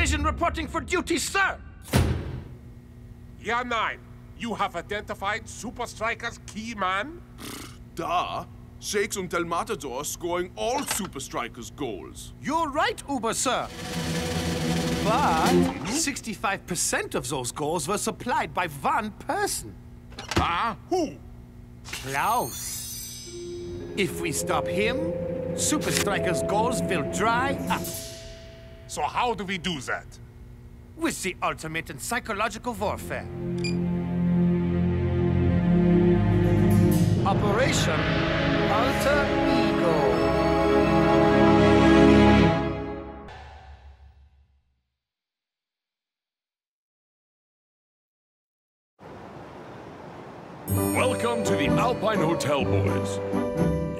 Television reporting for duty, sir. Yeah, 9. You have identified Super Striker's key man? Da. Shakes und El Matador scoring all Supa Strikas goals. You're right, Uber, sir. But 65% of those goals were supplied by one person. Ah, who? Klaus. If we stop him, Supa Strikas' goals will dry up. So how do we do that? With the ultimate in psychological warfare. Operation Alter Ego. Welcome to the Alpine Hotel, boys.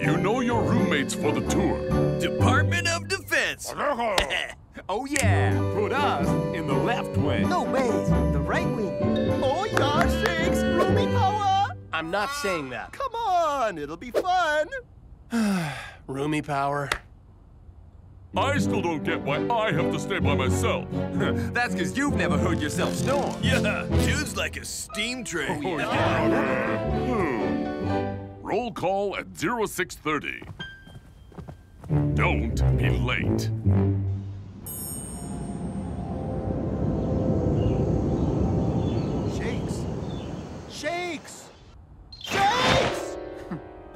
You know your roommates for the tour. Department of Defense. Oh yeah, put us in the left wing. No ways, the right wing. Oh, yeah, Shakes, Roomy power. I'm not saying that. Come on, it'll be fun. Roomy power. I still don't get why I have to stay by myself. That's because you've never heard yourself snore. Yeah, dude's like a steam train. Oh, hmm. Roll call at 0630. Don't be late.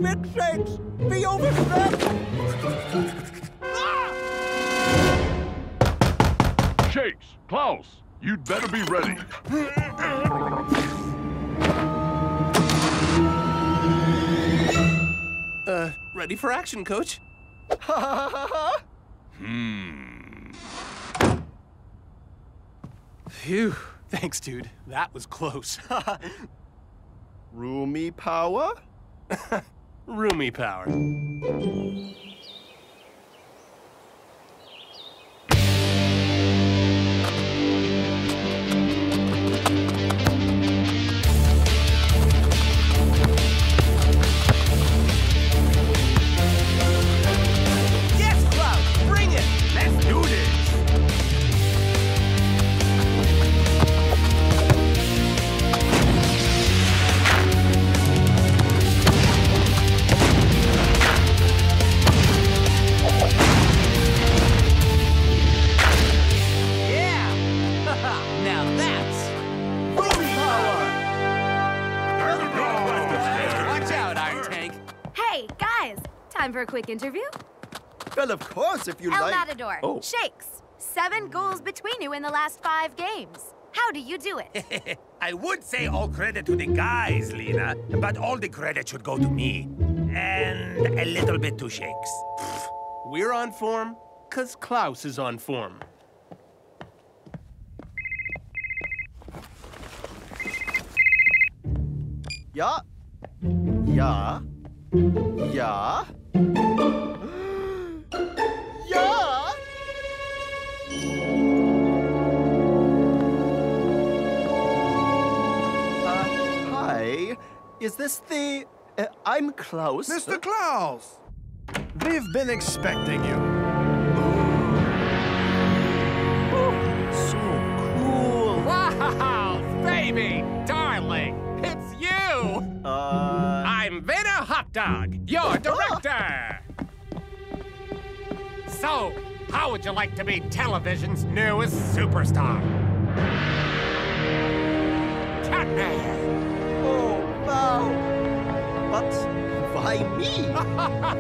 Big Shakes, be overstretched. Shakes, Klaus, you'd better be ready. Uh, ready for action, coach? Hahaha! Hmm. Phew. Thanks, dude. That was close. Roomy power? Roomy power. A quick interview. Well, of course, if you El like. Matador, Oh. Shakes. Seven goals between you in the last five games. How do you do it? I would say all credit to the guys, Lena, but all the credit should go to me. And a little bit to Shakes. We're on form because Klaus is on form. Ja. Ja. Ja. Ja. Uh, hi. Is this the... Uh, I'm Klaus. Mr. Klaus! We've been expecting you. So cool. Wow, baby, darling, it's you. Uh... Dog, your director. So, how would you like to be television's newest superstar? Catman. Oh, wow. But why me?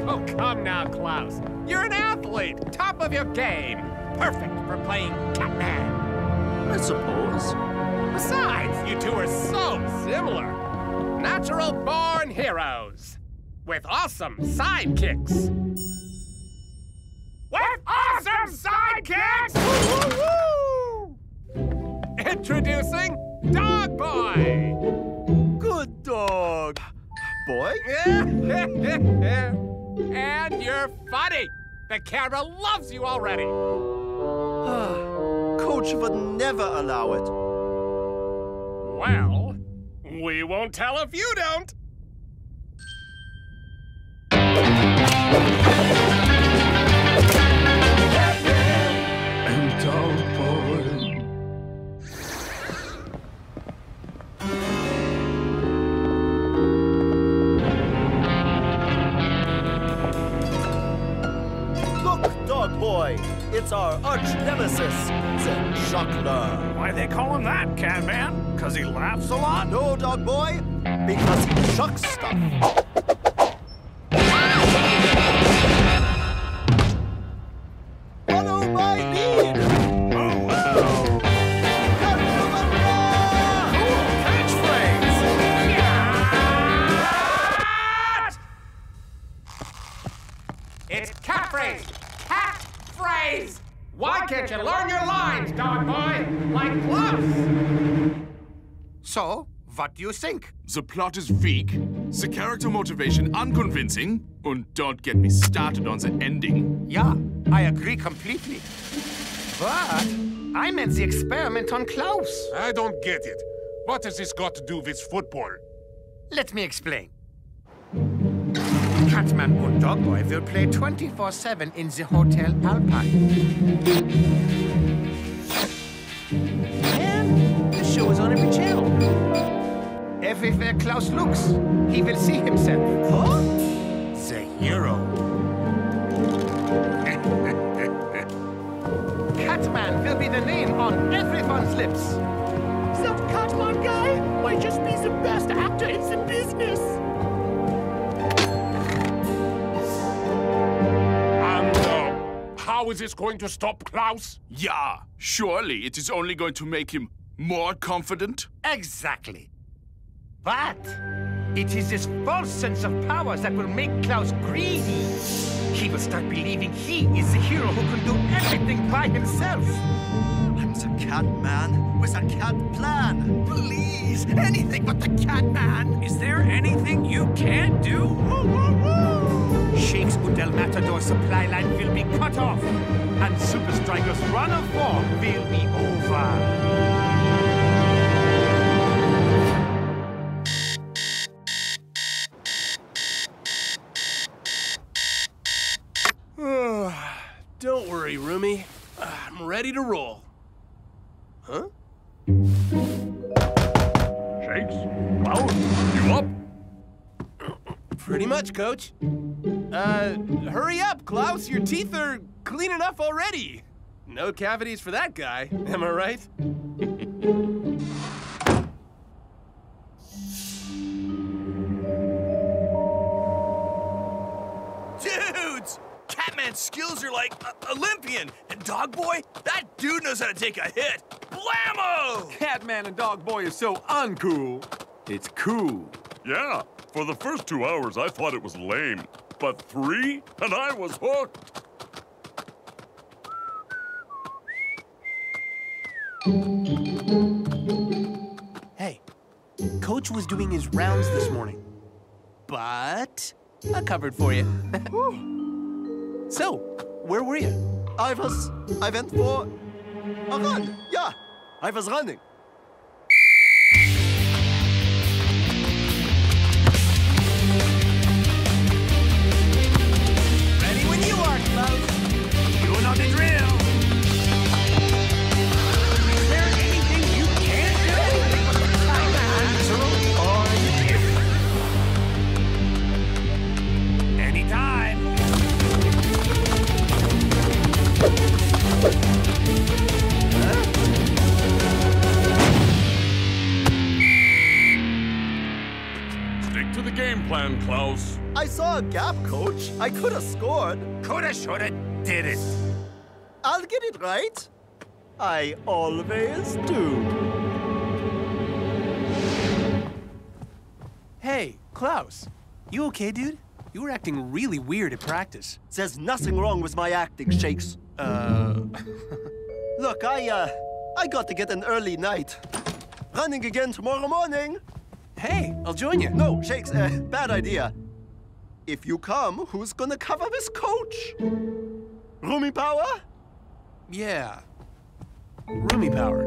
oh, come now, Klaus. You're an athlete, top of your game. Perfect for playing Catman. I suppose. Besides, you two are so similar. Natural born heroes. With awesome sidekicks. With awesome sidekicks! Introducing Dog Boy! Good dog. Boy? and you're funny! The camera loves you already! Ah, coach would never allow it. Well, we won't tell if you don't! It's our arch nemesis, the Chuckler. Why they call him that, Catman? Cause he laughs a lot? No, dog boy, because he chucks stuff. The plot is weak, the character motivation unconvincing, and don't get me started on the ending. Yeah, I agree completely. But I meant the experiment on Klaus. I don't get it. What has this got to do with football? Let me explain. Catman and Dogboy will play 24-7 in the Hotel Alpine. And the show is on every channel. Everywhere Klaus looks, he will see himself. Huh? The hero. Catman will be the name on everyone's lips. That Catman guy might just be the best actor in the business! And uh, how is this going to stop Klaus? Yeah, surely it is only going to make him more confident. Exactly. But it is this false sense of power that will make Klaus greedy. He will start believing he is the hero who can do everything by himself. I'm the cat man with a cat plan. Please, anything but the cat man. Is there anything you can't do? Shakes Udel Matador supply line will be cut off, and Super Striker's run of form will be over. Don't worry, Roomy. I'm ready to roll. Huh? Shakes? Klaus? You up? Pretty much, Coach. Uh, hurry up, Klaus. Your teeth are clean enough already. No cavities for that guy. Am I right? Catman's skills are like uh, Olympian. And Dog Boy, that dude knows how to take a hit. Blammo! Catman and Dog Boy is so uncool. It's cool. Yeah. For the first two hours, I thought it was lame. But three, and I was hooked. Hey, Coach was doing his rounds this morning. But I covered for you. so, where were you? I was. I went for a run. Yeah, I was running. Plan, Klaus. I saw a gap, coach. I could have scored. Coulda, shoulda, did it. I'll get it right. I always do. Hey, Klaus. You okay, dude? You were acting really weird at practice. There's nothing wrong with my acting, Shakes. Uh. Look, I, uh, I got to get an early night. Running again tomorrow morning. Hey, I'll join you. No, Shakes, uh, bad idea. If you come, who's gonna cover this coach? Roomy Power? Yeah. Roomy power.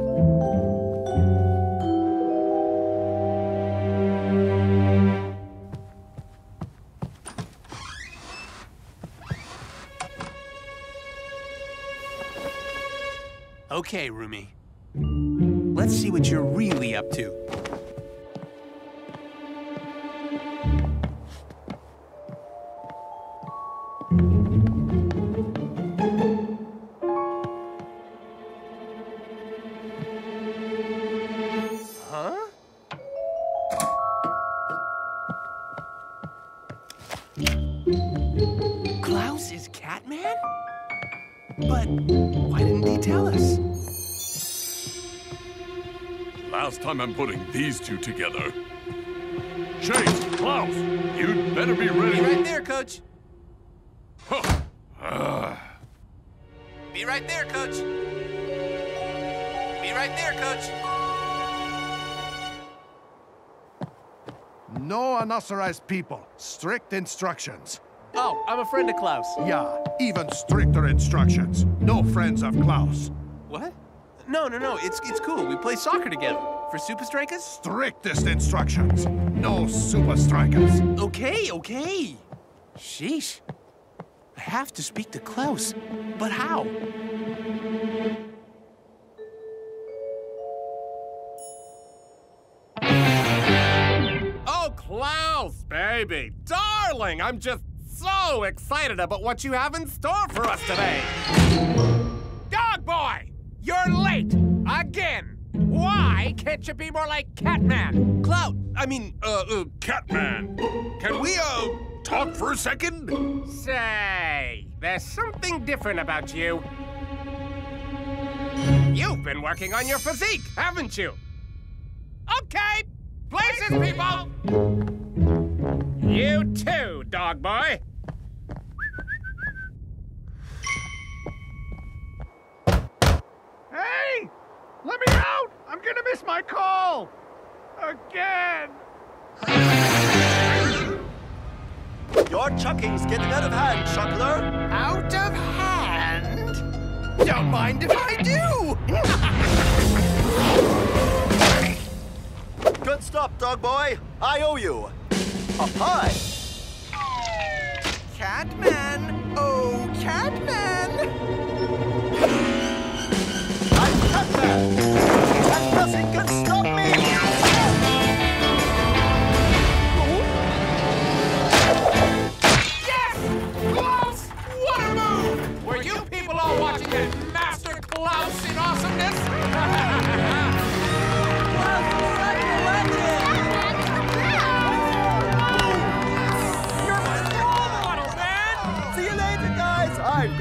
Okay, Roomy. Let's see what you're really up to. Huh? Klaus is Catman, But why didn't he tell us? Last time I'm putting these two together. Shakes, Klaus, you'd better be ready. Be right there, Coach. No people. Strict instructions. Oh, I'm a friend of Klaus. Yeah, even stricter instructions. No friends of Klaus. What? No, no, no. It's it's cool. We play soccer together. For Supa Strikas? Strictest instructions. No super strikers. Okay, okay. Sheesh. I have to speak to Klaus. But how? Baby, darling, I'm just so excited about what you have in store for us today. Dog boy, you're late again. Why can't you be more like Catman? Clout, I mean, uh, uh, Catman, can we, uh, talk for a second? Say, there's something different about you. You've been working on your physique, haven't you? Okay, places, people! You mm. too, dog boy. Hey! Let me out! I'm gonna miss my call! Again! Your chucking's getting out of hand, Chuckler. Out of hand? Don't mind if I do! Good stop, dog boy. I owe you. Up high. Catman! Oh, Catman! I'm Catman.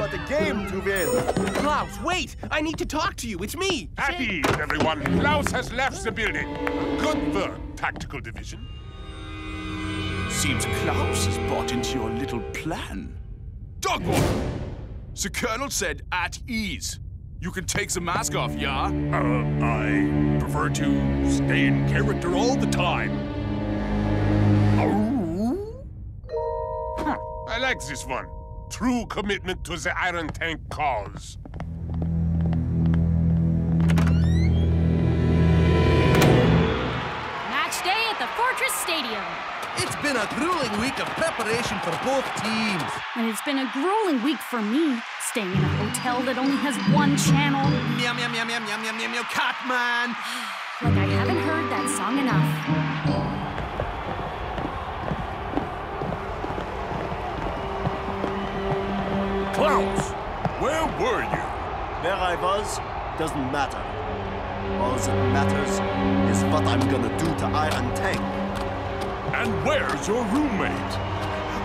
Guys. Got a game to win. Klaus, wait! I need to talk to you. It's me. At ease, everyone. Klaus has left the building. Good work, Tactical Division. Seems Klaus has bought into your little plan. Dogboy! The Colonel said at ease. You can take the mask off, yeah? Uh, I prefer to stay in character all the time. Huh, I like this one. True commitment to the Iron Tank cause. Match day at the Fortress Stadium. It's been a grueling week of preparation for both teams. And it's been a grueling week for me, staying in a hotel that only has one channel. Meow, meow, meow, meow, meow, meow, meow, meow, Catman! Like I haven't heard that song enough. Klaus, where were you? Where I was doesn't matter. All that matters is what I'm gonna do to Iron Tank. And where's your roommate?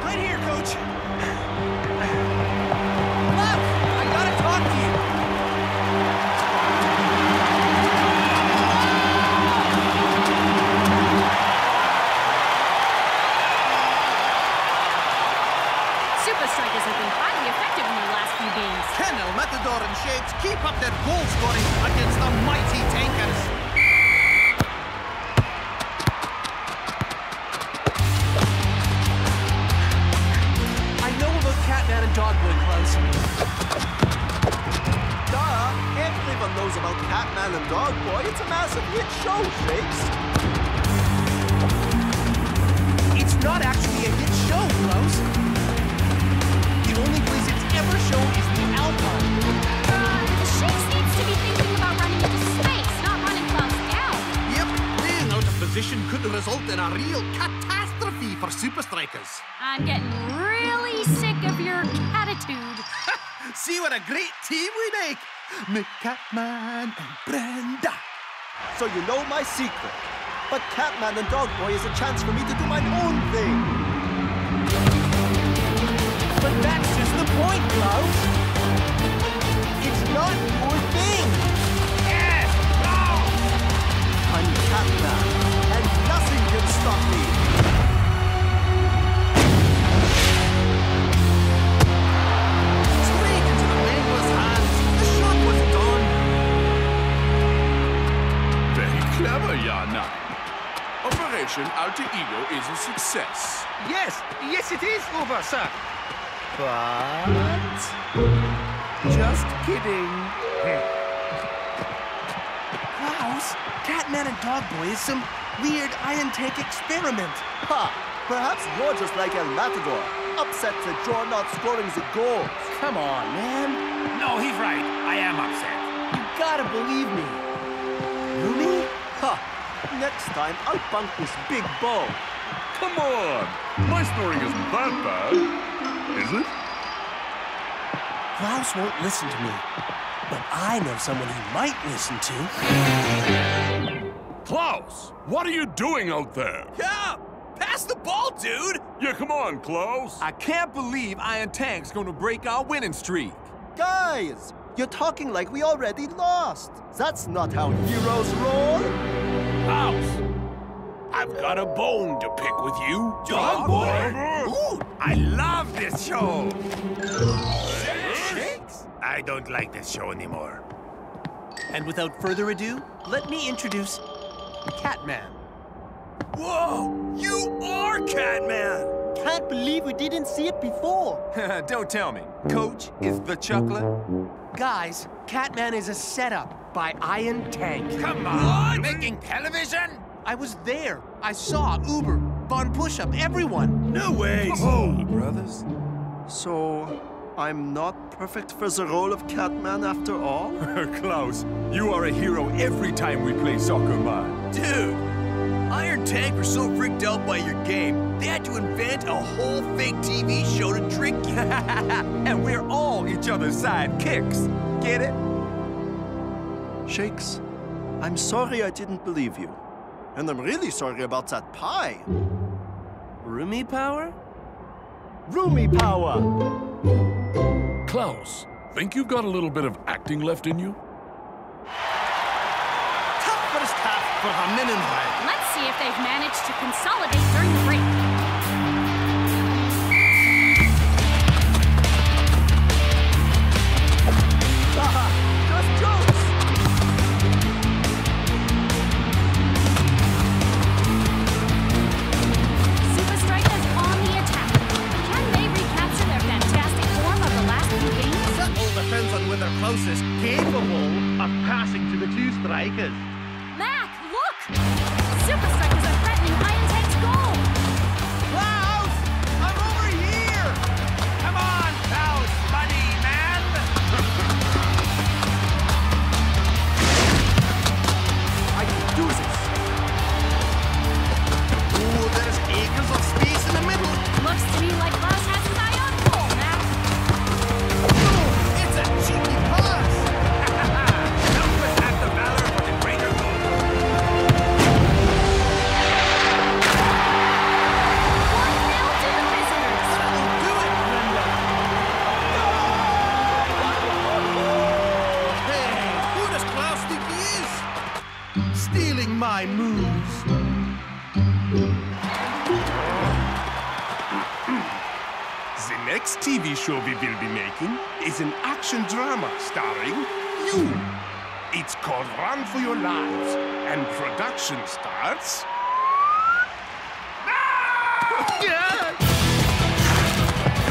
right here, coach. Shades keep up their goal scoring against the mighty tankers. I know about Catman and Dogboy, Klaus. Duh! Everyone knows about Catman and Dog Boy. It's a massive hit show, Shakes. It's not actually a hit show, Klaus. The only place it's ever shown is the Alpine. Position could result in a real catastrophe for Supa Strikas. I'm getting really sick of your attitude. See what a great team we make! Me, Catman, and Brenda. So you know my secret. But Catman and Dog Boy is a chance for me to do my own thing. But that's just the point, Klaus. It's not your thing. Yes! Klaus! I'm Catman, Alter Ego is a success. Yes, yes it is, Uber, sir. But... Just kidding. Klaus, Catman and Dogboy is some weird iron tank experiment. Ha! Perhaps you're just like El Matador, upset that you're not scoring the goals. Come on, man. No, he's right. I am upset. You gotta believe me. Roomy? Ha! Next time, I'll bunk this big ball. Come on! My snoring isn't that bad, is it? Klaus won't listen to me. But I know someone he might listen to. Klaus, what are you doing out there? Yeah! Pass the ball, dude! Yeah, come on, Klaus. I can't believe Iron Tank's gonna break our winning streak. Guys, you're talking like we already lost. That's not how heroes roll. Klaus, I've got a bone to pick with you. Dog boy! Ooh, I love this show. I don't like this show anymore. And without further ado, let me introduce Catman. Whoa! You are Catman! Can't believe we didn't see it before. Don't tell me. Coach is the chuckler. Guys, Catman is a setup by Iron Tank. Come on, making television? I was there. I saw Uber, Von Pushup, everyone. No way! Oh, brothers. So, I'm not perfect for the role of Catman after all? Klaus, you are a hero every time we play soccer, man. Dude! Iron Tank were so freaked out by your game, they had to invent a whole fake TV show to trick you. and we're all each other's sidekicks. Get it? Shakes, I'm sorry I didn't believe you. And I'm really sorry about that pie. Roomy power? Roomy power! Klaus, think you've got a little bit of acting left in you? Top first half for Hamninenheim. Let's see if they've managed to consolidate during the break. Klaus is capable of passing to the two strikers. Mac, look! Super next TV show we will be making is an action drama starring you. It's called Run for Your Lives, and production starts.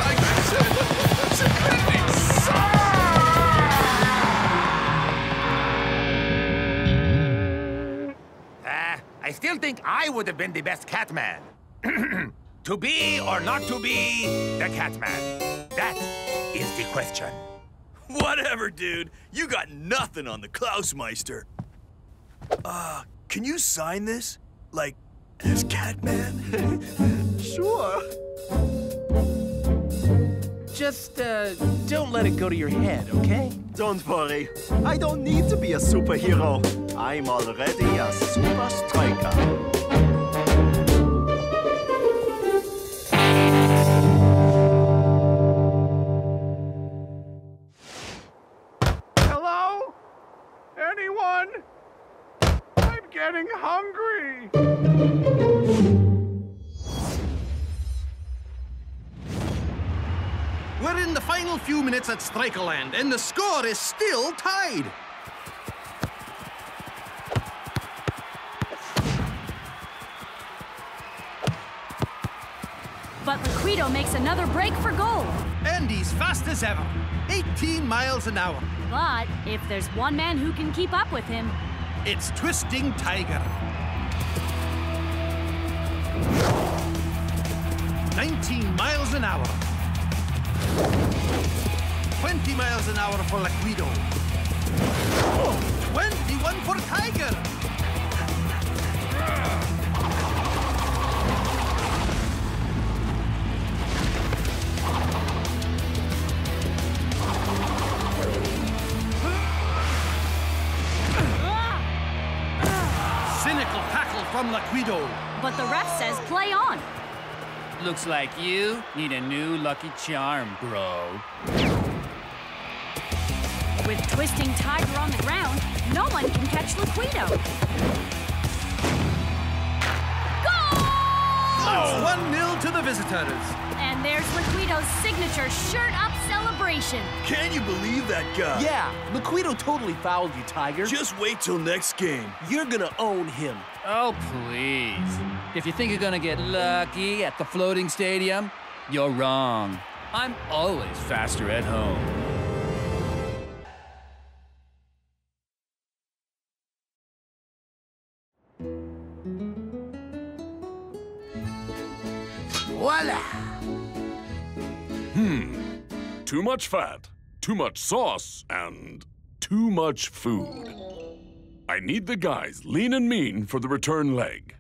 Like I said, security Ah, I still think I would have been the best Catman. to be or not to be the Catman? That is the question. Whatever, dude. You got nothing on the Klausmeister. Uh, can you sign this? Like, as Catman? Sure. Just, uh, don't let it go to your head, okay? Don't worry. I don't need to be a superhero. I'm already a super striker. I'm getting hungry! We're in the final few minutes at Strikerland, and the score is still tied. But Liquido makes another break for goal. And he's fast as ever. 18 miles an hour. But if there's one man who can keep up with him, It's Twisting Tiger. 19 miles an hour. 20 miles an hour for Liquido. 21 for Tiger. From Liquido. but the ref says play on. Looks like you need a new Lucky Charm, bro. With Twisting Tiger on the ground, no one can catch Liquido. It's 1 0 to the visitors. And there's Liquido's signature shirt up celebration. Can you believe that guy? Yeah, Liquido totally fouled you, Tiger. Just wait till next game. You're gonna own him. Oh, please. If you think you're gonna get lucky at the floating stadium, you're wrong. I'm always faster at home. Voila! Hmm. Too much fat, too much sauce, and too much food. I need the guys lean and mean for the return leg.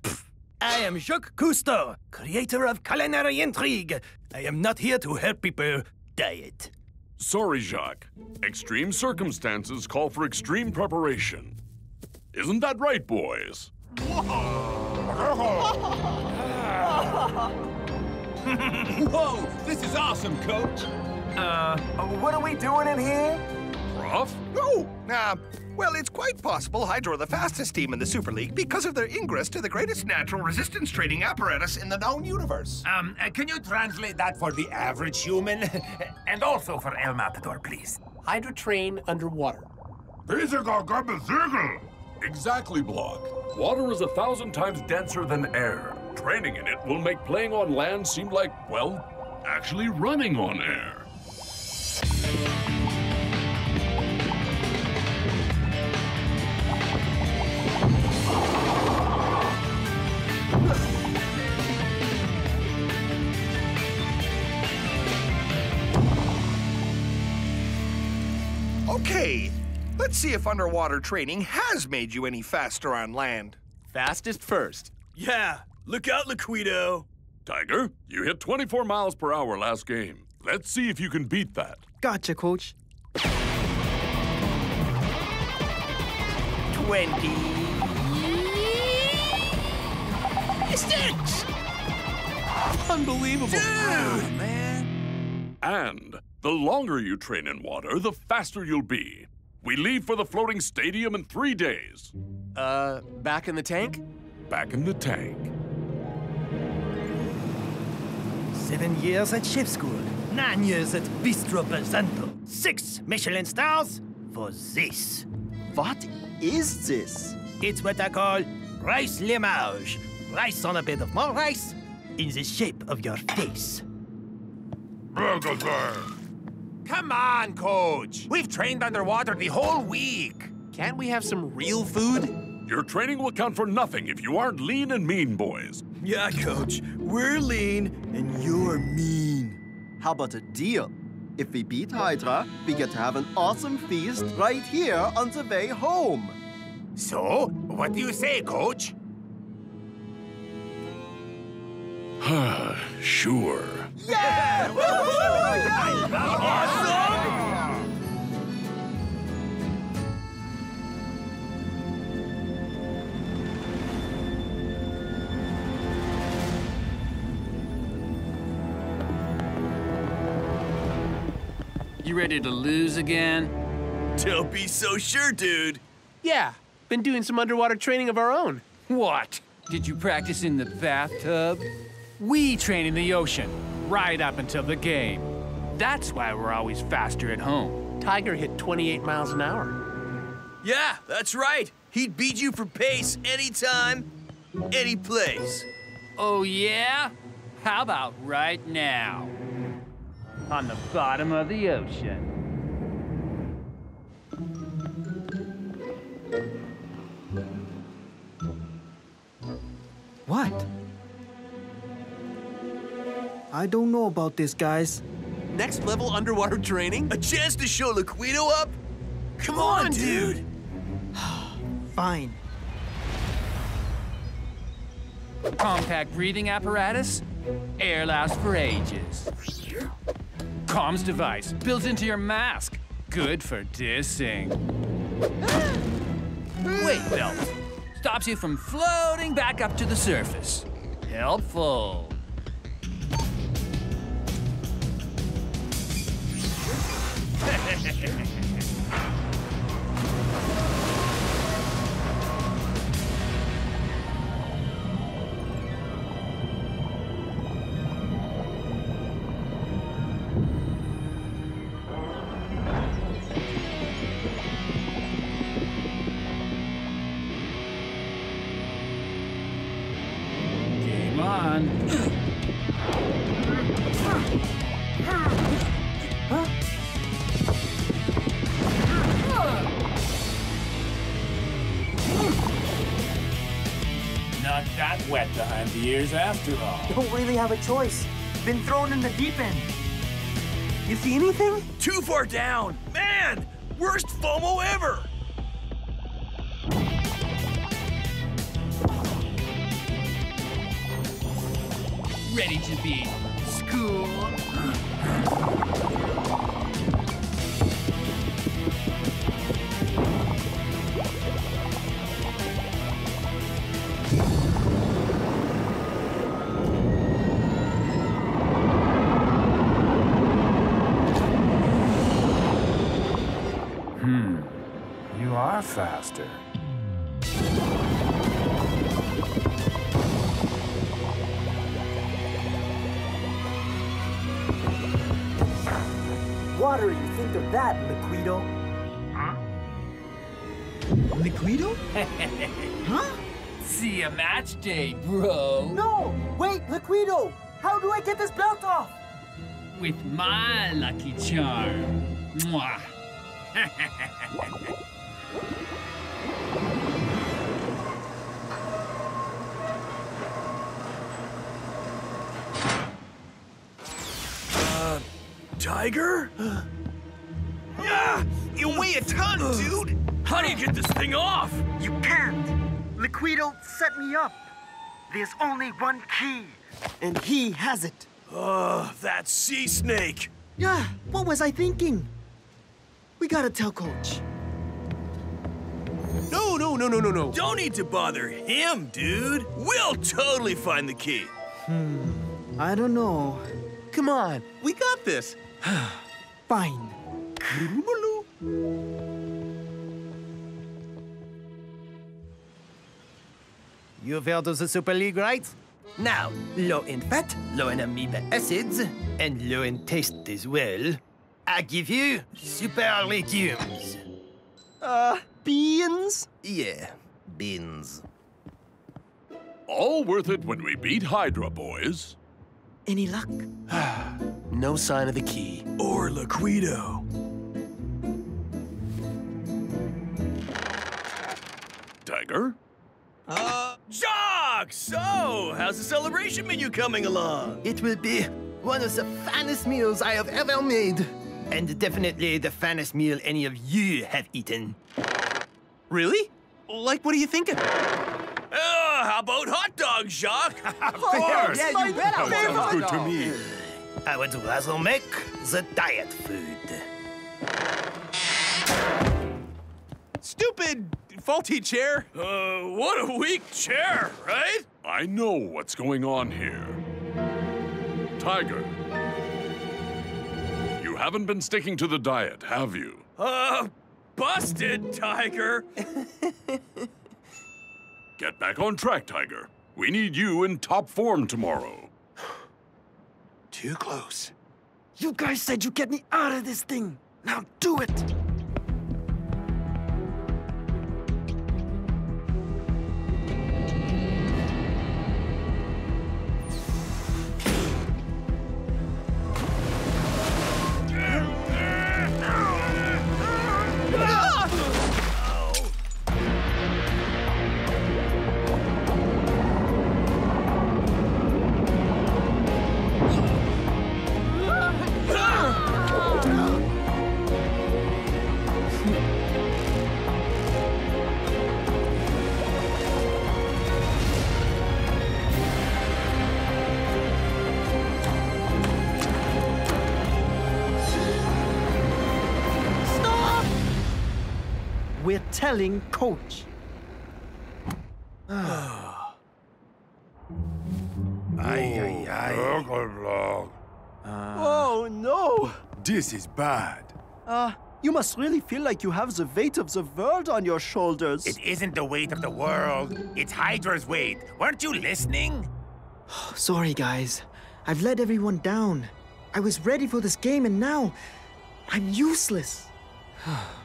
I am Jacques Cousteau, creator of Culinary Intrigue. I am not here to help people diet. Sorry, Jacques. Extreme circumstances call for extreme preparation. Isn't that right, boys? Whoa, this is awesome, Coach. Uh, what are we doing in here? Prof? No! uh, well, it's quite possible Hydra are the fastest team in the Super League because of their ingress to the greatest natural resistance training apparatus in the known universe. Um, uh, can you translate that for the average human? and also for El Matador, please. Hydra train underwater. Exactly, Block. Water is a thousand times denser than air. Training in it will make playing on land seem like, well, actually running on air. Okay, let's see if underwater training has made you any faster on land. Fastest first. Yeah, look out, Liquido. Tiger, you hit 24 miles per hour last game. Let's see if you can beat that. Gotcha, coach. 20. Sticks! Unbelievable. Dude, man. And the longer you train in water, the faster you'll be. We leave for the floating stadium in three days. Uh, back in the tank? Back in the tank. Seven years at chef school, nine years at Bistro Belzanto, six Michelin stars for this. What is this? It's what I call rice limage. Rice on a bed of more rice in the shape of your face. Come on, coach. We've trained underwater the whole week. Can't we have some real food? Your training will count for nothing if you aren't lean and mean, boys. Yeah, coach. We're lean and you're mean. How about a deal? If we beat Hydra, we get to have an awesome feast right here on the way home. So, what do you say, coach? sure. Yeah! Awesome! You ready to lose again? Don't be so sure, dude. Yeah, been doing some underwater training of our own. What? Did you practice in the bathtub? We train in the ocean, right up until the game. That's why we're always faster at home. Tiger hit 28 miles an hour. Yeah, that's right. He'd beat you for pace anytime, any place. Oh, yeah? How about right now? On the bottom of the ocean. What? I don't know about this, guys. Next level underwater training? A chance to show Liquido up? Come, on, dude. Fine. Compact breathing apparatus? Air lasts for ages. Comms device built into your mask. Good for dissing. Weight belt stops you from floating back up to the surface. Helpful. Game on. Not that wet behind after all. Don't really have a choice. Been thrown in the deep end. You see anything? Too far down. Man, worst FOMO ever. Ready to be school? Huh? See a match day, bro. No! Wait, Liquido! How do I get this belt off? With my lucky charm. Mwah. Uh, Tiger? yeah, you weigh a ton, dude. How do you get this thing off? You can't! Liquido set me up. There's only one key, and he has it. Ugh, that sea snake. Yeah, what was I thinking? We gotta tell Coach. No, no, no, no, no, no. Don't need to bother him, dude. We'll totally find the key. Hmm. I don't know. Come on, we got this. Fine. You've heard of the Super League, right? Now, low in fat, low in amino acids, and low in taste as well. I give you super legumes. Uh, beans? Yeah, beans. All worth it when we beat Hydra, boys. Any luck? no sign of the key. Or Liquido. Tiger? Uh, Jock! So, how's the celebration menu coming along? It will be one of the finest meals I have ever made. And definitely the finest meal any of you have eaten. Really? Like, what are you thinking? Uh, how about hot dogs, Jacques? of course! Yeah, you bet I'll Sounds good to me. I would rather make the diet food. Stupid, faulty chair. Uh, what a weak chair, right? I know what's going on here. Tiger. You haven't been sticking to the diet, have you? Uh, busted, Tiger. Get back on track, Tiger. We need you in top form tomorrow. Too close. You guys said you'd get me out of this thing. Now do it. We're telling Coach. Ay, ay, ay. oh no! This is bad. Uh, you must really feel like you have the weight of the world on your shoulders. It isn't the weight of the world. It's Hydra's weight. Weren't you listening? Sorry, guys. I've let everyone down. I was ready for this game, and now I'm useless.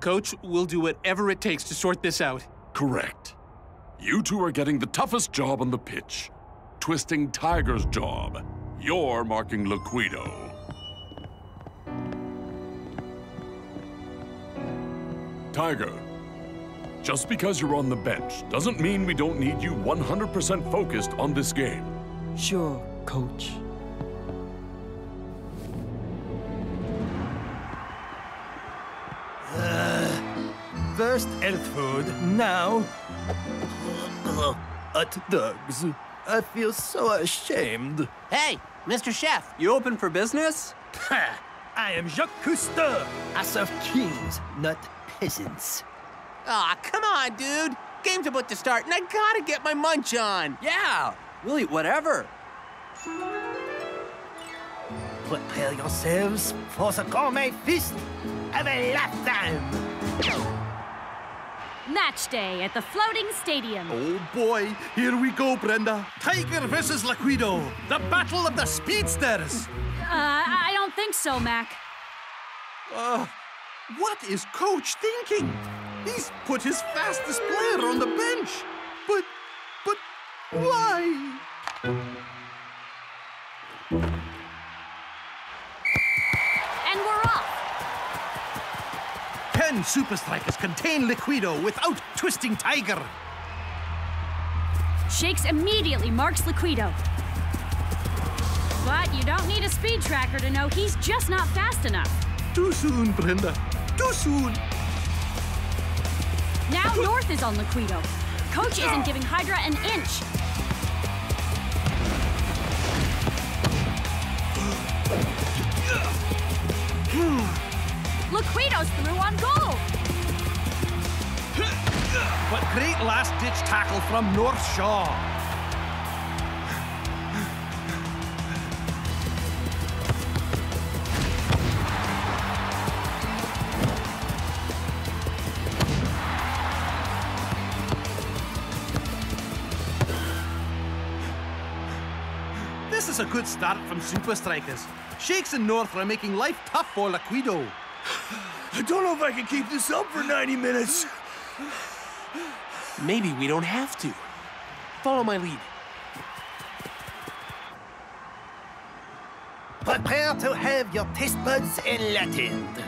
Coach, we'll do whatever it takes to sort this out. Correct. You two are getting the toughest job on the pitch. Twisting Tiger's job. You're marking Liquido. Tiger, just because you're on the bench doesn't mean we don't need you 100% focused on this game. Sure, Coach. Uh, first health food, now hot dogs. I feel so ashamed. Hey, Mr. Chef, you open for business? I am Jacques Cousteau. I serve kings, not peasants. Aw, come on, dude. Game's about to start, and I gotta get my munch on. Yeah, we'll eat whatever. Prepare yourselves for the gourmet feast of a lifetime. Match day at the floating stadium. Oh boy, here we go, Brenda. Tiger versus Liquido, the battle of the speedsters. Uh, I don't think so, Mac. Uh, what is Coach thinking? He's put his fastest player on the bench. But, but why? Ten Supa Strikas contain Liquido without Twisting Tiger. Shakes immediately marks Liquido. But you don't need a speed tracker to know he's just not fast enough. Too soon, Brenda. Too soon. Now North is on Liquido. Coach isn't giving Hydra an inch. Hmm. Liquido's through on goal. But great last-ditch tackle from North Shaw. This is a good start from Supa Strikas. Shakes and North are making life tough for Liquido. I don't know if I can keep this up for 90 minutes. Maybe we don't have to. Follow my lead. Prepare to have your taste buds enlightened.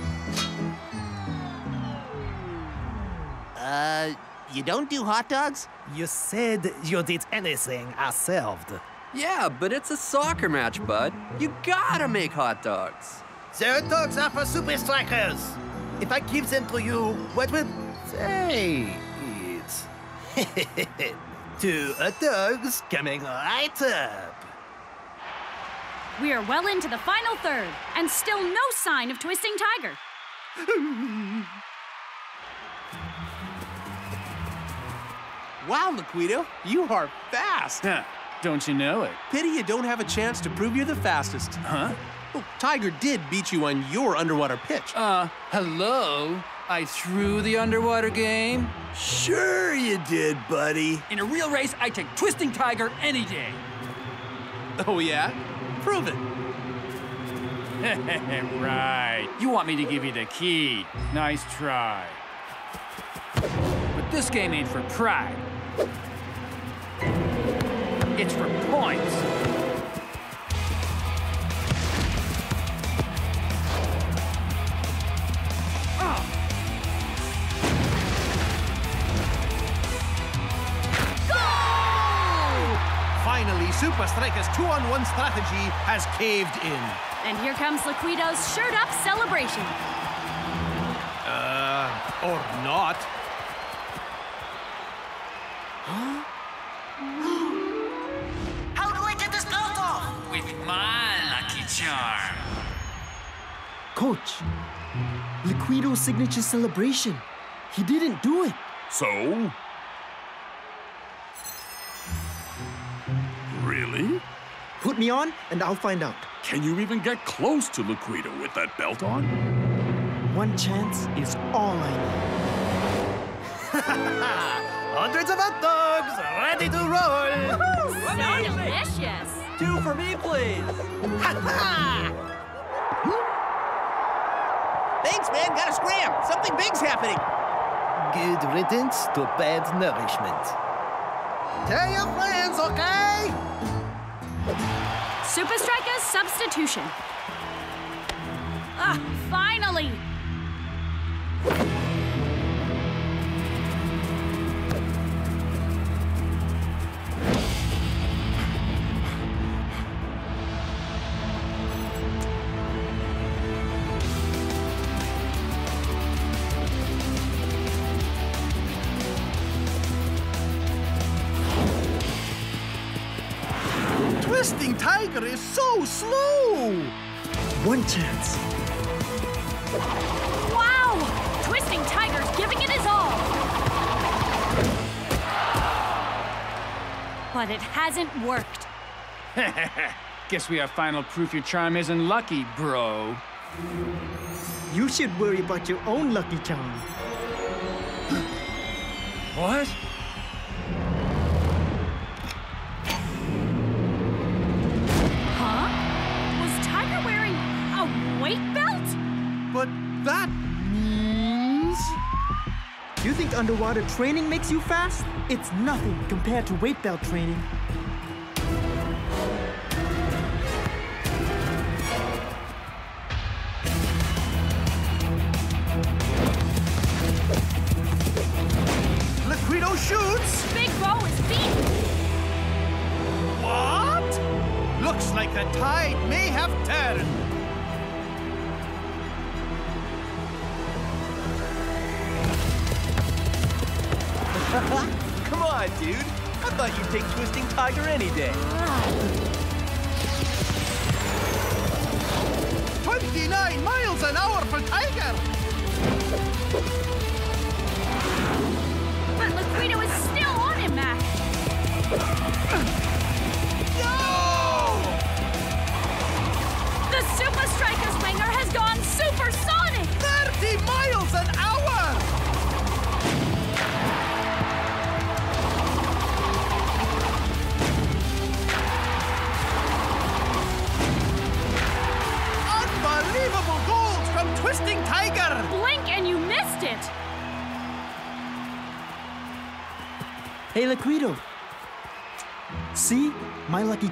Uh, you don't do hot dogs? You said you did anything I served. Yeah, but it's a soccer match, bud. You gotta make hot dogs. The hot dogs are for Supa Strikas. If I give them to you, what would they it? Two hot dogs coming right up. We are well into the final third, and still no sign of Twisting Tiger. Wow, Liquido, you are fast. Huh, don't you know it? Pity you don't have a chance to prove you're the fastest. Huh? Well, Tiger did beat you on your underwater pitch. Uh, hello? I threw the underwater game? Sure you did, buddy. In a real race, I take Twisting Tiger any day. Oh, yeah? Prove it. right. You want me to give you the key. Nice try. But this game ain't for pride. It's for points. Supa Strikas' two-on-one strategy has caved in. And here comes Liquido's shirt up celebration. Uh, or not. How do I get this belt off? With my lucky charm. Coach, Liquido's signature celebration. He didn't do it. So? Put me on, and I'll find out. Can you even get close to Liquido with that belt on? One chance is all I need. Hundreds of hot dogs ready to roll. So delicious. Two for me, please. Thanks, man. Gotta scram. Something big's happening. Good riddance to bad nourishment. Tell your friends, okay? Supa Strikas' substitution. Ah, finally! Hasn't worked. Guess we have final proof your charm isn't lucky, bro. You should worry about your own lucky charm. What? Huh? Was Tiger wearing a weight belt? But that means... You think underwater training makes you fast? It's nothing compared to weight belt training.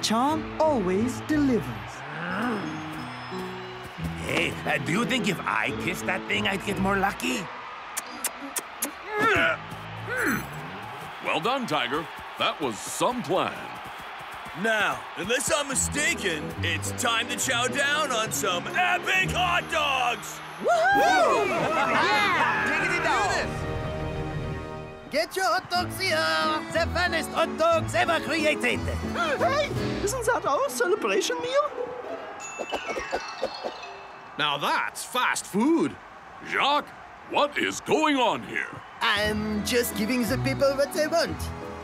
Charm always delivers. Hey, uh, do you think if I kissed that thing, I'd get more lucky? Well done, Tiger. That was some plan. Now, unless I'm mistaken, it's time to chow down on some epic hot dogs! Get your hot dogs here! The finest hot dogs ever created! Hey, isn't that our celebration meal? Now that's fast food. Jacques, what is going on here? I'm just giving the people what they want.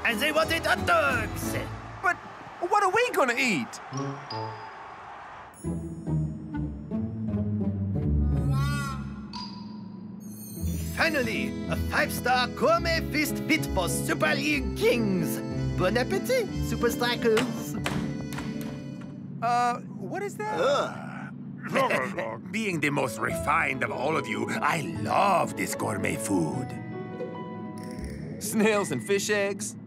And they wanted hot dogs! But what are we gonna eat? Finally, a five-star gourmet feast fit for Super League kings. Bon appetit, Supa Strikas! Uh, what is that? Being the most refined of all of you, I love this gourmet food. Snails and fish eggs?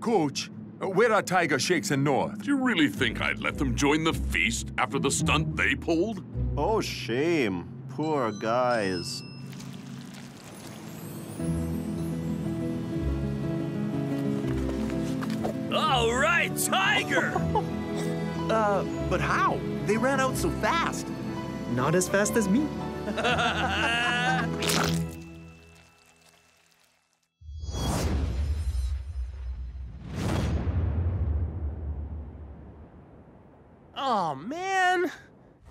Coach, where are Tiger Shakes and North? Do you really think I'd let them join the feast after the stunt they pulled? Oh, shame. Poor guys. All right, Tiger! uh, but how? They ran out so fast. Not as fast as me. Oh, man.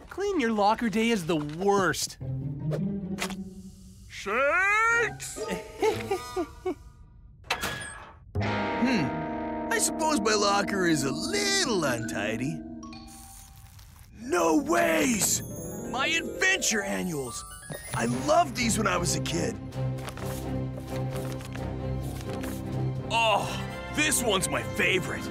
Clean your locker day is the worst. Shakes! hmm. I suppose my locker is a little untidy. No ways! My adventure annuals! I loved these when I was a kid. Oh, this one's my favorite.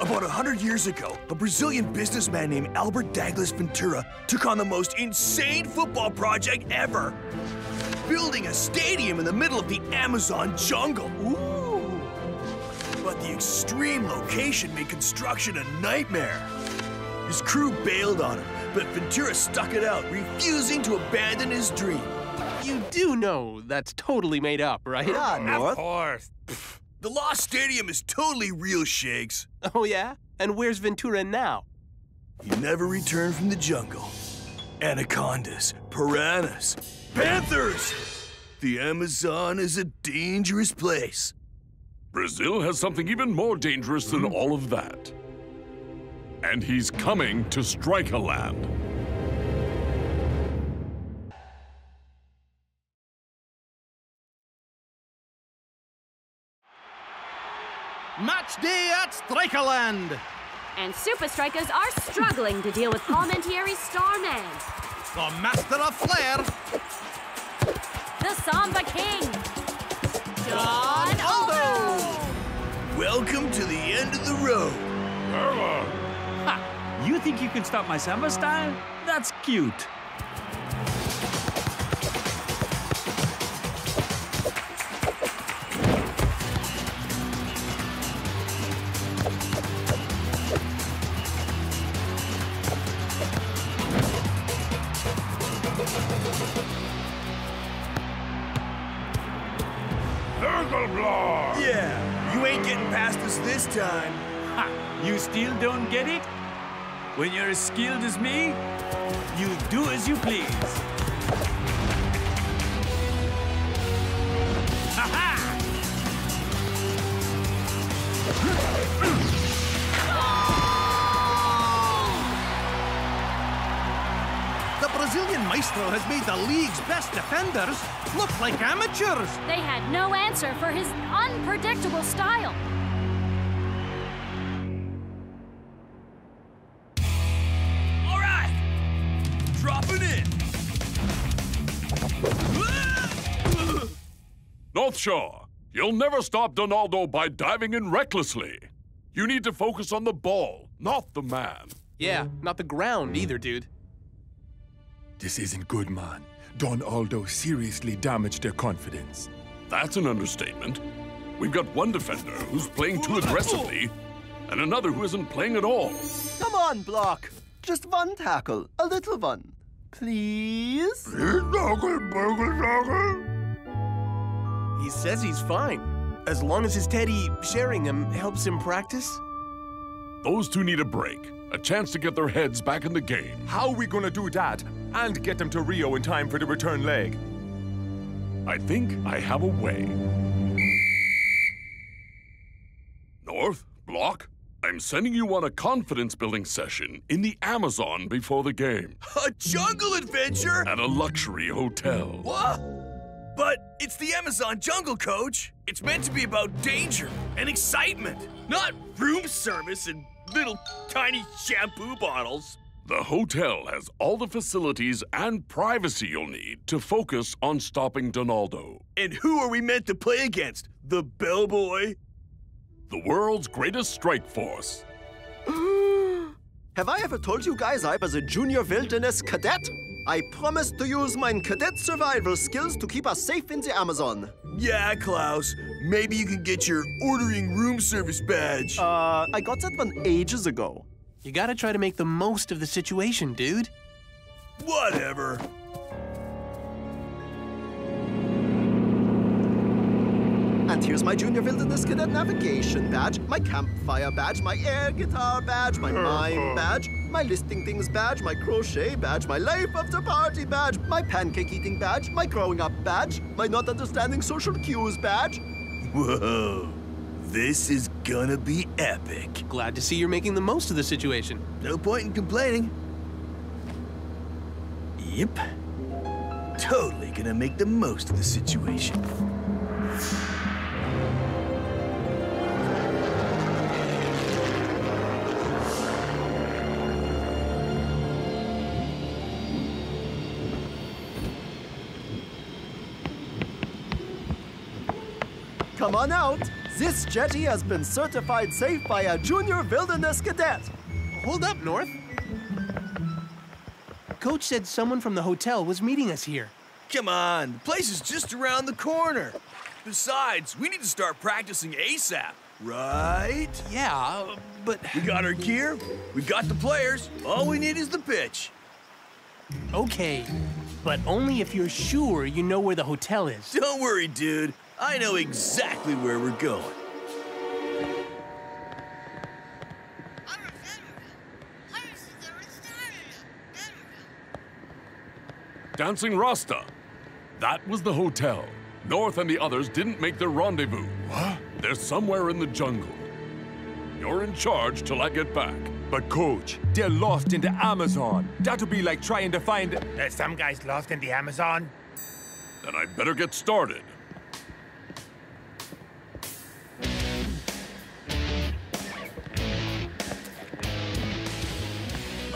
About a hundred years ago, a Brazilian businessman named Albert Douglas Ventura took on the most insane football project ever. Building a stadium in the middle of the Amazon jungle. Ooh. But the extreme location made construction a nightmare. His crew bailed on him, but Ventura stuck it out, refusing to abandon his dream. You do know that's totally made up, right? Yeah, North. Of course. The Lost Stadium is totally real, Shakes. Oh, yeah? And where's Ventura now? He never returned from the jungle. Anacondas, piranhas, panthers! The Amazon is a dangerous place. Brazil has something even more dangerous than all of that. And he's coming to Striker Land. Match day at Strikerland. And Super Strikers are struggling to deal with Palmentieri's star man, The master of flair, the Samba King, John Aldo. Welcome to the end of the road. Uh, ha! You think you can stop my samba style? That's cute. Getting past us this time. Ha! You still don't get it? When you're as skilled as me, you do as you please. Ha Brazilian maestro has made the league's best defenders look like amateurs. They had no answer for his unpredictable style. All right, dropping in. North Shaw, you'll never stop Donaldo by diving in recklessly. You need to focus on the ball, not the man. Yeah, not the ground either, dude. This isn't good, man. Don Aldo seriously damaged their confidence. That's an understatement. We've got one defender who's playing too aggressively, and another who isn't playing at all. Come on, Block. Just one tackle. A little one. Please? He says he's fine. As long as his teddy Sheringham helps him practice. Those two need a break, a chance to get their heads back in the game. How are we gonna do that and get them to Rio in time for the return leg? I think I have a way. North, Block, I'm sending you on a confidence building session in the Amazon before the game. A jungle adventure? At a luxury hotel. What? But it's the Amazon jungle, coach. It's meant to be about danger and excitement, not room service and little tiny shampoo bottles. The hotel has all the facilities and privacy you'll need to focus on stopping Donaldo. And who are we meant to play against? The bellboy? The world's greatest strike force. Have I ever told you guys I was a junior wilderness cadet? I promised to use my cadet survival skills to keep us safe in the Amazon. Yeah, Klaus. Maybe you can get your ordering room service badge. Uh, I got that one ages ago. You gotta try to make the most of the situation, dude. Whatever. And here's my Junior Wilderness Cadet Navigation badge, my campfire badge, my air guitar badge, my mime badge, my listing things badge, my crochet badge, my life after party badge, my pancake eating badge, my growing up badge, my not understanding social cues badge. Whoa. This is gonna be epic. Glad to see you're making the most of the situation. No point in complaining. Yep. Totally gonna make the most of the situation. Come on out. This jetty has been certified safe by a Junior Wilderness Cadet. Hold up, North. Coach said someone from the hotel was meeting us here. Come on, the place is just around the corner. Besides, we need to start practicing ASAP, right? Yeah, but. We got our gear, we got the players, all we need is the pitch. Okay, but only if you're sure you know where the hotel is. Don't worry, dude. I know exactly where we're going. Dancing Rasta. That was the hotel. North and the others didn't make their rendezvous. What? They're somewhere in the jungle. You're in charge till I get back. But coach, they're lost in the Amazon. That'll be like trying to find... There's some guys lost in the Amazon. Then I'd better get started.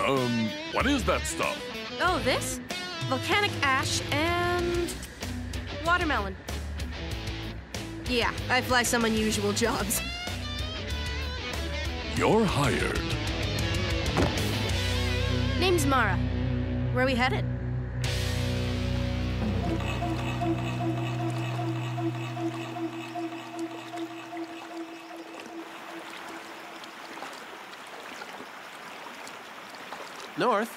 Um, what is that stuff? Oh, this? Volcanic ash and watermelon. Yeah, I fly some unusual jobs. You're hired. Name's Mara. Where are we headed? North,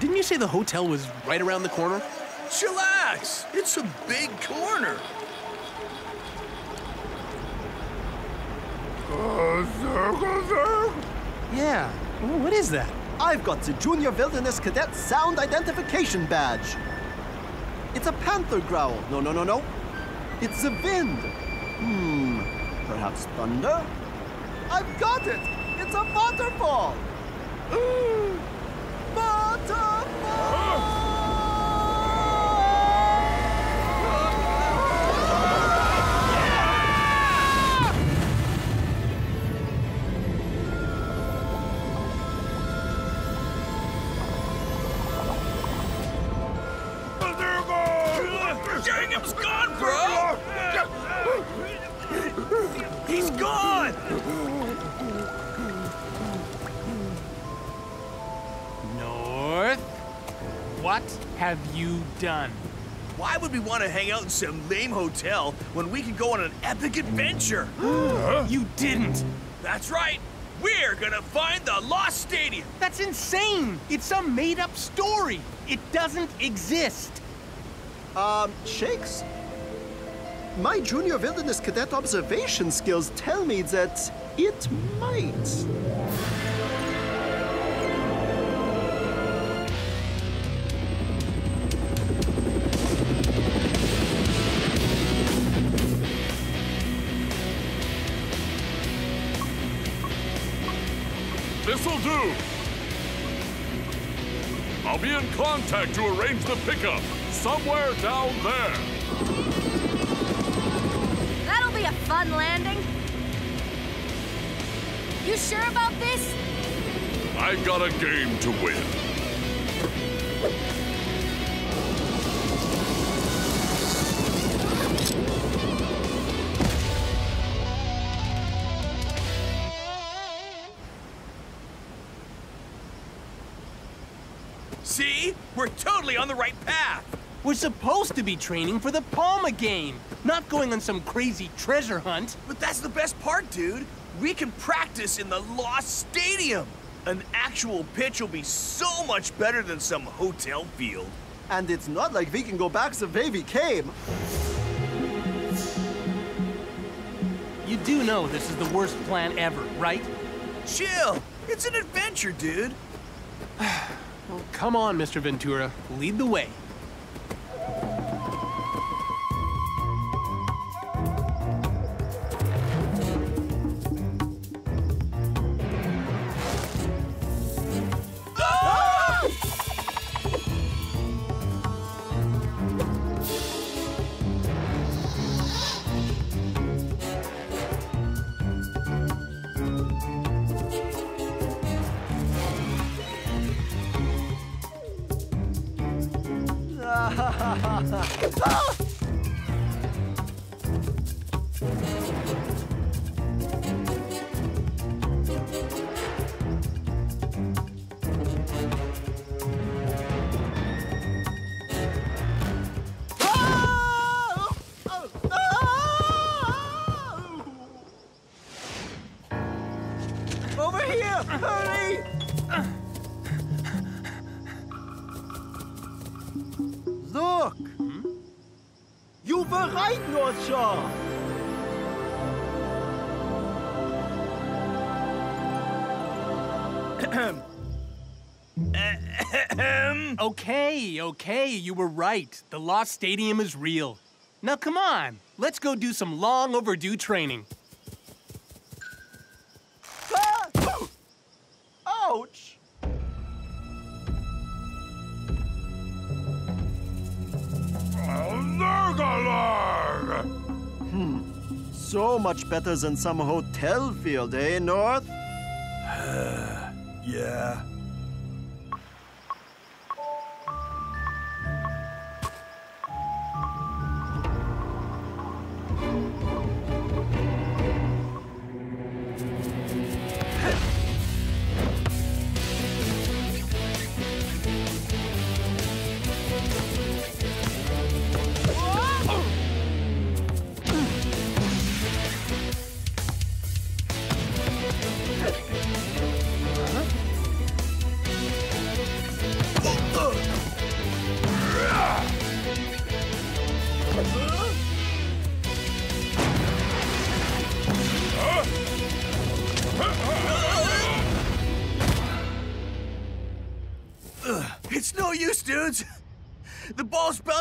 didn't you say the hotel was right around the corner? Chillax! It's a big corner. Yeah. What is that? I've got the Junior Wilderness Cadet Sound Identification Badge. It's a panther growl. No, no, no, no. It's the wind. Hmm. Perhaps thunder? I've got it! It's a waterfall! waterfall! Jacob's what have you done? Why would we want to hang out in some lame hotel when we could go on an epic adventure? You didn't. That's right. We're gonna find the lost stadium. That's insane! It's some made-up story. It doesn't exist. Um, Shakes? My Junior Wilderness Cadet observation skills tell me that it might. Be in contact to arrange the pickup. Somewhere down there. That'll be a fun landing. You sure about this? I've got a game to win. We're totally on the right path. We're supposed to be training for the Palma game, not going on some crazy treasure hunt. But that's the best part, dude. We can practice in the Lost Stadium. An actual pitch will be so much better than some hotel field. And it's not like we can go back the way we came. You do know this is the worst plan ever, right? Chill. It's an adventure, dude. come on, Mr. Ventura. Lead the way. Oh! Right. The Lost Stadium is real. Now come on, let's go do some long overdue training. Ah! Ouch! Hmm. So much better than some hotel field, eh, North? yeah.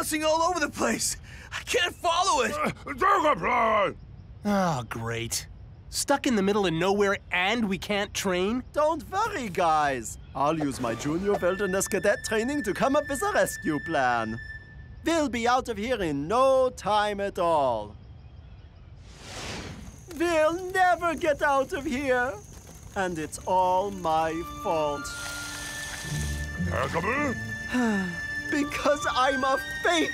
Bouncing all over the place. I can't follow it. Oh, great. Stuck in the middle of nowhere and we can't train? Don't worry, guys. I'll use my junior wilderness cadet training to come up with a rescue plan. We'll be out of here in no time at all. We'll never get out of here. And it's all my fault. because I'm a fake.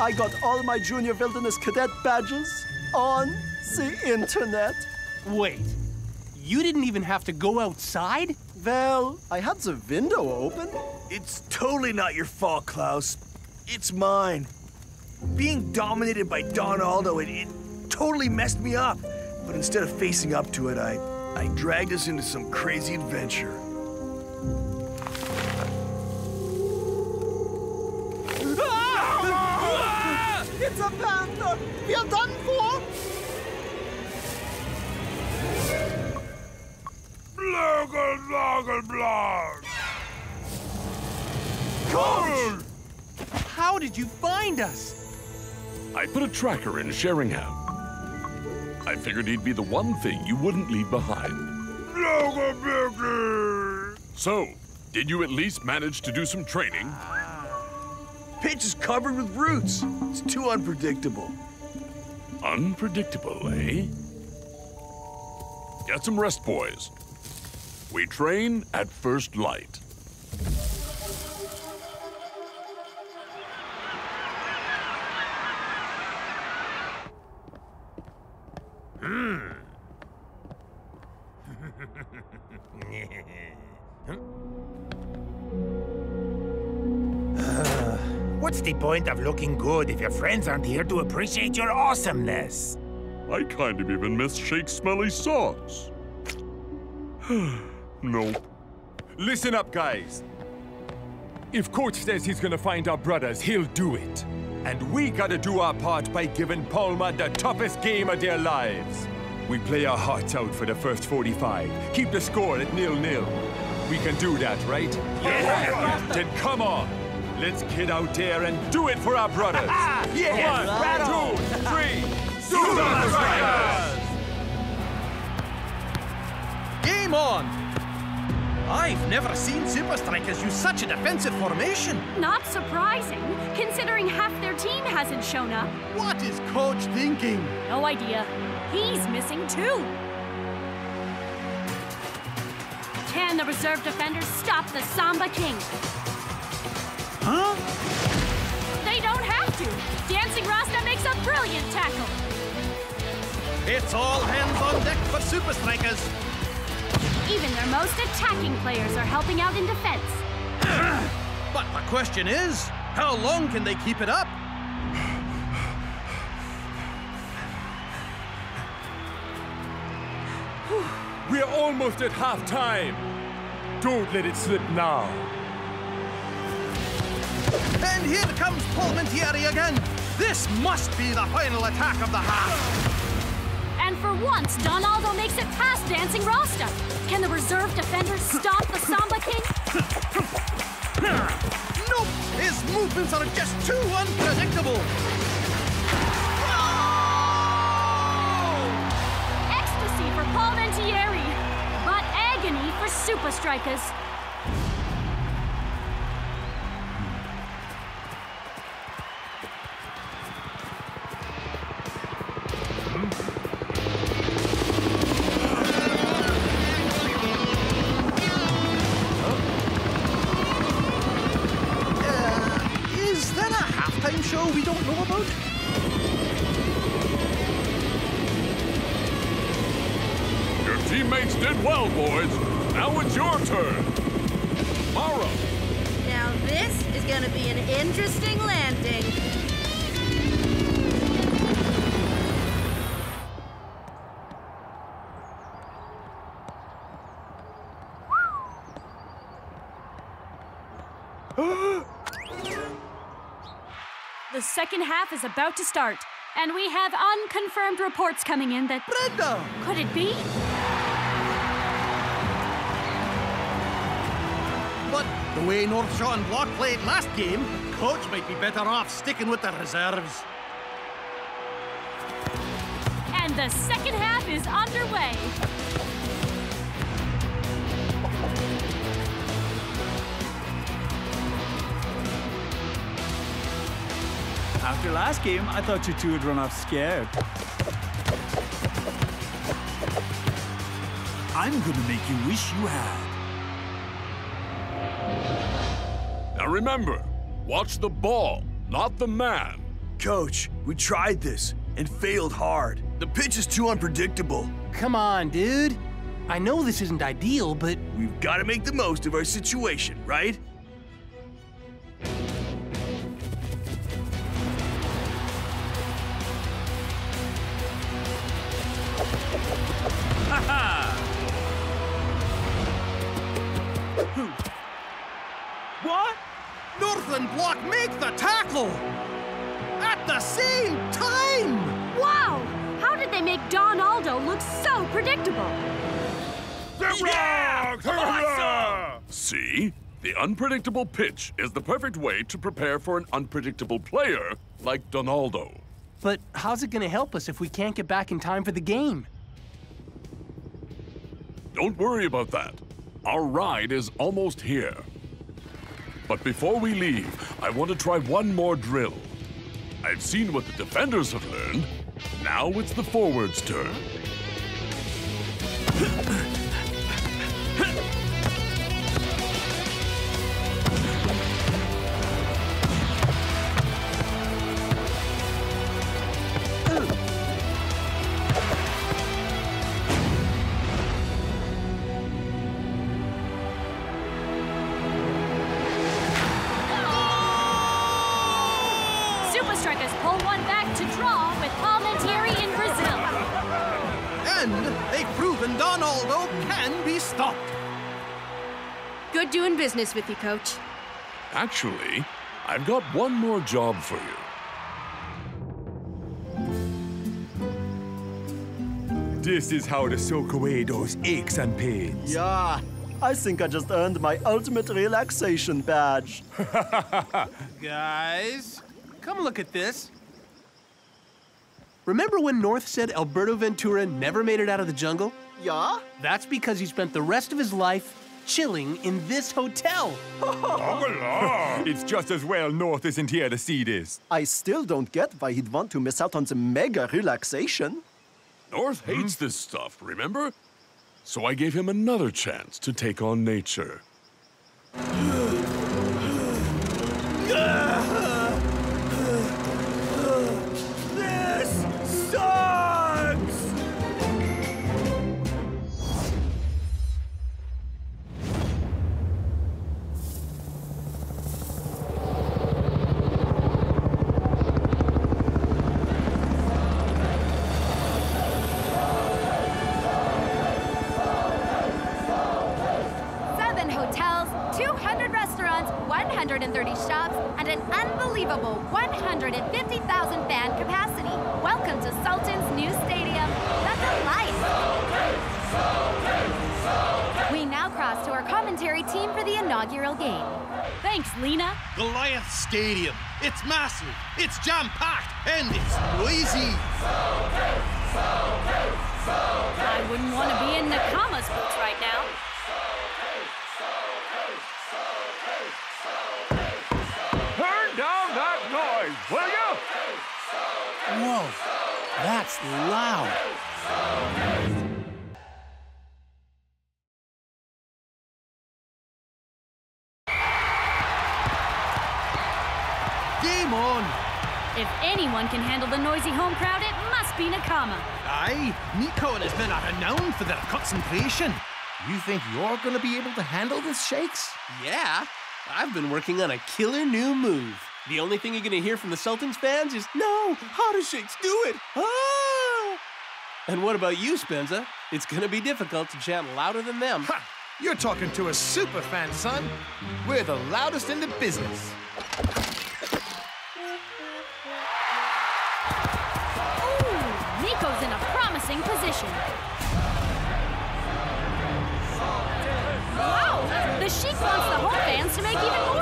I got all my junior wilderness cadet badges on the internet. Wait, you didn't even have to go outside? Well, I had the window open. It's totally not your fault, Klaus. It's mine. Being dominated by Don Aldo, it, it totally messed me up. But instead of facing up to it, I, I dragged us into some crazy adventure. It's a panda! We are done for! Coach! How did you find us? I put a tracker in Sheringham. I figured he'd be the one thing you wouldn't leave behind. So, did you at least manage to do some training? Ah. Pitch is covered with roots. It's too unpredictable. Unpredictable, eh? Get some rest, boys. We train at first light. Hmm. What's the point of looking good if your friends aren't here to appreciate your awesomeness? I kind of even miss Shake Smelly Sauce. nope. Listen up, guys. If Coach says he's gonna find our brothers, he'll do it. And we gotta do our part by giving Palma the toughest game of their lives. We play our hearts out for the first 45. Keep the score at nil-nil. We can do that, right? Yes! Then come on. Let's get out there and do it for our brothers. Ah, yes! One, Rattle! two, three. Supa Strikas! Game on! I've never seen Supa Strikas use such a defensive formation. Not surprising, considering half their team hasn't shown up. What is Coach thinking? No idea. He's missing too. Can the reserve defenders stop the Samba King? Huh? They don't have to. Dancing Rasta makes a brilliant tackle. It's all hands on deck for Supa Strikas. Even their most attacking players are helping out in defense. But the question is, how long can they keep it up? We're almost at halftime. Don't let it slip now. And here comes Palmentieri again. This must be the final attack of the half. And for once, Donaldo makes it past Dancing Rasta. Can the reserve defenders stop the Samba King? Nope! His movements are just too unpredictable. Ecstasy for Palmentieri, but agony for Supa Strikas. Second half is about to start, and we have unconfirmed reports coming in that. Brenda! Could it be? But the way North Shaw and Block played last game, Coach might be better off sticking with the reserves. And the second half is underway. After last game, I thought you two would run off scared. I'm gonna make you wish you had. now remember, watch the ball, not the man. Coach, we tried this and failed hard. The pitch is too unpredictable. Come on, dude. I know this isn't ideal, but We've got to make the most of our situation, right? What? Northland Block make the tackle! At the same time! Wow! How did they make Don Aldo look so predictable? See? The unpredictable pitch is the perfect way to prepare for an unpredictable player like Donaldo. but how's it gonna help us if we can't get back in time for the game? Don't worry about that. Our ride is almost here. But before we leave, I want to try one more drill. I've seen what the defenders have learned. Now it's the forwards' turn. Business with you, Coach. Actually, I've got one more job for you. This is how to soak away those aches and pains. Yeah, I think I just earned my ultimate relaxation badge. Guys, come look at this. Remember when North said Alberto Ventura never made it out of the jungle? Yeah? That's because he spent the rest of his life chilling in this hotel. it's just as well North isn't here to see this. I still don't get why he'd want to miss out on the mega relaxation. North hates hmm? this stuff, remember? So I gave him another chance to take on nature. Stadium. It's massive, it's jam-packed, and it's noisy. I wouldn't want to be in Nakama's If anyone can handle the noisy home crowd, it must be Nakama. Aye, Nico and his men are renowned for their concentration. You think you're gonna be able to handle this, Shakes? Yeah, I've been working on a killer new move. The only thing you're gonna hear from the Sultans fans is, no, how does Shakes do it? Ah! And what about you, Spenza? It's gonna be difficult to chant louder than them. Ha! You're talking to a super fan, son. We're the loudest in the business. Promising position. Wow, the Sheik wants the home fans to make even more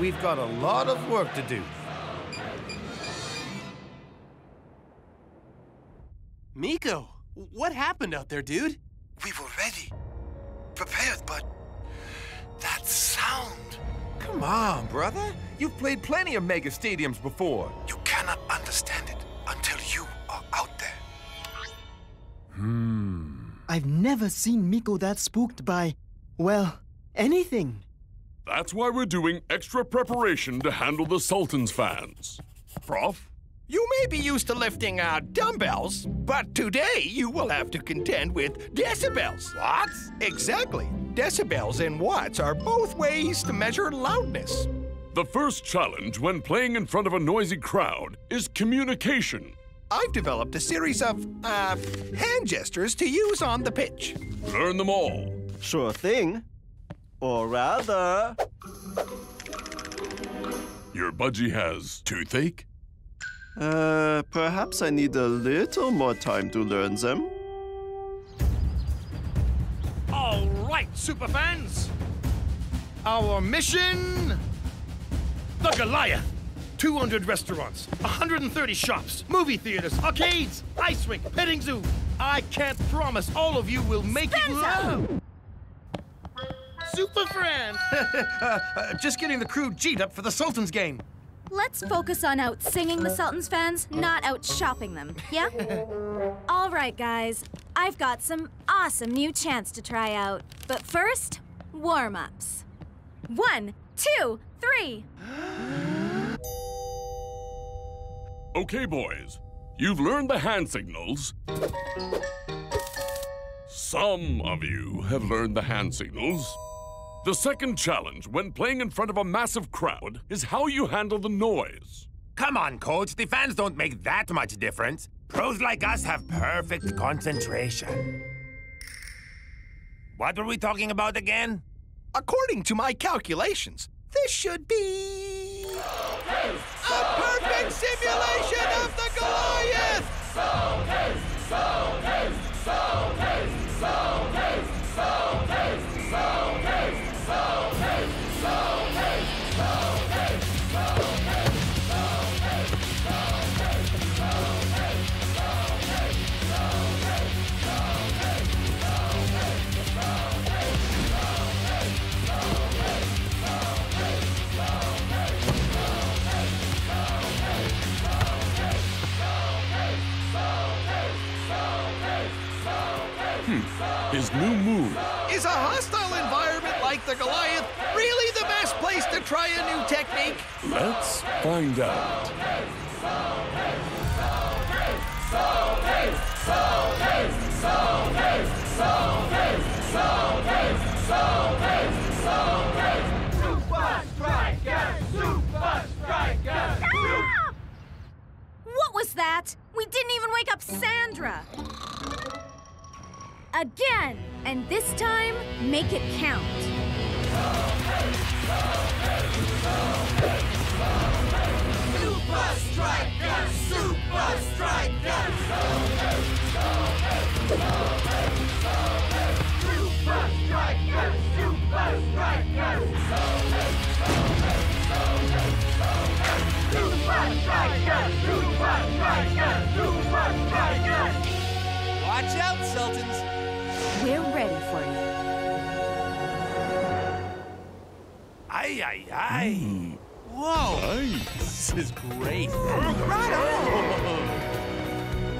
we've got a lot of work to do. Miko, what happened out there, dude? We were ready, prepared, but that sound. Come on, brother. You've played plenty of mega stadiums before. You cannot understand it until you are out there. Hmm. I've never seen Miko that spooked by, well, anything. That's why we're doing extra preparation to handle the Sultan's fans. Prof? You may be used to lifting uh, dumbbells, but today you will have to contend with decibels. What? Exactly. Decibels and watts are both ways to measure loudness. The first challenge when playing in front of a noisy crowd is communication. I've developed a series of, uh, hand gestures to use on the pitch. Learn them all. Sure thing. Or rather, Your budgie has toothache? uh, perhaps I need a little more time to learn them. All right, superfans. Our mission the Goliath. 200 restaurants, 130 shops, movie theaters, arcades, ice rink, petting zoo. I can't promise all of you will make it. Spenza! Super friend! uh, uh, just getting the crew G'd up for the Sultan's game. Let's focus on out singing the Sultan's fans, not out shopping them, yeah? All right, guys. I've got some awesome new chants to try out. But first, warm ups. One, two, three. Okay, boys. You've learned the hand signals. Some of you have learned the hand signals. The second challenge, when playing in front of a massive crowd, is how you handle the noise. Come on, coach. The fans don't make that much difference. Pros like us have perfect concentration. What were we talking about again? According to my calculations, this should be... A perfect simulation of the Goliath! His new move. Is a hostile environment like the Goliath really the best place to try a new technique? Let's find out. What was that? We didn't even wake up Sandra. Again, and this time, make it count. Super Striker! Super Striker! Super Striker! Super Striker! Super Striker! Super Striker! Super Striker! Watch out, Sultans. We're ready for you. Ay, ay, ay. Mm. Whoa! This is great.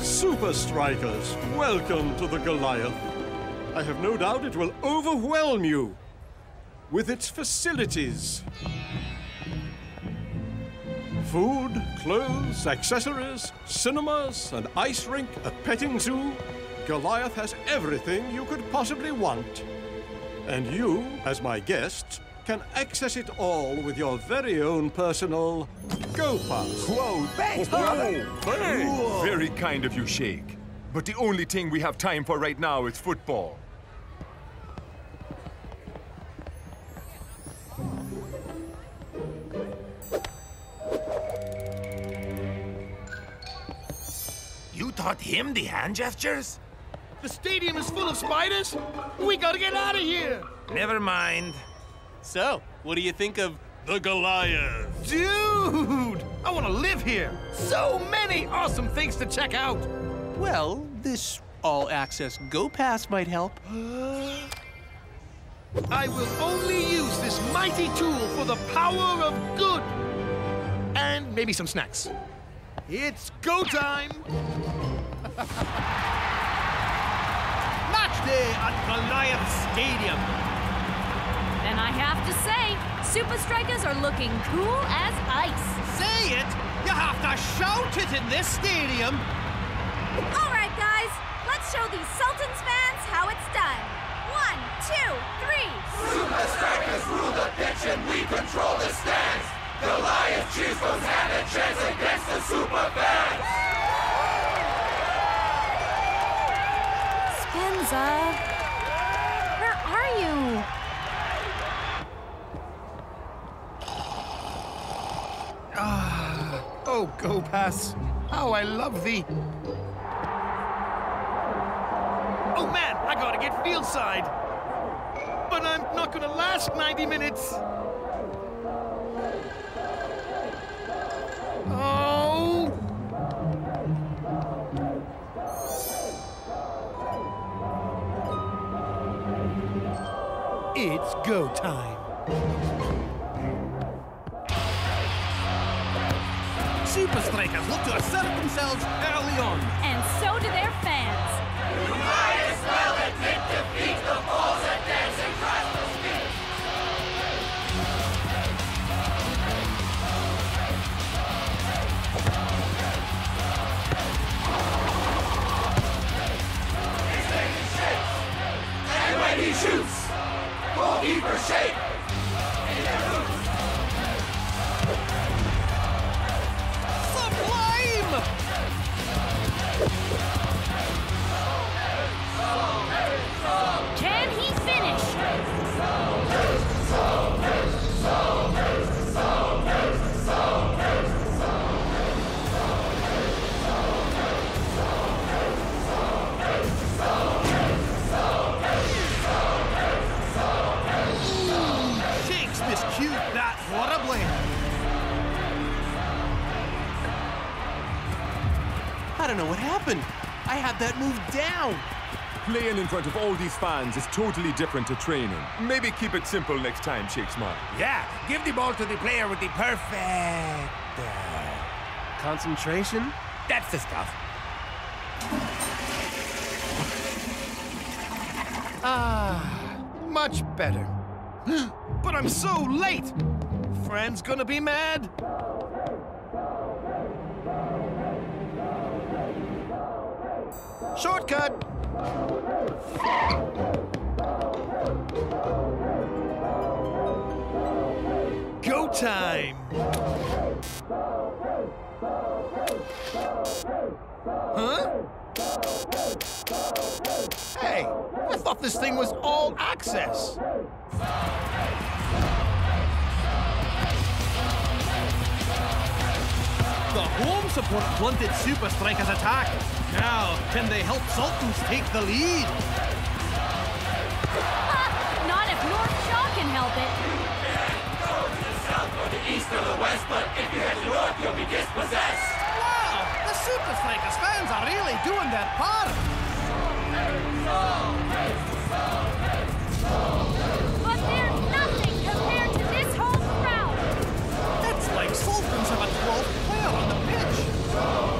Supa Strikas, welcome to the Goliath. I have no doubt it will overwhelm you with its facilities. Food, clothes, accessories, cinemas, an ice rink, a petting zoo. Goliath has everything you could possibly want. And you, as my guests, can access it all with your very own personal Go Pass. Whoa, thanks, Whoa, Whoa. Very kind of you, Shake. But the only thing we have time for right now is football. You taught him the hand gestures? The stadium is full of spiders? We gotta get out of here! Never mind. So, what do you think of the Goliath? Dude! I wanna live here! So many awesome things to check out! Well, this all access Go Pass might help. I will only use this mighty tool for the power of good! And maybe some snacks. It's go time! Match day at Goliath Stadium! Then I have to say, Supa Strikas are looking cool as ice. Say it! You have to shout it in this stadium! All right, guys, let's show these Sultans fans how it's done. One, two, three. Supa Strikas rule the pitch and we control the stands! Goliath Cheesebones had a chance against the Super Fans! Spenza, where are you? Ah, oh, Go Pass. How I love thee. Oh man, I gotta get field side. But I'm not gonna last 90 minutes. Oh! It's go time. Supa Strikas look to assert themselves early on. Goalkeeper shake. I don't know what happened. I had that move down. Playing in front of all these fans is totally different to training. Maybe keep it simple next time, Shakes Mark. Yeah, give the ball to the player with the perfect... Concentration? That's the stuff. Ah, much better. but I'm so late. Fran's gonna be mad. Shortcut. Go time. Huh? Hey, I thought this thing was all access. The home support blunted Supa Strikas' attack. Now, can they help Sultans take the lead? Not if North Shaw can help it. You go to the south or the east or the west, but if you head north, you'll be dispossessed. Wow, the Supa Strikas fans are really doing their part. But they're nothing compared to this home crowd. That's like Sultans have a 12th player on the pitch.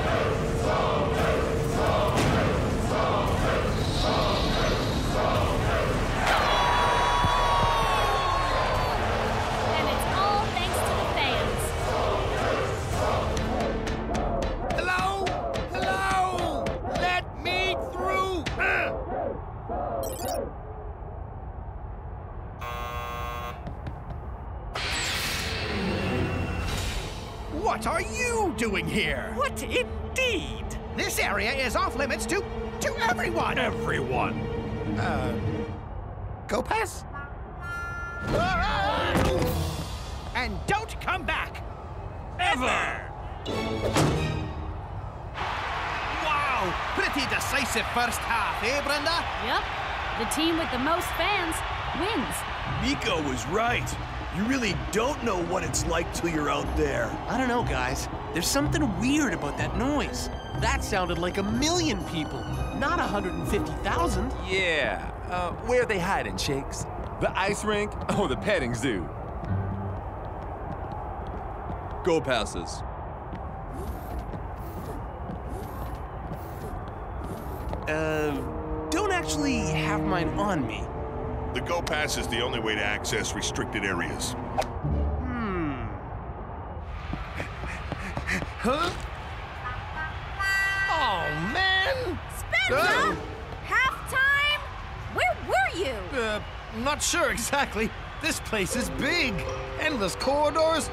What are you doing here? What indeed? This area is off limits to to everyone. Everyone. Uh, go pass. And don't come back. Ever! Wow, pretty decisive first half, eh, Brenda? Yep. The team with the most fans wins. Miko was right. You really don't know what it's like till you're out there. I don't know, guys. There's something weird about that noise. That sounded like a million people, not 150,000. Yeah. Uh, where are they hiding, Shakes? The ice rink or the petting zoo? Go passes. Uh, don't actually have mine on me. The Go Pass is the only way to access restricted areas. Hmm. Huh? Oh, man! Spenza! Halftime? Where were you? Uh, not sure exactly. This place is big. Endless corridors.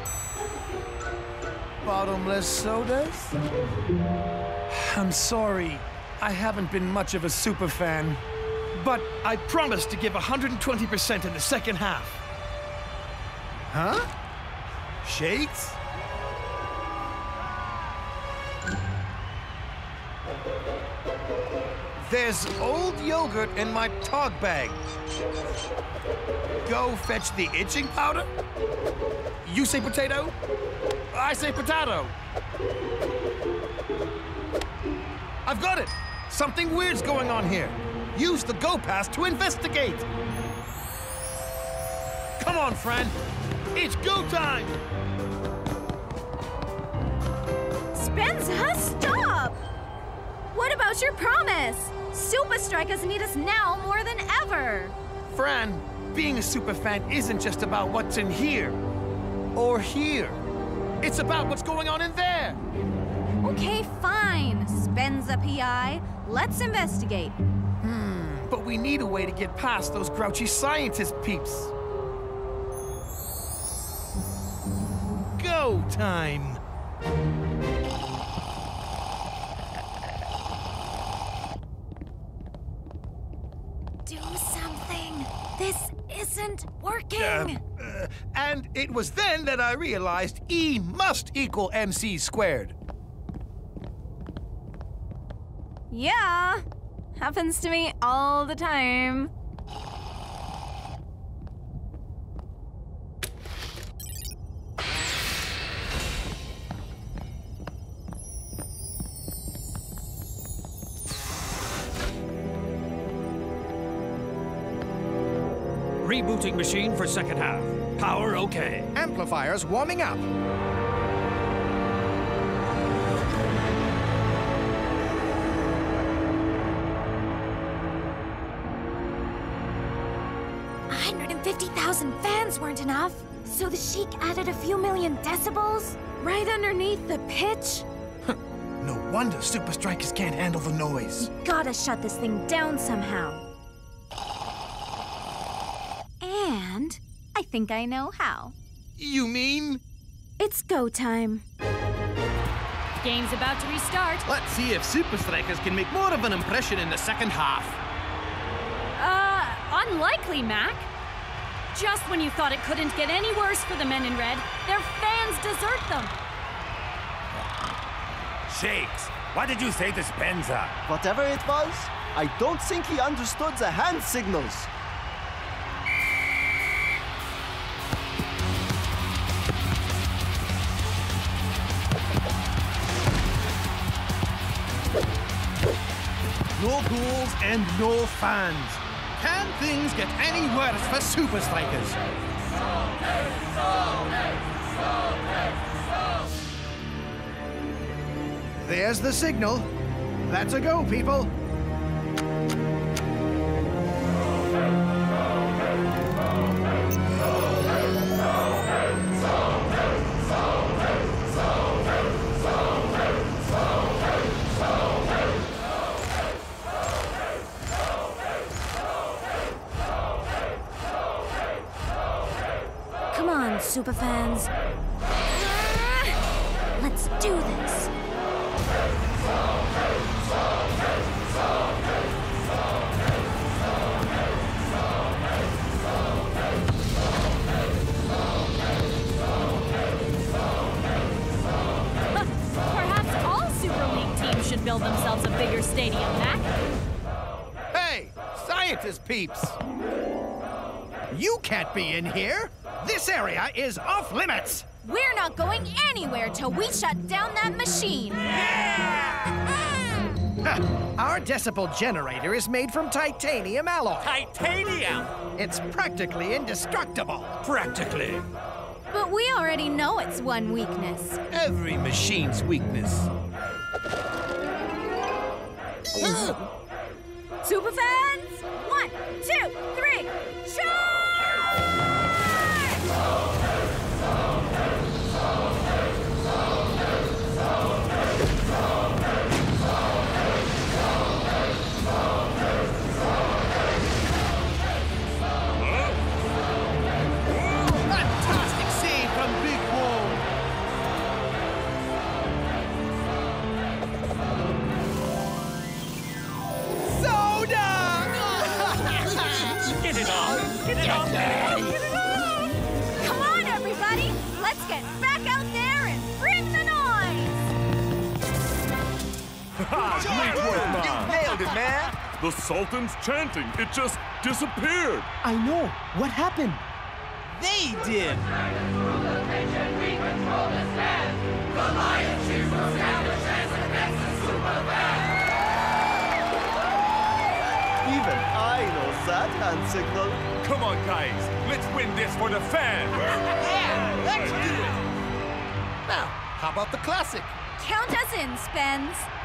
Bottomless sodas. I'm sorry. I haven't been much of a super fan. But I promise to give 120% in the second half. Huh? Shakes? There's old yogurt in my tog bag. Go fetch the itching powder? You say potato? I say potato. I've got it. Something weird's going on here. Use the Go Pass to investigate. Come on, friend. It's go time. Spenza, stop! What about your promise? Super Strikers need us now more than ever. Fran, being a super fan isn't just about what's in here or here. It's about what's going on in there. Okay, fine, Spenza PI. Let's investigate. But we need a way to get past those grouchy scientist peeps. Go time! Do something. This isn't working. Uh, uh, and it was then that I realized E must equal MC squared. Yeah. Happens to me all the time. Rebooting machine for second half. Power okay. Amplifiers warming up. fans weren't enough, so the Sheik added a few million decibels right underneath the pitch. no wonder Supa Strikas can't handle the noise. We gotta shut this thing down somehow. And I think I know how. You mean? It's go time. Game's about to restart. Let's see if Supa Strikas can make more of an impression in the second half. Uh, unlikely, Mac. Just when you thought it couldn't get any worse for the men in red, their fans desert them. Shakes, what did you say to Spenza? Whatever it was, I don't think he understood the hand signals. No goals and no fans. Can things get any worse for Supa Strikas? There's the signal. That's a go, people. Decibel generator is made from titanium alloy. Titanium? It's practically indestructible. Practically. But we already know it's one weakness. Every machine's weakness. Superfans, one, two, three, The Sultan's chanting. It just disappeared. I know. What happened? They did. Even I know that hand signal. Come on, guys. Let's win this for the fans. Yeah, let's do it. Now, how about the classic? Count us in, Spence.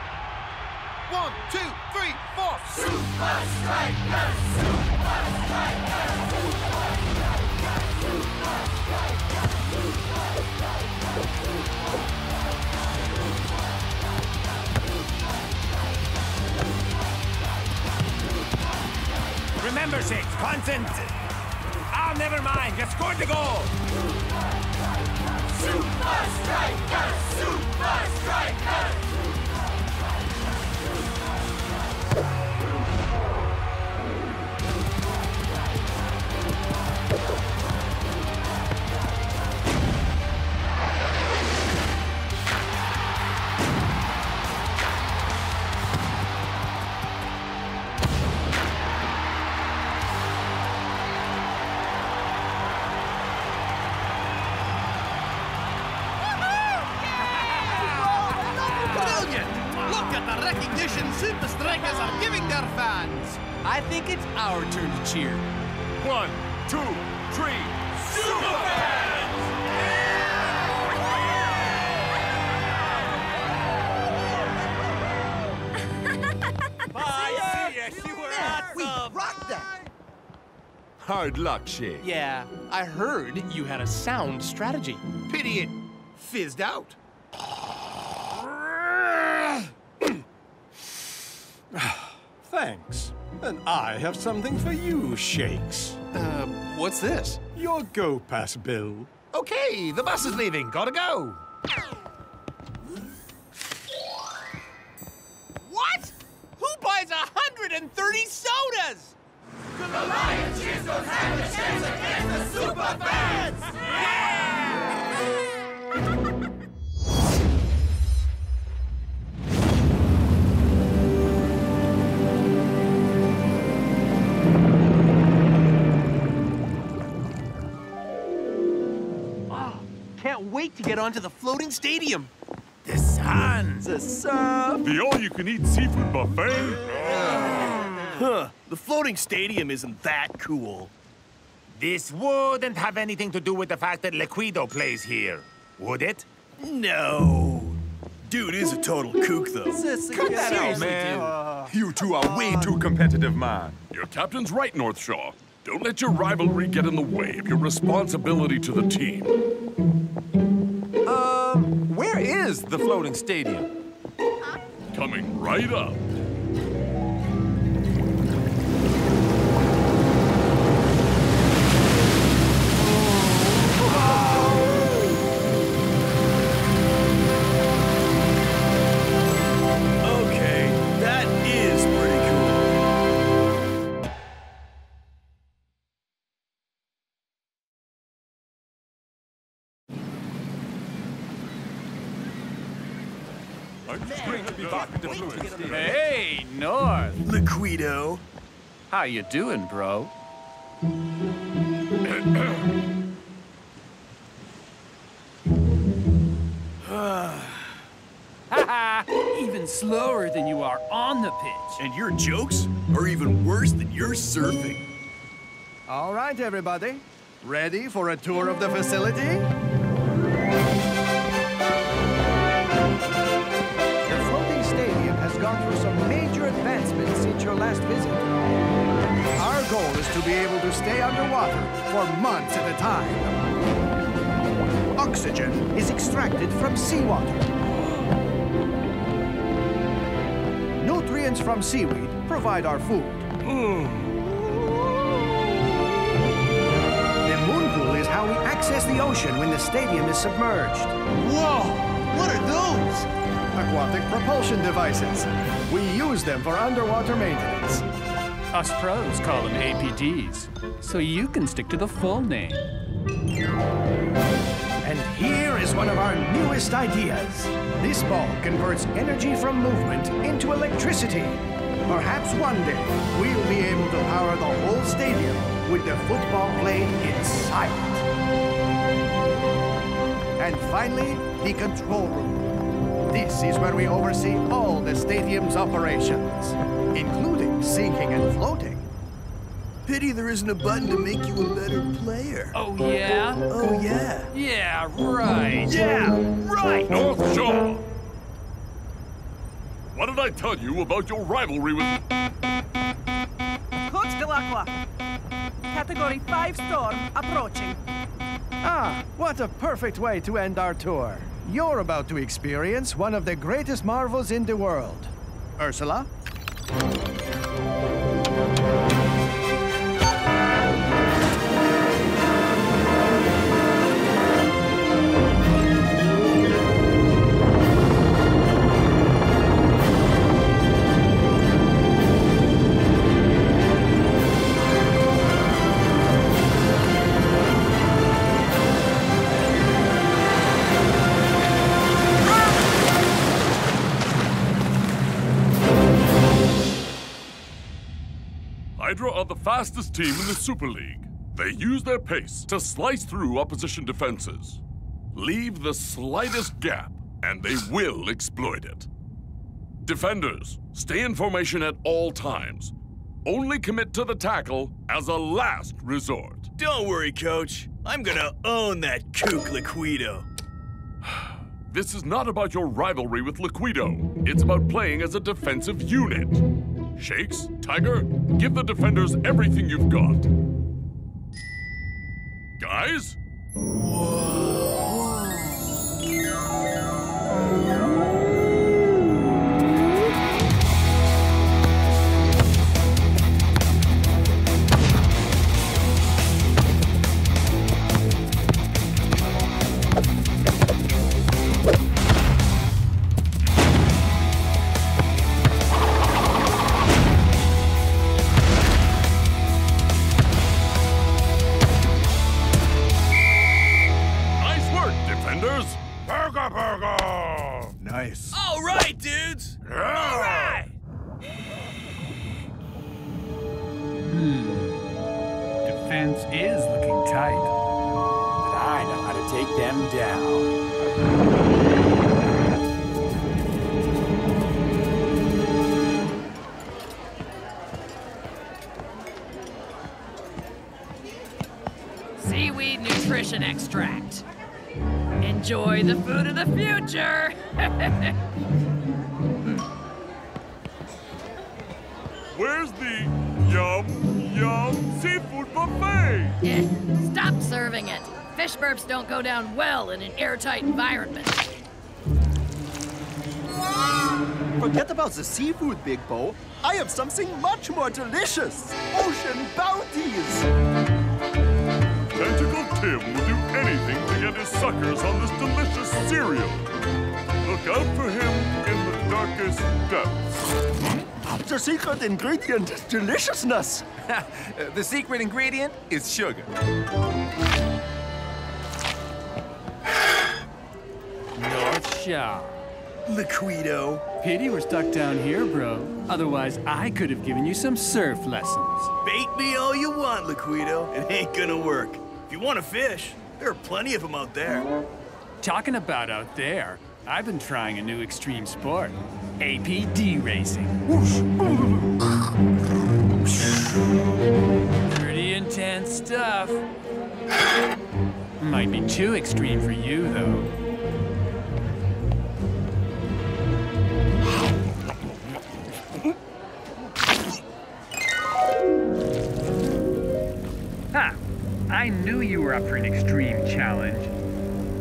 One, two, three, four. Supa Strikas! Supa Strikas! Remember, Shakes, concentrate. Ah, never mind. You scored the goal. Supa Strikas! Supa Strikas! Hard luck, Shake. Yeah, I heard you had a sound strategy. Pity it fizzed out. Thanks. And I have something for you, Shakes. Uh, what's this? Your Go Pass bill. Okay, the bus is leaving. Gotta go. What? Who buys 130 sodas? The Lions just don't have a chance against the Super Fans! Oh, can't wait to get onto the floating stadium. The sun. The sun. The all-you-can-eat seafood buffet? Huh. The floating stadium isn't that cool. This wouldn't have anything to do with the fact that Liquido plays here, would it? No. Dude is a total kook, though. Cut that out, man. You two are way too competitive, man. Your captain's right, North Northshaw. Don't let your rivalry get in the way of your responsibility to the team. Um, where is the floating stadium? Coming right up. How you doing, bro? Haha, even slower than you are on the pitch. And your jokes are even worse than your surfing. All right, everybody. Ready for a tour of the facility? The floating stadium has gone through some major advancements since your last visit. Goal is to be able to stay underwater for months at a time. Oxygen is extracted from seawater. Nutrients from seaweed provide our food. The moon pool is how we access the ocean when the stadium is submerged. Whoa! What are those? Aquatic propulsion devices. We use them for underwater maintenance. Us pros call them APDs, so you can stick to the full name. And here is one of our newest ideas. This ball converts energy from movement into electricity. Perhaps one day we'll be able to power the whole stadium with the football played inside it. And finally, the control room. This is where we oversee all the stadium's operations, including sinking and floating. Pity there isn't a button to make you a better player. Oh, yeah? Oh, yeah. Yeah, right. Yeah, right. North Shaw! What did I tell you about your rivalry with... Coach Delacqua. Category 5 storm approaching. Ah, what a perfect way to end our tour. You're about to experience one of the greatest marvels in the world. Ursula? The fastest team in the Super League. They use their pace to slice through opposition defenses. Leave the slightest gap, and they will exploit it. Defenders, stay in formation at all times. Only commit to the tackle as a last resort. Don't worry, coach. I'm gonna own that kook Liquido. This is not about your rivalry with Liquido. It's about playing as a defensive unit. Shakes, Tiger, give the defenders everything you've got. Guys? Nice Nice. All right, dudes. All right. Hmm. Defense is looking tight. But I know how to take them down. Seaweed nutrition extract. Enjoy the food of the future. Where's the yum, yum seafood buffet? Eh, Stop serving it. Fish burps don't go down well in an airtight environment. Forget about the seafood, Big Bo. I have something much more delicious. Ocean bounties. Tentacle Tim will do anything to get his suckers on this delicious cereal. Look out for him in the darkest depths. The secret ingredient is deliciousness. the secret ingredient is sugar. North Shaw. Liquido. Pity we're stuck down here, bro. Otherwise, I could have given you some surf lessons. Bait me all you want, Liquido. It ain't gonna work. If you want to fish, there are plenty of them out there. Talking about out there, I've been trying a new extreme sport APD racing. Pretty intense stuff. Might be too extreme for you, though. Ha! I knew you were up for an extreme challenge.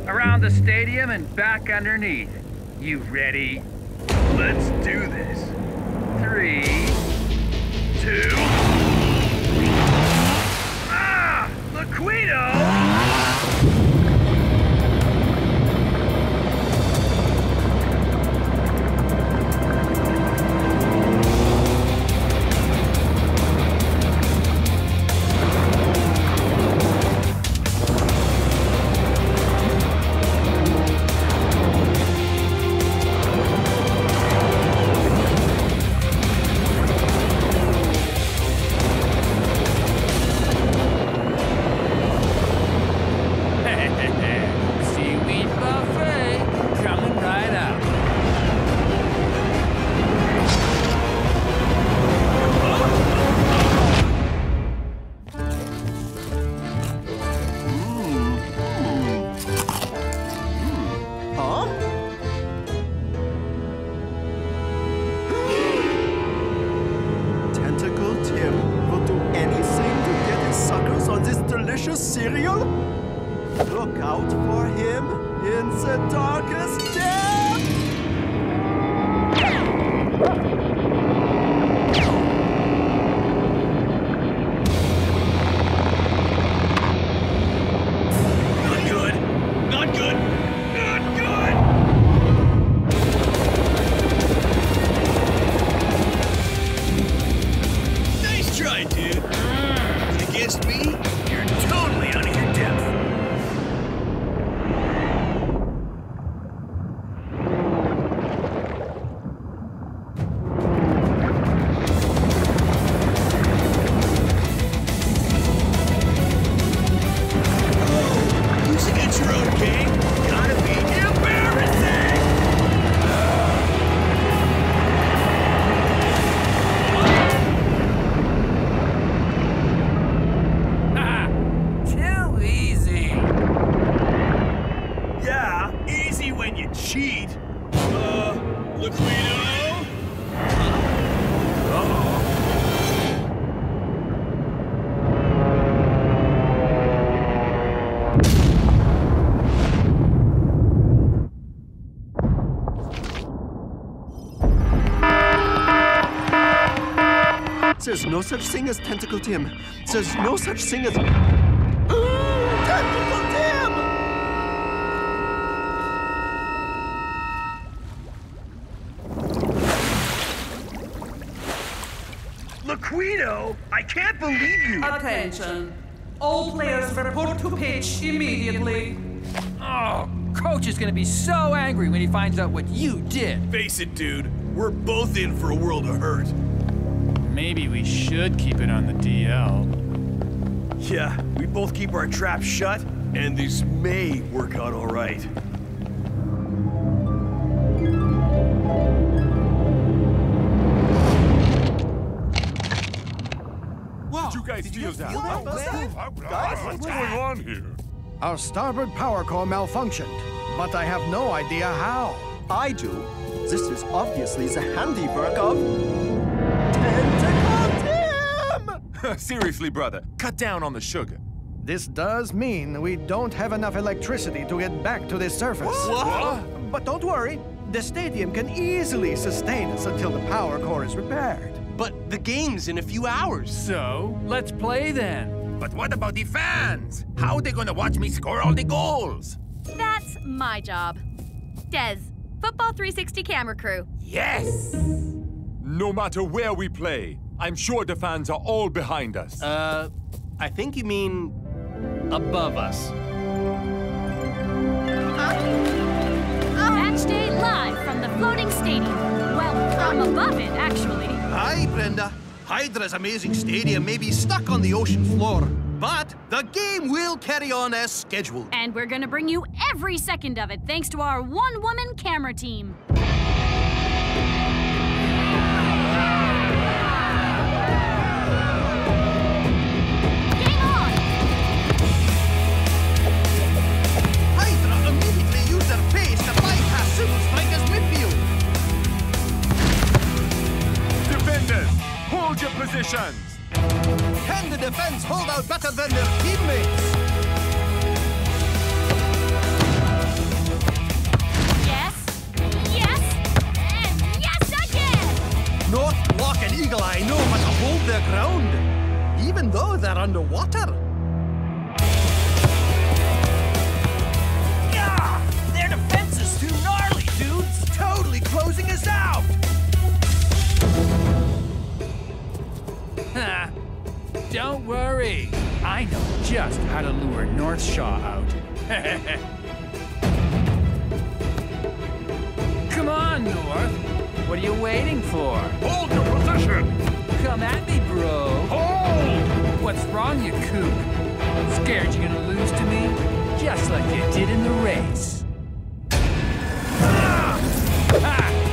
Around the stadium and back underneath. You ready? Let's do this. Three, two. Ah! Liquido! There's no such thing as Tentacle Tim. There's no such thing as. Tentacle Tim! Liquido, I can't believe you. Attention. All players report to pitch immediately. Oh, Coach is gonna be so angry when he finds out what you did. Face it, dude. We're both in for a world of hurt. Maybe we should keep it on the DL. Yeah, we both keep our traps shut, and this may work out all right. Did you guys feel that? Guys, what's going on here? Our starboard power core malfunctioned, but I have no idea how. I do. This is obviously the handiwork of. Tentacle Tim! Seriously, brother, cut down on the sugar. This does mean we don't have enough electricity to get back to the surface. What? But don't worry, the stadium can easily sustain us until the power core is repaired. But the game's in a few hours. So, let's play then. But what about the fans? How are they gonna watch me score all the goals? That's my job. Des, Football 360 camera crew. Yes! No matter where we play, I'm sure the fans are all behind us. Uh, I think you mean above us. Match day live from the floating stadium. Well, from above it, actually. Hi, Brenda. Hydra's amazing stadium may be stuck on the ocean floor, but the game will carry on as scheduled. And we're gonna bring you every second of it thanks to our one woman camera team. Hold your positions. Can the defense hold out better than their teammates? Yes, yes, and yes again! North Block and Eagle Eye know how to hold their ground, even though they're underwater. Gah! Their defense is too gnarly, dudes! Totally closing us out! Don't worry. I know just how to lure North Shaw out. Come on, North. What are you waiting for? Hold your position! Come at me, bro. Hold! What's wrong, you kook? Scared you're gonna lose to me? Just like you did in the race. Ah! Ha!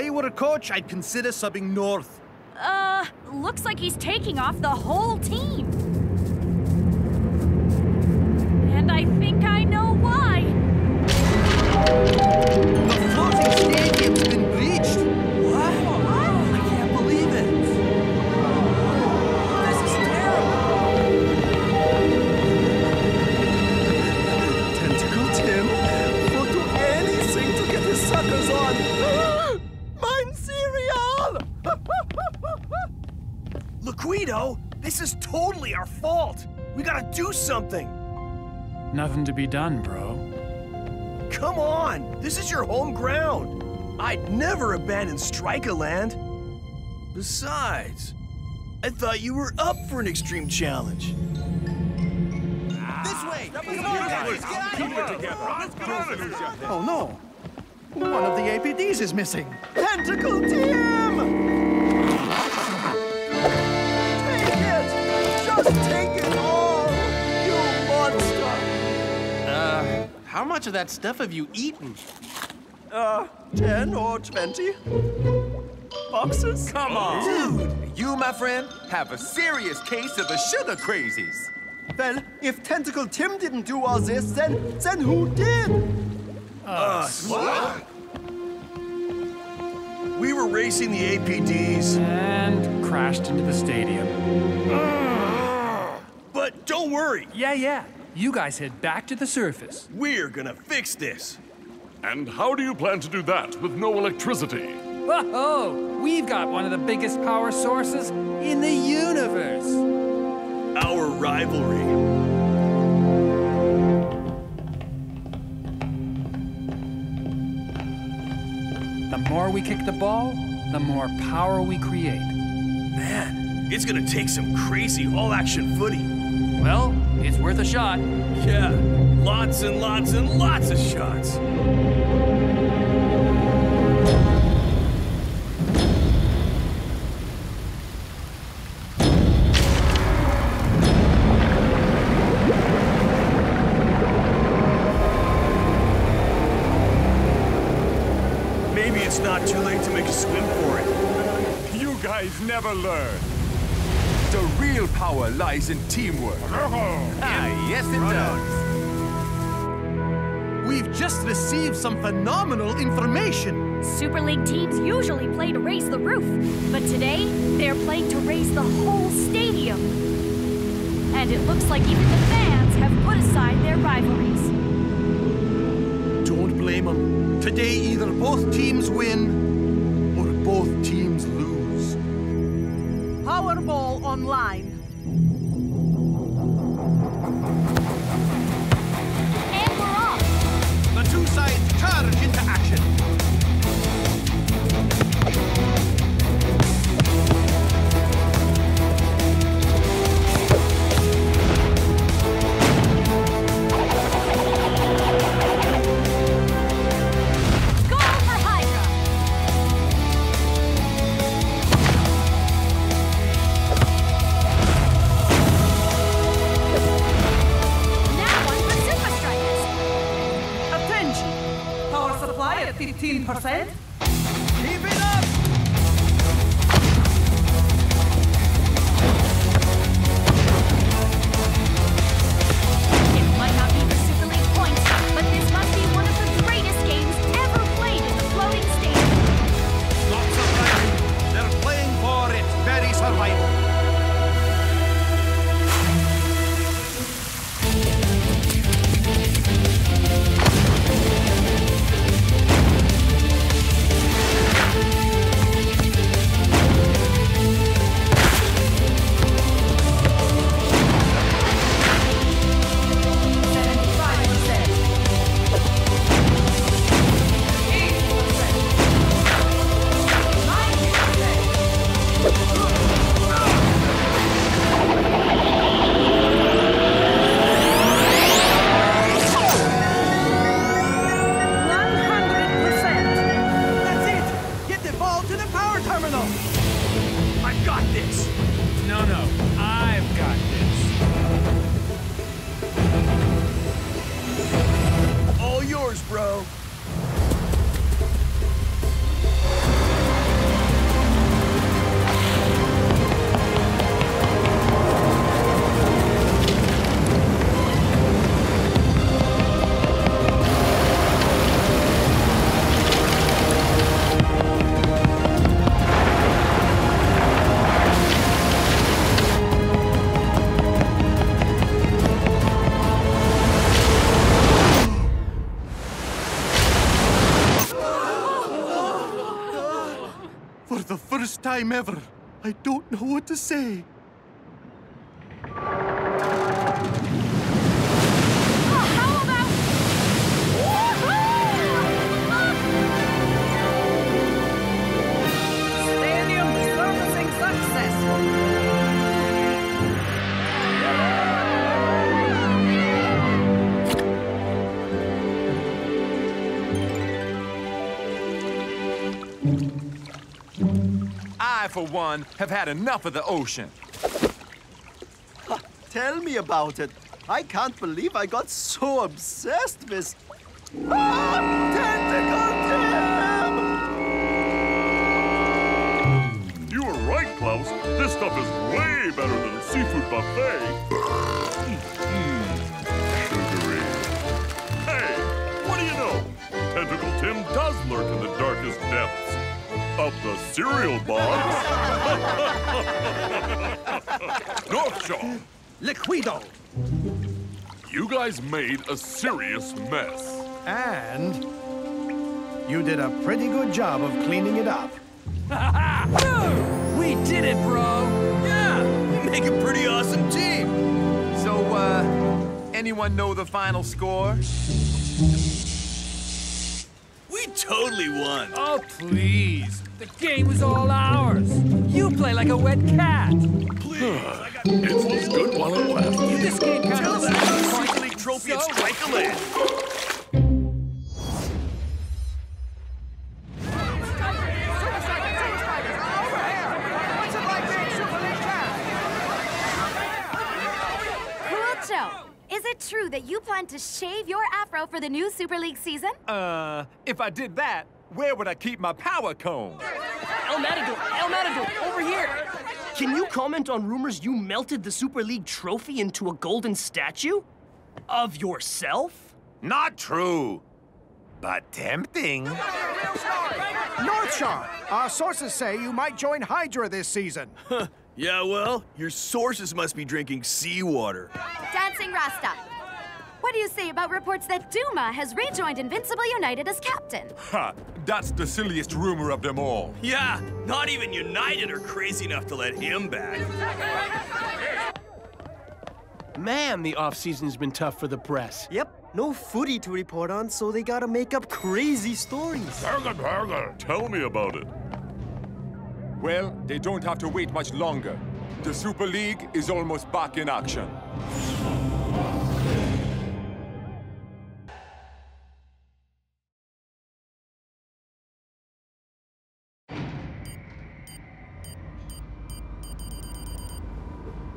I were a coach, I'd consider subbing North. Uh, looks like he's taking off the whole team. And I think I know why. Gotta do something. Nothing to be done, bro. Come on! This is your home ground! I'd never abandon Striker Land! Besides, I thought you were up for an extreme challenge. This way! Oh no! One of the APDs is missing. Tentacle Tim! How much of that stuff have you eaten? Uh, 10 or 20 boxes? Come on! Dude, you, my friend, have a serious case of the sugar crazies. Well, if Tentacle Tim didn't do all this, then then who did? Us. What? We were racing the APDs. And crashed into the stadium. But don't worry. Yeah, yeah. You guys head back to the surface. We're gonna fix this. And how do you plan to do that with no electricity? Whoa! We've got one of the biggest power sources in the universe. Our rivalry. The more we kick the ball, the more power we create. Man, it's gonna take some crazy all-action footy. Well, it's worth a shot. Yeah, lots and lots and lots of shots. Maybe it's not too late to make a swim for it. You guys never learn. The real power lies in teamwork. ah, yes, it does. We've just received some phenomenal information. Super League teams usually play to raise the roof, but today they're playing to raise the whole stadium. And it looks like even the fans have put aside their rivalries. Don't blame them. Today, either both teams win or both teams lose. Powerball online. Time ever, I don't know what to say. For one, have had enough of the ocean. Tell me about it. I can't believe I got so obsessed with... Ah! Tentacle Tim! You were right, Klaus. This stuff is way better than a seafood buffet. Mm, Sugary. Hey, what do you know? Tentacle Tim does lurk in the darkest depths of the cereal box. North Shaw. Liquido. You guys made a serious mess. And you did a pretty good job of cleaning it up. we did it, bro! Yeah, we make a pretty awesome team. So, uh, anyone know the final score? We totally won. Oh, please. The game was all ours. You play like a wet cat. Please, it was good while it lasted. This game kind Tell of them the Super League trophy and So- strike a lid. Cool Joe, is it true that you plan to shave your afro for the new Super League season? Uh, if I did that, where would I keep my power cone? El Matador, El Matador, over here! Can you comment on rumors you melted the Super League trophy into a golden statue? Of yourself? Not true, but tempting. Northshire, our sources say you might join Hydra this season. Yeah, well, your sources must be drinking seawater. Dancing Rasta. What do you say about reports that Duma has rejoined Invincible United as captain? Ha! That's the silliest rumor of them all. Yeah, not even United are crazy enough to let him back. Man, the off-season's been tough for the press. Yep, no footy to report on, so they gotta make up crazy stories. Burger, burger. Tell me about it. Well, they don't have to wait much longer. The Super League is almost back in action.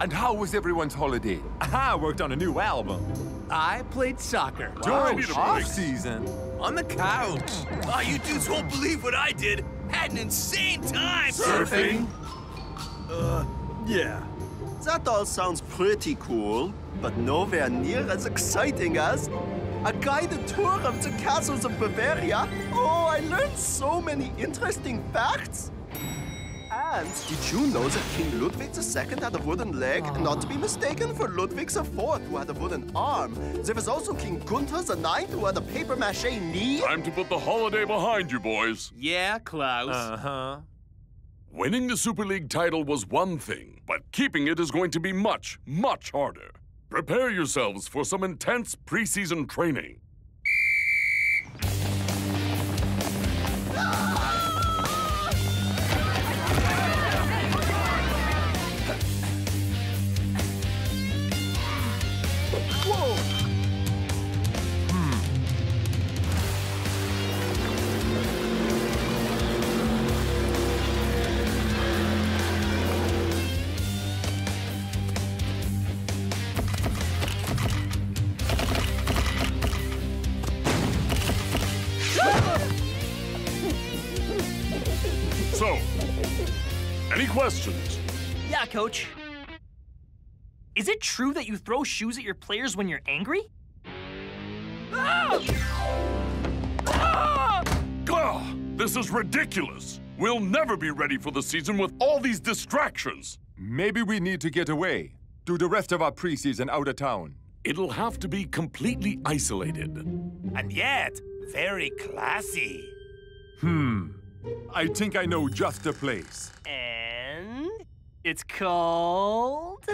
And how was everyone's holiday? I worked on a new album. I played soccer. During need off-season. On the couch. Ah, you dudes won't believe what I did. Had an insane time. Surfing? Uh, yeah. That all sounds pretty cool, but nowhere near as exciting as a guided tour of the castles of Bavaria. Oh, I learned so many interesting facts. And did you know that King Ludwig II had a wooden leg, not to be mistaken for Ludwig IV, who had a wooden arm? There was also King Gunther IX, who had a paper mache knee. Time to put the holiday behind you, boys. Yeah, Klaus. Uh-huh. Winning the Super League title was one thing, but keeping it is going to be much, much harder. Prepare yourselves for some intense preseason training. true that you throw shoes at your players when you're angry? Ah! Gah! This is ridiculous. We'll never be ready for the season with all these distractions. Maybe we need to get away. Do the rest of our preseason out of town. It'll have to be completely isolated. And yet, very classy. Hmm. I think I know just the place. And it's called.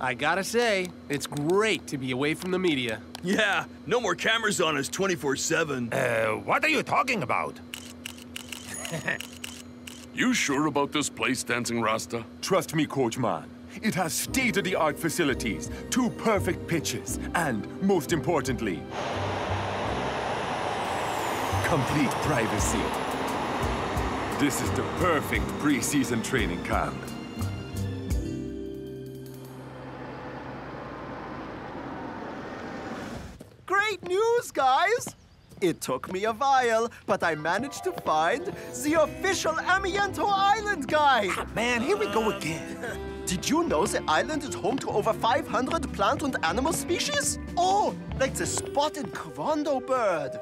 I gotta say, it's great to be away from the media. Yeah, no more cameras on us 24-7. Uh, what are you talking about? You sure about this place, Dancing Rasta? Trust me, Coach Man. It has state-of-the-art facilities, two perfect pitches, and, most importantly, complete privacy. This is the perfect pre-season training camp. Great news, guys! It took me a while, but I managed to find the official Amiento Island guide. Ah, man, here we go again. Did you know the island is home to over 500 plant and animal species? Oh, like the spotted quondo bird.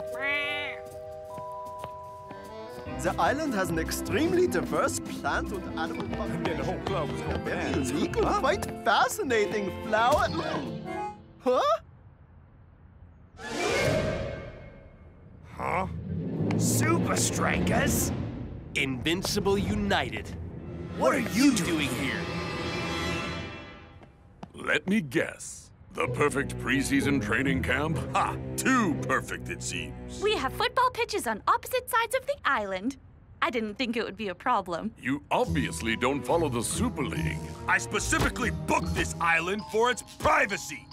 The island has an extremely diverse plant and animal population. the whole club was going Very bananas. unique and quite fascinating flower. Huh? Huh? Supa Strikas? Invincible United. What are you doing here? Let me guess. The perfect preseason training camp? Ha! Too perfect, it seems. We have football pitches on opposite sides of the island. I didn't think it would be a problem. You obviously don't follow the Super League. I specifically booked this island for its privacy.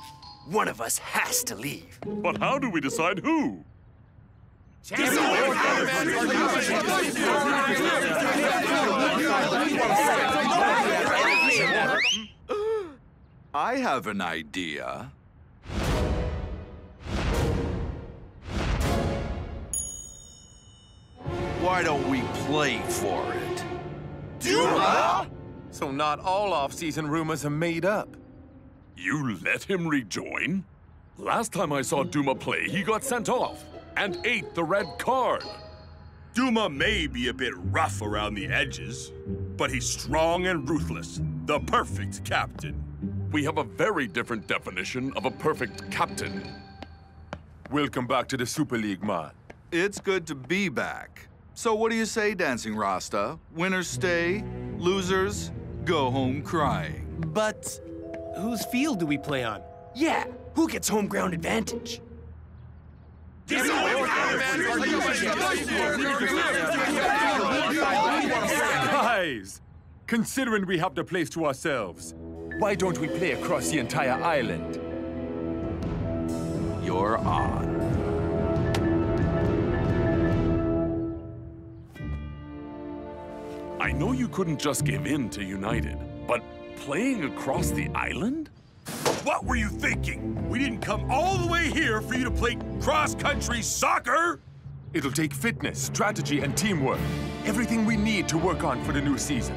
One of us has to leave. But how do we decide who? I have an idea. Why don't we play for it? Duma? So not all off-season rumors are made up. You let him rejoin? Last time I saw Duma play, he got sent off and ate the red card. Duma may be a bit rough around the edges, but he's strong and ruthless. The perfect captain. We have a very different definition of a perfect captain. Welcome back to the Super League, man. It's good to be back. So what do you say, Dancing Rasta? Winners stay, losers go home crying. But whose field do we play on? Yeah, who gets home ground advantage? Guys, considering we have the place to ourselves, why don't we play across the entire island? You're on. I know you couldn't just give in to United, but playing across the island? What were you thinking? We didn't come all the way here for you to play cross-country soccer? It'll take fitness, strategy, and teamwork. Everything we need to work on for the new season.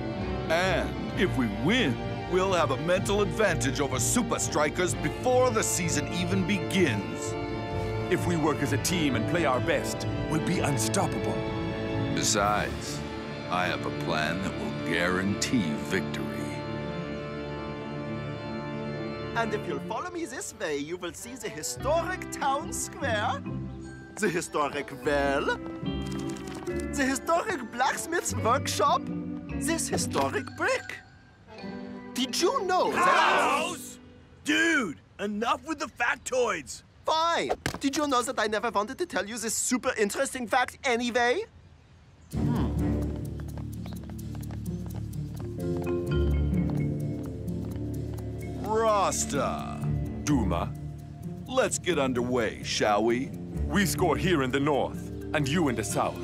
And if we win, we'll have a mental advantage over Supa Strikas before the season even begins. If we work as a team and play our best, we'll be unstoppable. Besides, I have a plan that will guarantee victory. And if you'll follow me this way, you will see the historic town square, the historic well, the historic blacksmith's workshop, this historic brick. Did you know that... House? Dude, enough with the factoids. Fine. Did you know that I never wanted to tell you this super interesting fact anyway? Rasta. Duma. Let's get underway, shall we? We score here in the north, and you in the south.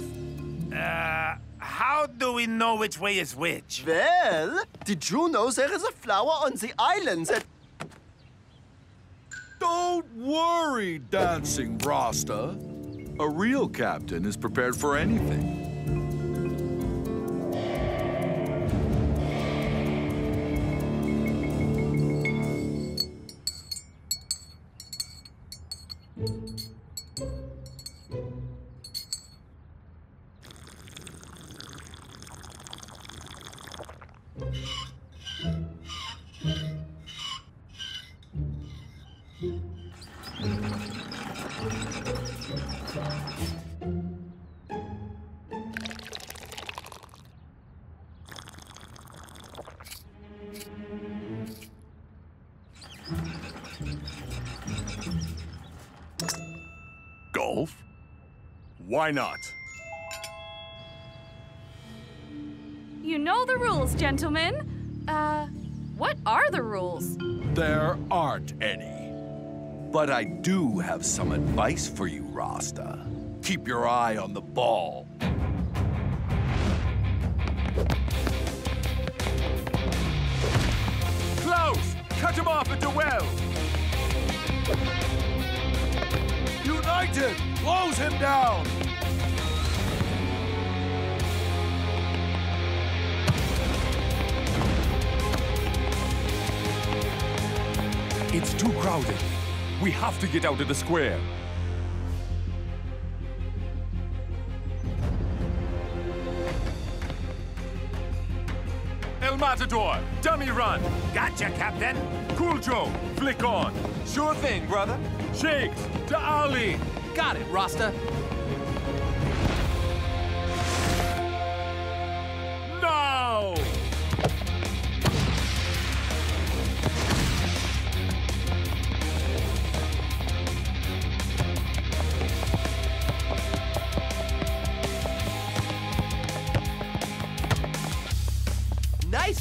Uh, how do we know which way is which? Well, did you know there is a flower on the island that... Don't worry, Dancing Rasta. A real captain is prepared for anything. Golf? Why not? You know the rules, gentlemen. Uh, what are the rules? There aren't any. But I do have some advice for you, Rasta. Keep your eye on the ball. Klaus! Cut him off at the well! United! Close him down! It's too crowded. We have to get out of the square. El Matador, dummy run. Gotcha, Captain. Cool Joe, flick on. Sure thing, brother. Shakes, to Ali. Got it, Rasta.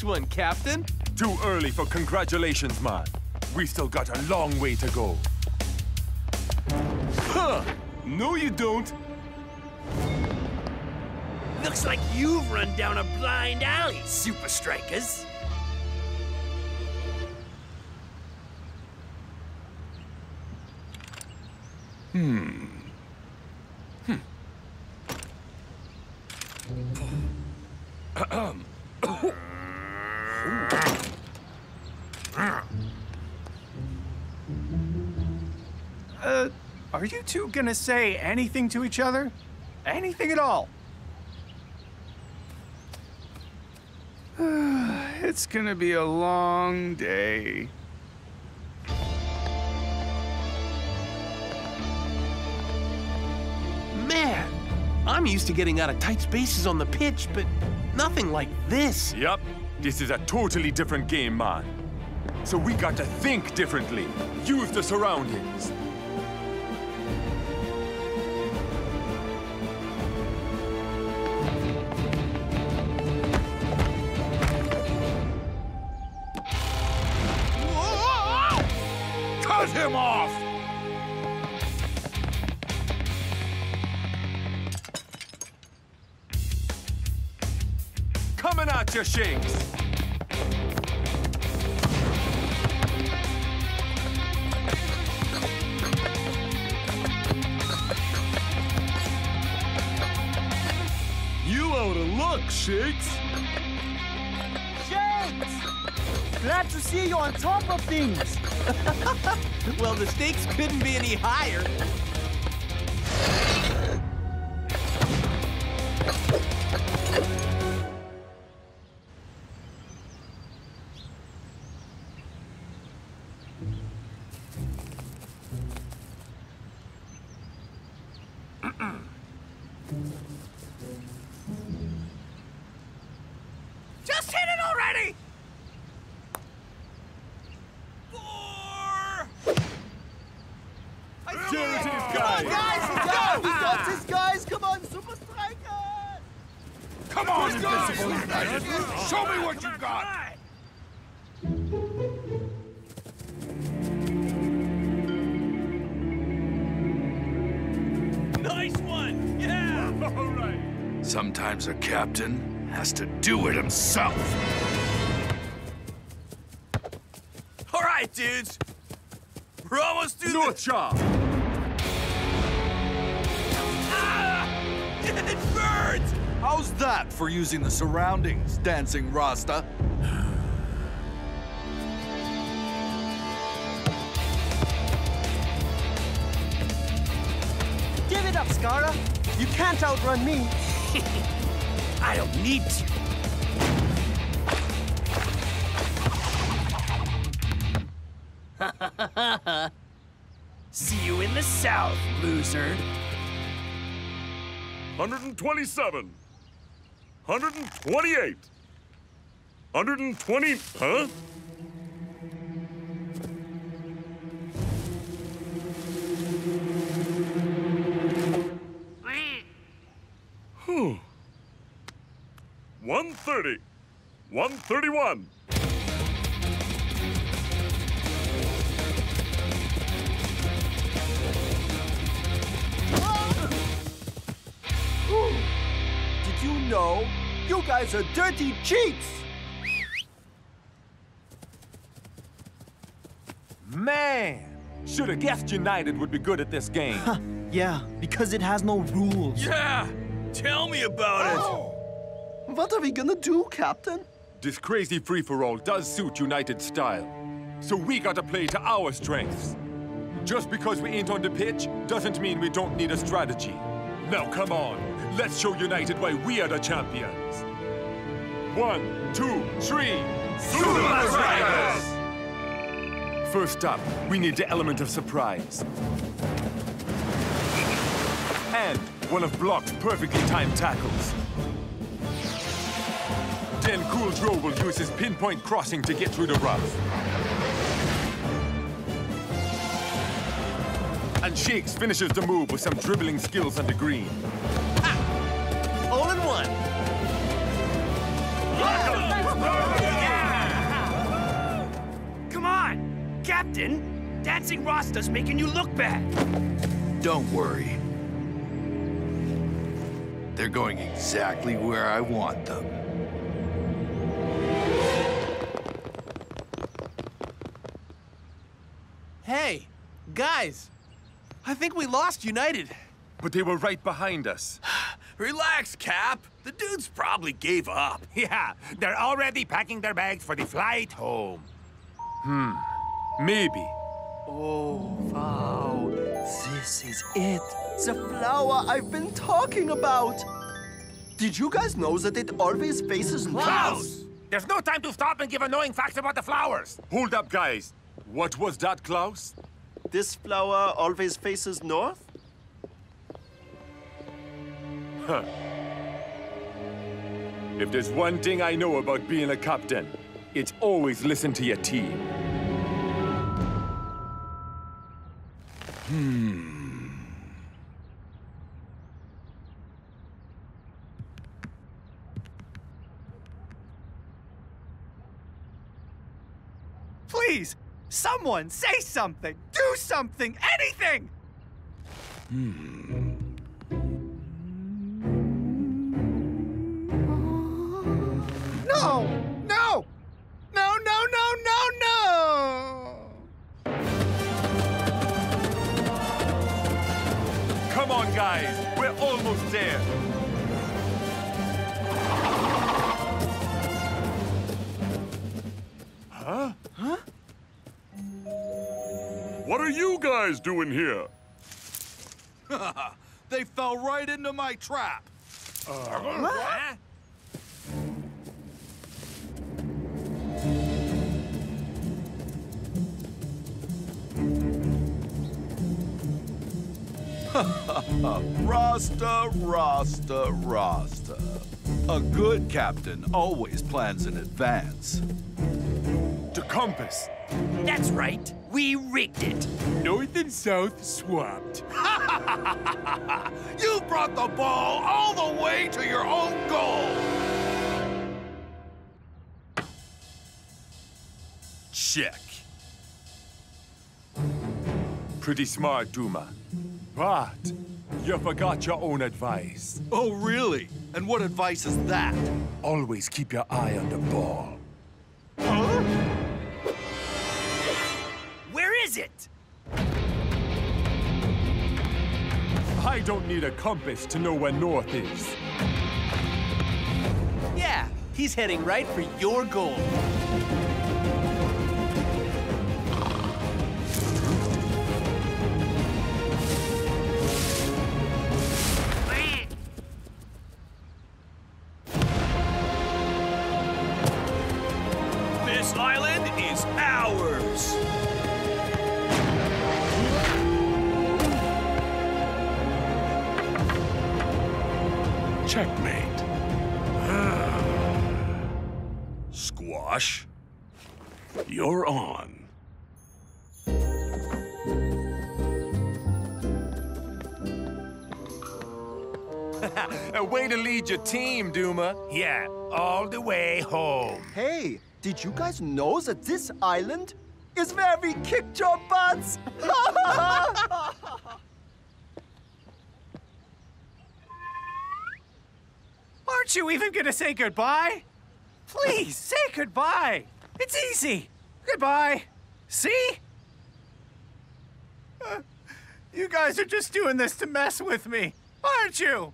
Nice one, Captain. Too early for congratulations, man. We still got a long way to go. Huh! No, you don't. Looks like you've run down a blind alley, Supa Strikas. Hmm. Hmm. Two gonna say anything to each other? Anything at all? it's gonna be a long day. Man, I'm used to getting out of tight spaces on the pitch, but nothing like this. Yep, this is a totally different game, man. So we got to think differently, use the surroundings. Stakes couldn't be any higher. Sometimes a captain has to do it himself. All right, dudes. We're almost through North Shaw. Ah! It burns! How's that for using the surroundings, Dancing Rasta? Give it up, Skara. You can't outrun me. To. See you in the south, loser. 127. 128. 120. Huh? 131. Did you know. You guys are dirty cheats. Man! Should have guessed United would be good at this game. yeah, because it has no rules. Yeah! Tell me about it! Oh, what are we gonna do, Captain? This crazy free-for-all does suit United style. So we gotta play to our strengths. Just because we ain't on the pitch doesn't mean we don't need a strategy. Now come on, let's show United why we are the champions. One, two, three, Supa Strikas! First up, we need the element of surprise. And one of Block's perfectly timed tackles. Then Cool Joe will use his pinpoint crossing to get through the rough. And Shakes finishes the move with some dribbling skills on the green. All in one. Come on! Captain! Dancing Rasta's making you look bad! Don't worry. They're going exactly where I want them. Hey, guys. I think we lost United. But they were right behind us. Relax, Cap. The dudes probably gave up. Yeah, they're already packing their bags for the flight home. Hmm, maybe. Oh, wow. This is it. The flower I've been talking about. Did you guys know that it always faces north? Klaus! There's no time to stop and give annoying facts about the flowers. Hold up, guys. What was that, Klaus? This flower always faces north? Huh. If there's one thing I know about being a captain, it's always listen to your team. Hmm. Please, someone say something. Do something. Anything. Hmm. No! No! No, no, no, no, no! Come on, guys. We're almost there. Huh? Huh? What are you guys doing here? they fell right into my trap. Huh? Rasta, Rasta, Rasta. A good captain always plans in advance. The compass. That's right. We rigged it. North and south swapped. you brought the ball all the way to your own goal. Check. Pretty smart, Duma. But you forgot your own advice. Oh, really? And what advice is that? Always keep your eye on the ball. Where is it? I don't need a compass to know where north is. Yeah, he's heading right for your goal. Lead your team, Duma. Yeah, all the way home. Hey, did you guys know that this island is where we kicked your butts? Aren't you even gonna say goodbye? Please, say goodbye. It's easy. Goodbye. See? Uh, you guys are just doing this to mess with me, aren't you?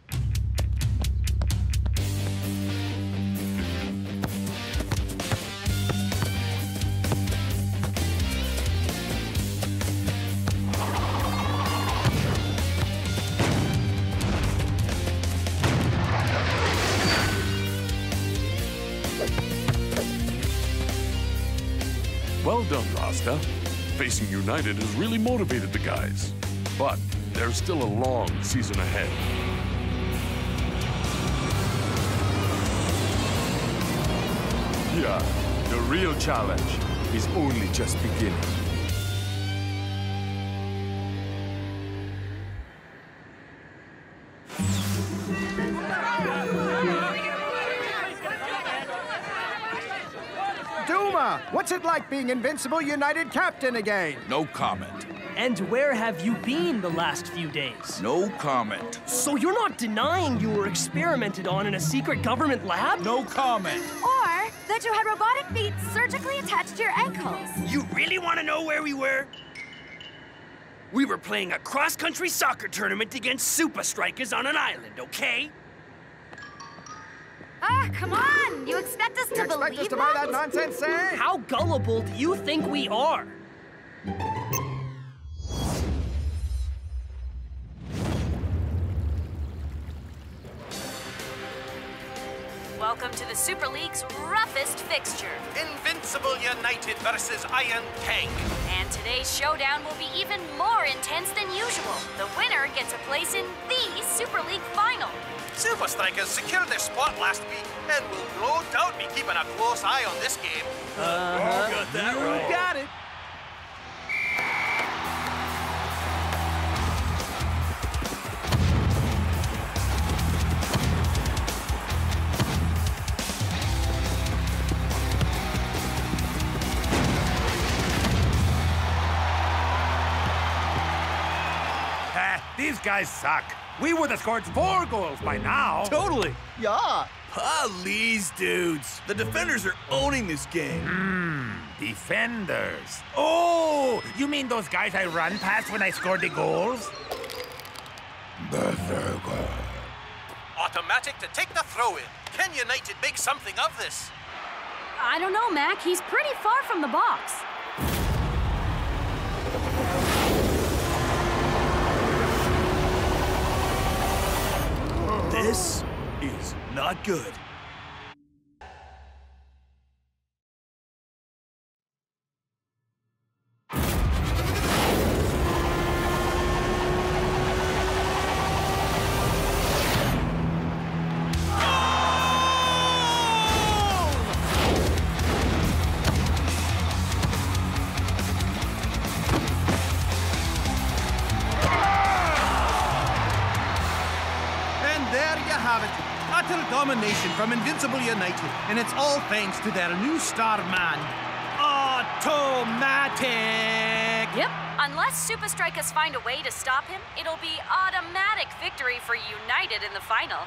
Rasta. Facing United has really motivated the guys. But there's still a long season ahead. Yeah, the real challenge is only just beginning. What's it like being Invincible United captain again? No comment. And where have you been the last few days? No comment. So you're not denying you were experimented on in a secret government lab? No comment. Or that you had robotic feet surgically attached to your ankles. You really want to know where we were? We were playing a cross-country soccer tournament against Supa Strikas on an island, okay? Ah, come on! You expect us to expect believe us to buy that nonsense, eh? How gullible do you think we are? To the Super League's roughest fixture. Invincible United versus Iron Tank. And today's showdown will be even more intense than usual. The winner gets a place in the Super League final. Supa Strikas secured their spot last week and will no doubt be keeping a close eye on this game. Uh-huh. got that You right. got it. Guys suck. We would have scored four goals by now. Totally. Yeah. Please, dudes. The defenders are owning this game. Hmm, defenders. Oh, you mean those guys I run past when I scored the goals? The goal. Automatic to take the throw in. Can United make something of this? I don't know, Mac. He's pretty far from the box. This is not good. Invincible United. And it's all thanks to their new star man, Automatic. Yep. Unless Supa Strikas find a way to stop him, it'll be automatic victory for United in the final.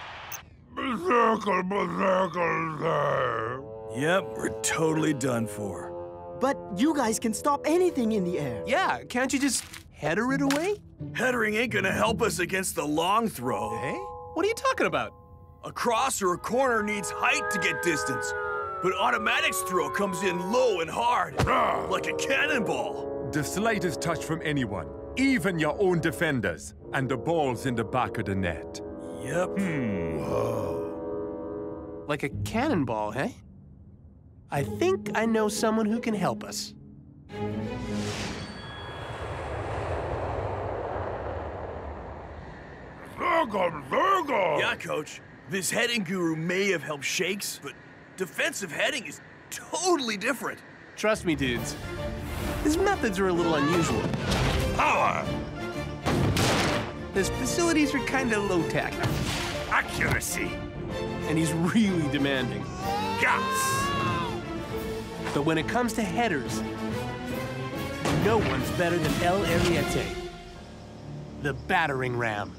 Berserker, berserker. Yep, we're totally done for. But you guys can stop anything in the air. Yeah, can't you just header it away? Headering ain't gonna help us against the long throw. Eh? What are you talking about? A cross or a corner needs height to get distance. But Automatic's throw comes in low and hard, like a cannonball. The slightest touch from anyone, even your own defenders, and the ball's in the back of the net. Yep. Hmm. Whoa. Like a cannonball, hey? I think I know someone who can help us. Berserker, berserker. Yeah, coach. This heading guru may have helped Shakes, but defensive heading is totally different. Trust me, dudes. His methods are a little unusual. Power. His facilities are kind of low tech. Accuracy. And he's really demanding. Guts. But when it comes to headers, no one's better than El Ariete, the battering ram.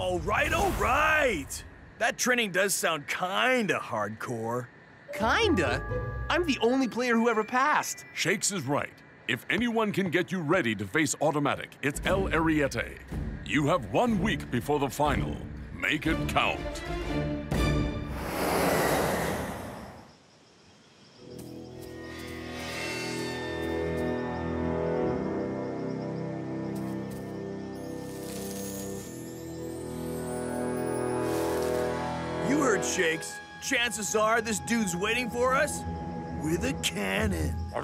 All right, all right. That training does sound kinda hardcore. Kinda? I'm the only player who ever passed. Shakes is right. If anyone can get you ready to face automatic, it's El Ariete. You have one week before the final. Make it count. Shakes. Chances are this dude's waiting for us with a cannon. All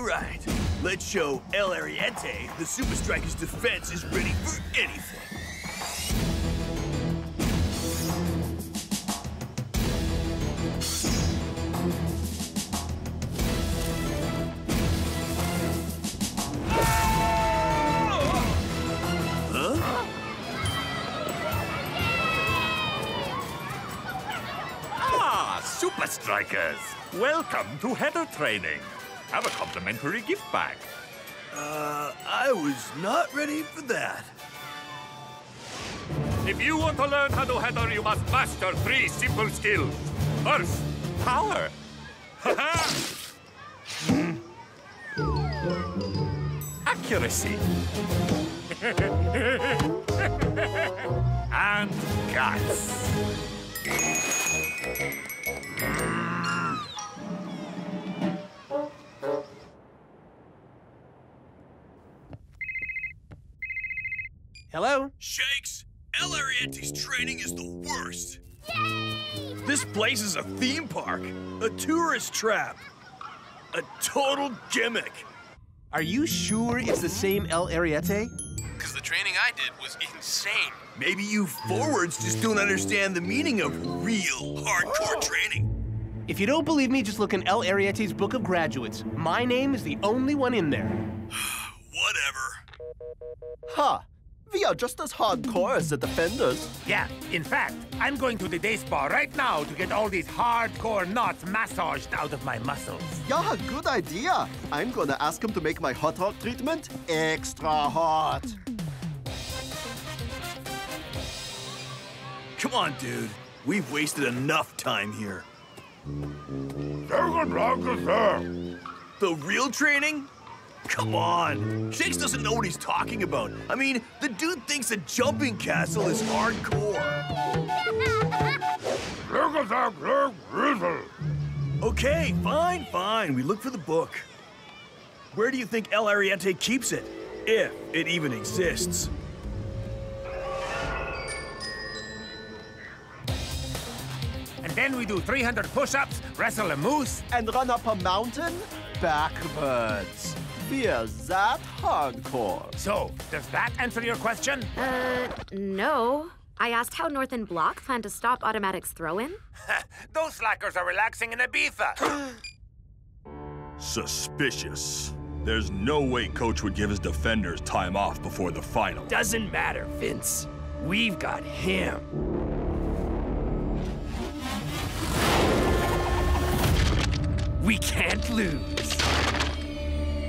right, let's show El Ariete the Supa Strikas' defense is ready for anything. Supa Strikas! Welcome to header training. Have a complimentary gift bag. Uh, I was not ready for that. If you want to learn how to header, you must master three simple skills. First, power. Accuracy. and guts. Hello? Shakes, El Ariete's training is the worst. Yay! This place is a theme park, a tourist trap, a total gimmick. Are you sure it's the same El Ariete? Because the training I did was insane. Maybe you forwards just don't understand the meaning of real hardcore oh. training. If you don't believe me, just look in El Ariete's Book of Graduates. My name is the only one in there. Whatever. Huh. We are just as hardcore as the defenders. Yeah, in fact, I'm going to the day spa right now to get all these hardcore knots massaged out of my muscles. Yeah, good idea. I'm gonna ask him to make my hot rock treatment extra hot. Come on, dude. We've wasted enough time here. The real training? Come on. Shakes doesn't know what he's talking about. I mean, the dude thinks a jumping castle is hardcore. Okay, fine, fine. We look for the book. Where do you think El Ariete keeps it? If it even exists. Then we do 300 push-ups, wrestle a moose, and run up a mountain backwards. We're that hardcore. So, does that answer your question? Uh, no. I asked how North and Block plan to stop Automatic's throw-in. Those slackers are relaxing in Ibiza. Suspicious. There's no way Coach would give his defenders time off before the final. Doesn't matter, Vince. We've got him. We can't lose.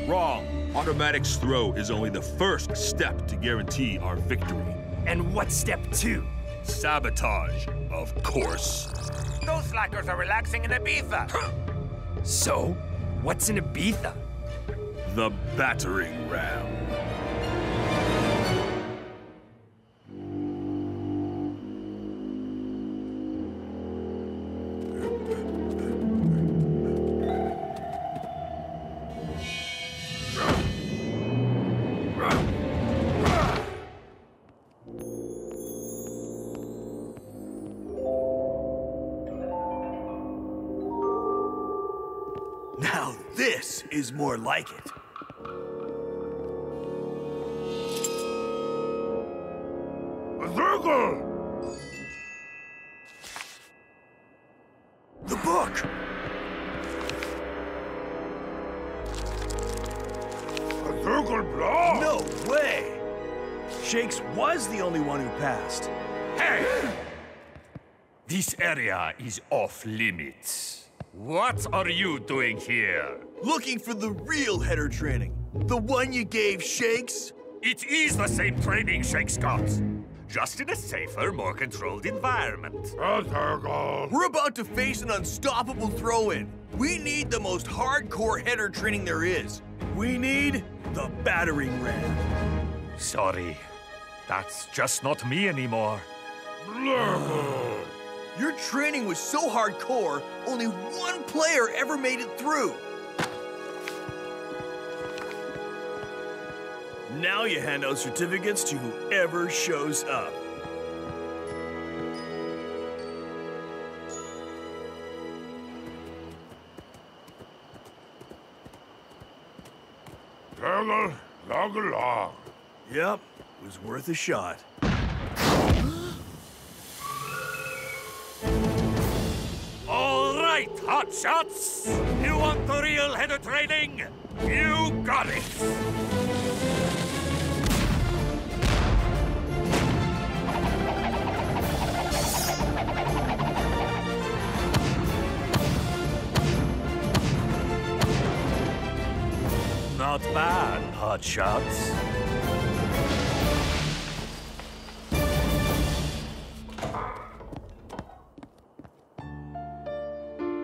Wrong. Automatic's throw is only the first step to guarantee our victory. And what's step two? Sabotage, of course. Those slackers are relaxing in Ibiza. So, what's in Ibiza? The battering ram. More like it. The book! No way! Shakes was the only one who passed. Hey! This area is off limits. What are you doing here? Looking for the real header training. The one you gave Shakes? It is the same training Shakes got. just in a safer, more controlled environment. We're about to face an unstoppable throw-in. We need the most hardcore header training there is. We need the battering ram. Sorry, that's just not me anymore. Your training was so hardcore, only one player ever made it through. Now you hand out certificates to whoever shows up. Log log log. Yep, was worth a shot. All right, hotshots! You want the real header training? You got it! Not bad, hotshots.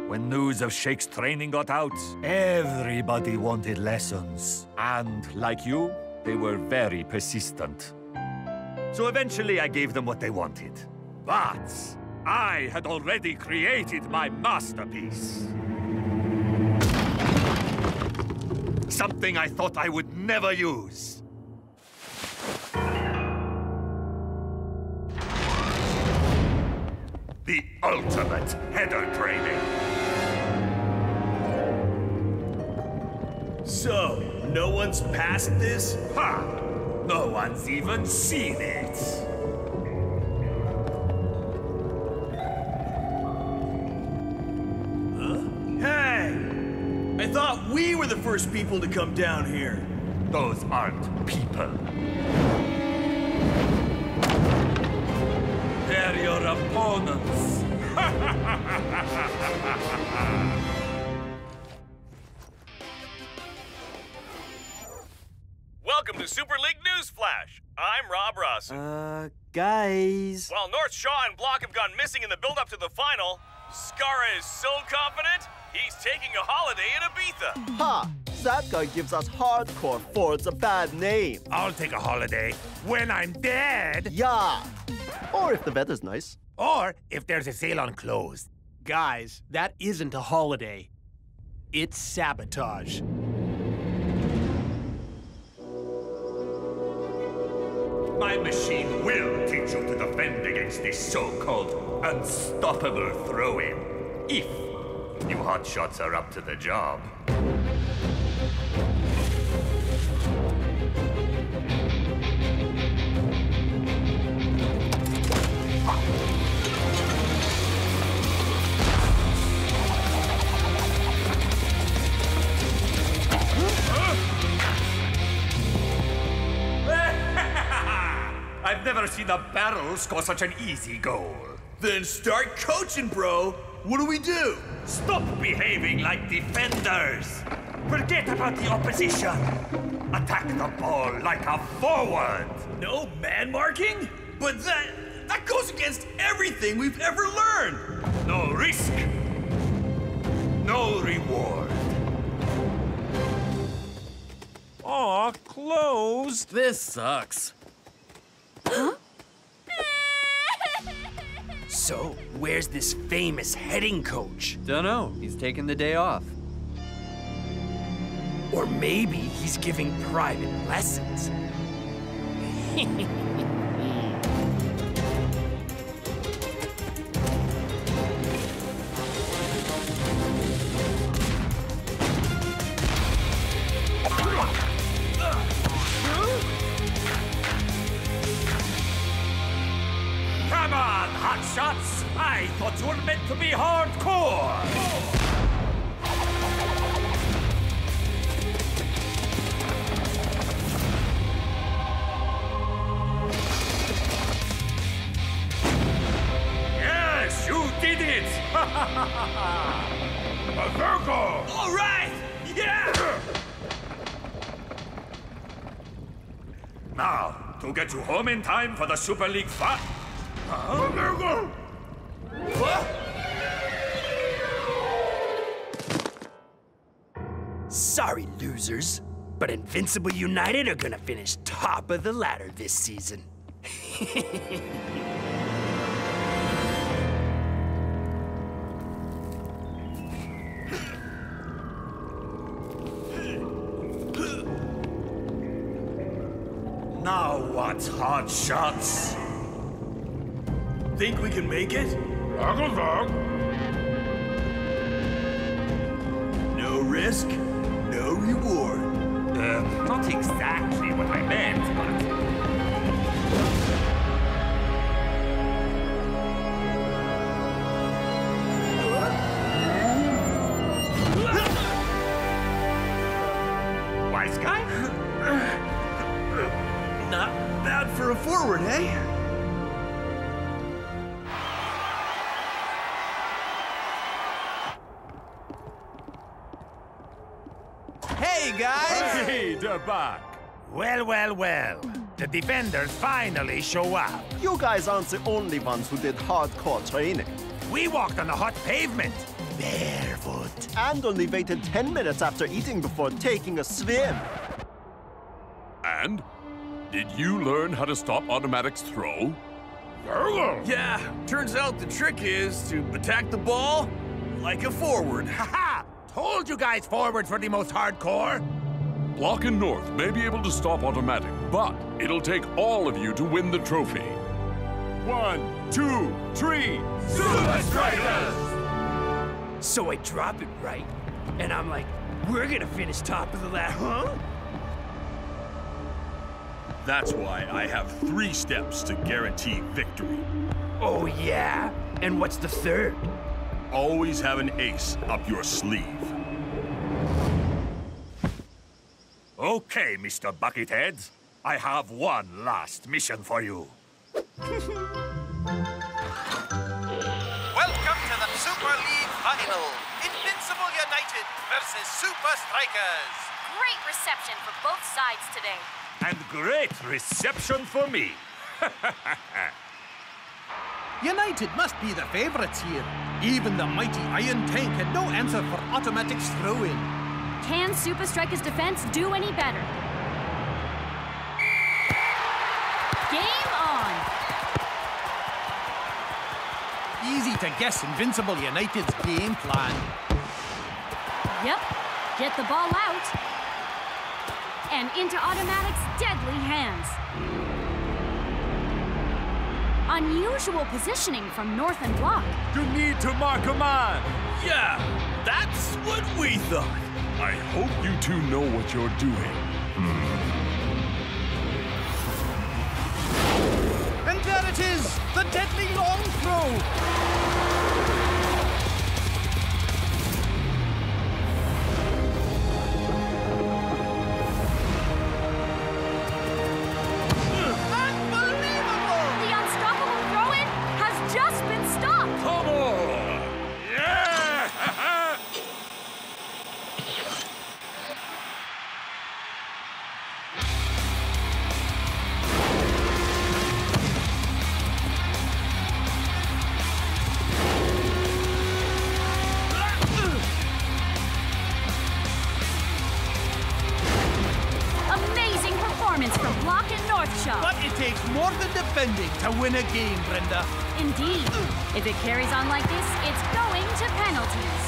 When news of Shake's training got out, everybody wanted lessons. And like you, they were very persistent. So eventually I gave them what they wanted. But I had already created my masterpiece. Something I thought I would never use. The ultimate header training. So, no one's passed this? Ha! No one's even seen it. We were the first people to come down here. Those aren't people. They're your opponents. Welcome to Super League News Flash. I'm Rob Ross. Uh, guys. While North Shaw and Block have gone missing in the build-up to the final, Skara is so confident he's taking a holiday in Ibiza. Ha! That guy gives us hardcore Fords a bad name. I'll take a holiday when I'm dead. Yeah. Or if the weather's nice. Or if there's a sale on clothes. Guys, that isn't a holiday. It's sabotage. My machine will teach you to defend against this so-called unstoppable throw-in. If you hotshots are up to the job. I've never seen a barrel score such an easy goal. Then start coaching, bro. What do we do? Stop behaving like defenders. Forget about the opposition. Attack the ball like a forward. No man marking? But that that goes against everything we've ever learned. No risk. No reward. Aw, closed. This sucks. So, where's this famous heading coach? Dunno. He's taking the day off. Or maybe he's giving private lessons. Come on, hotshots! I thought you were meant to be hardcore! Yes, you did it! A circle! All right! Yeah! Now, to get you home in time for the Super League Sorry, losers, but Invincible United are gonna finish top of the ladder this season. Now what, hot shots? Think we can make it? No risk, no reward. Uh, not exactly what I meant, but... back. Well, well, well. The defenders finally show up. You guys aren't the only ones who did hardcore training. We walked on the hot pavement, barefoot. And only waited 10 minutes after eating before taking a swim. And? Did you learn how to stop Automatic's throw? Yeah, turns out the trick is to attack the ball like a forward. Ha ha! Told you guys forwards were the most hardcore. Block and North may be able to stop Automatic, but it'll take all of you to win the trophy. One, two, three, Supa Strikas! So I drop it right, and I'm like, we're gonna finish top of the ladder, huh? That's why I have three steps to guarantee victory. Oh, yeah? And what's the third? Always have an ace up your sleeve. Okay, Mr. Buckethead. I have one last mission for you. Welcome to the Super League Final. Invincible United versus Supa Strikas. Great reception for both sides today. And great reception for me. United must be the favorites here. Even the mighty Iron Tank had no answer for Automatic's throw-in. Can Supa Strikas defense do any better? Game on! Easy to guess Invincible United's game plan. Yep. Get the ball out. And into Automatic's deadly hands. Unusual positioning from North and Block. You need to mark a man. Yeah, that's what we thought. I hope you two know what you're doing. And there it is! The deadly long throw! Win a game, Brenda. Indeed. If it carries on like this, it's going to penalties.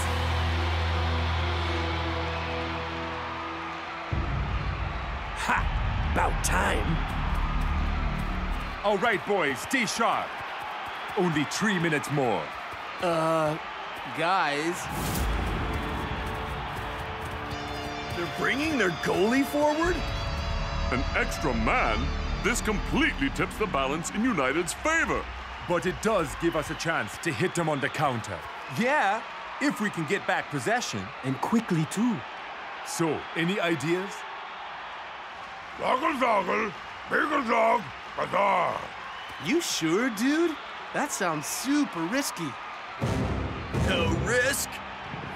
Ha! About time. All right, boys, stay sharp. Only three minutes more. Uh, guys. They're bringing their goalie forward? An extra man? This completely tips the balance in United's favor. But it does give us a chance to hit them on the counter. Yeah, if we can get back possession. And quickly, too. So, any ideas? Doggle doggle, bagel dog, bazaar. You sure, dude? That sounds super risky. No risk.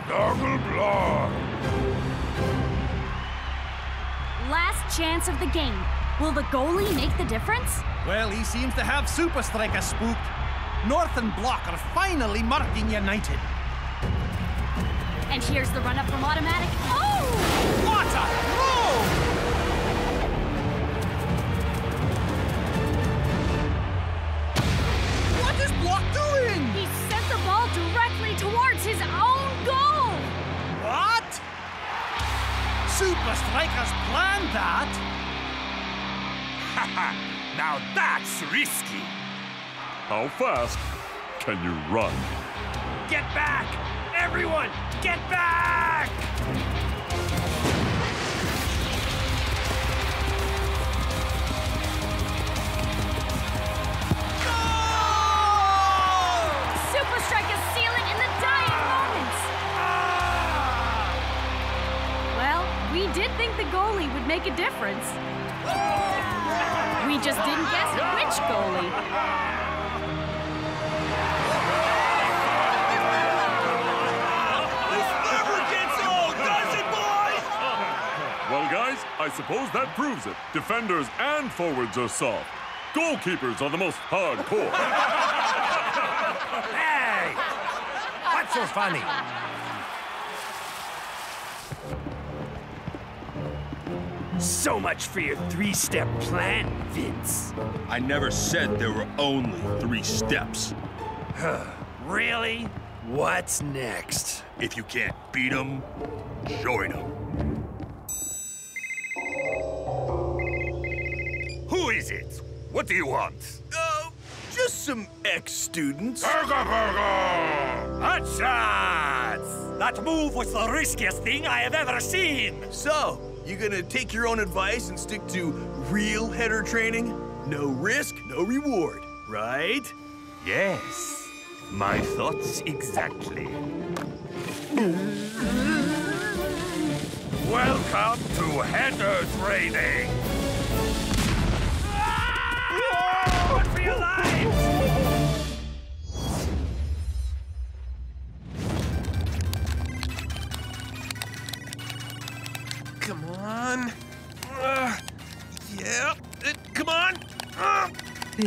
Doggle blood. Last chance of the game. Will the goalie make the difference? Well, he seems to have Super Striker spooked. North and Block are finally marking United. And here's the run up from automatic. Oh! What a throw! What is Block doing? He sent the ball directly towards his own goal! What? Supa Strikas planned that? now that's risky. How fast can you run? Get back! Everyone, get back! Supa Strikas seal it in the dying moments! Ah! Well, we did think the goalie would make a difference. We just didn't guess which goalie. Well, guys, I suppose that proves it. Defenders and forwards are soft. Goalkeepers are the most hardcore. Hey! What's so funny? So much for your three-step plan, Vince. I never said there were only three steps. Huh, really? What's next? If you can't beat them, join them. Who is it? What do you want? Uh, just some ex-students. Hot shots! That move was the riskiest thing I have ever seen! So, you gonna take your own advice and stick to real header training? No risk, no reward, right? Yes. My thoughts exactly. Welcome to header training!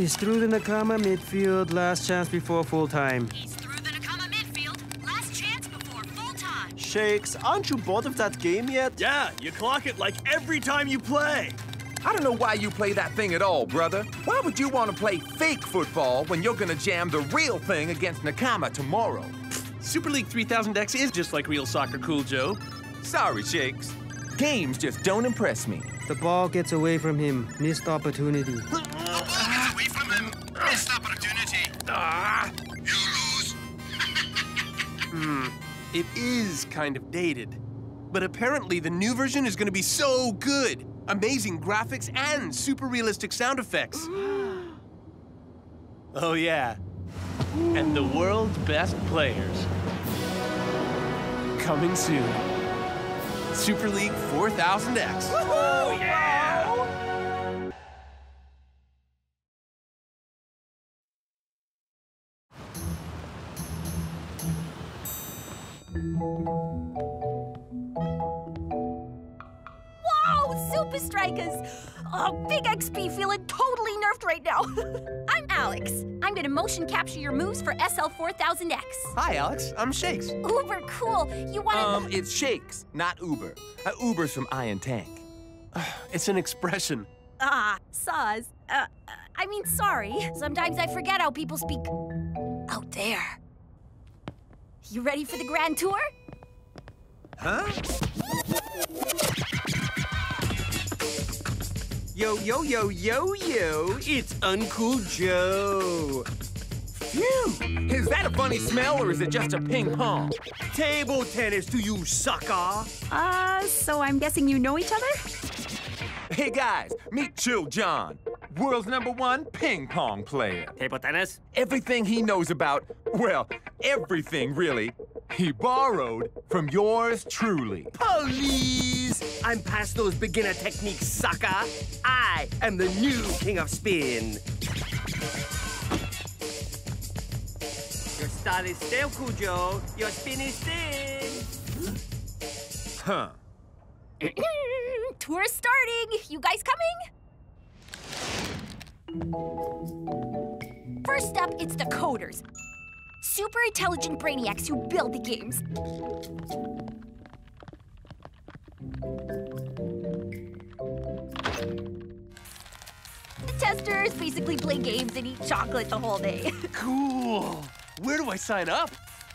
He's through the Nakama midfield. Last chance before full time. He's through the Nakama midfield. Last chance before full time. Shakes, aren't you bored of that game yet? Yeah, you clock it like every time you play. I don't know why you play that thing at all, brother. Why would you want to play fake football when you're gonna jam the real thing against Nakama tomorrow? Super League 3000X is just like real soccer, Cool Joe. Sorry, Shakes. Games just don't impress me. The ball gets away from him. Missed opportunity. away from him. Missed opportunity. Ah. You lose. hmm. It is kind of dated. But apparently the new version is going to be so good. Amazing graphics and super realistic sound effects. oh, yeah. And the world's best players. Coming soon. Super League 4000X. Oh, yeah! Whoa, Supa Strikas! Oh, Big XP feeling totally nerfed right now. I'm Alex. I'm gonna motion capture your moves for SL4000X. Hi, Alex. I'm Shakes. Uber cool. You wanna... Um, it's Shakes, not Uber. Uh, Uber's from Iron Tank. it's an expression. Ah, saws. Uh, I mean, sorry. Sometimes I forget how people speak out there. You ready for the grand tour? Huh? Yo, yo, yo, yo, yo, it's Uncool Joe. Phew! Is that a funny smell or is it just a ping pong? Table tennis do you, sucker! Uh, so I'm guessing you know each other? Hey guys, meet Chill John, world's number one ping pong player. Table tennis? Everything he knows about, well, everything really, he borrowed from yours truly. Please! I'm past those beginner techniques, sucker. I am the new king of spin. Your style is still cool, Joe. Your spin is thin. Huh. Tour starting. You guys coming? First up, it's the coders. Super intelligent brainiacs who build the games. The testers basically play games and eat chocolate the whole day. Cool. Where do I sign up?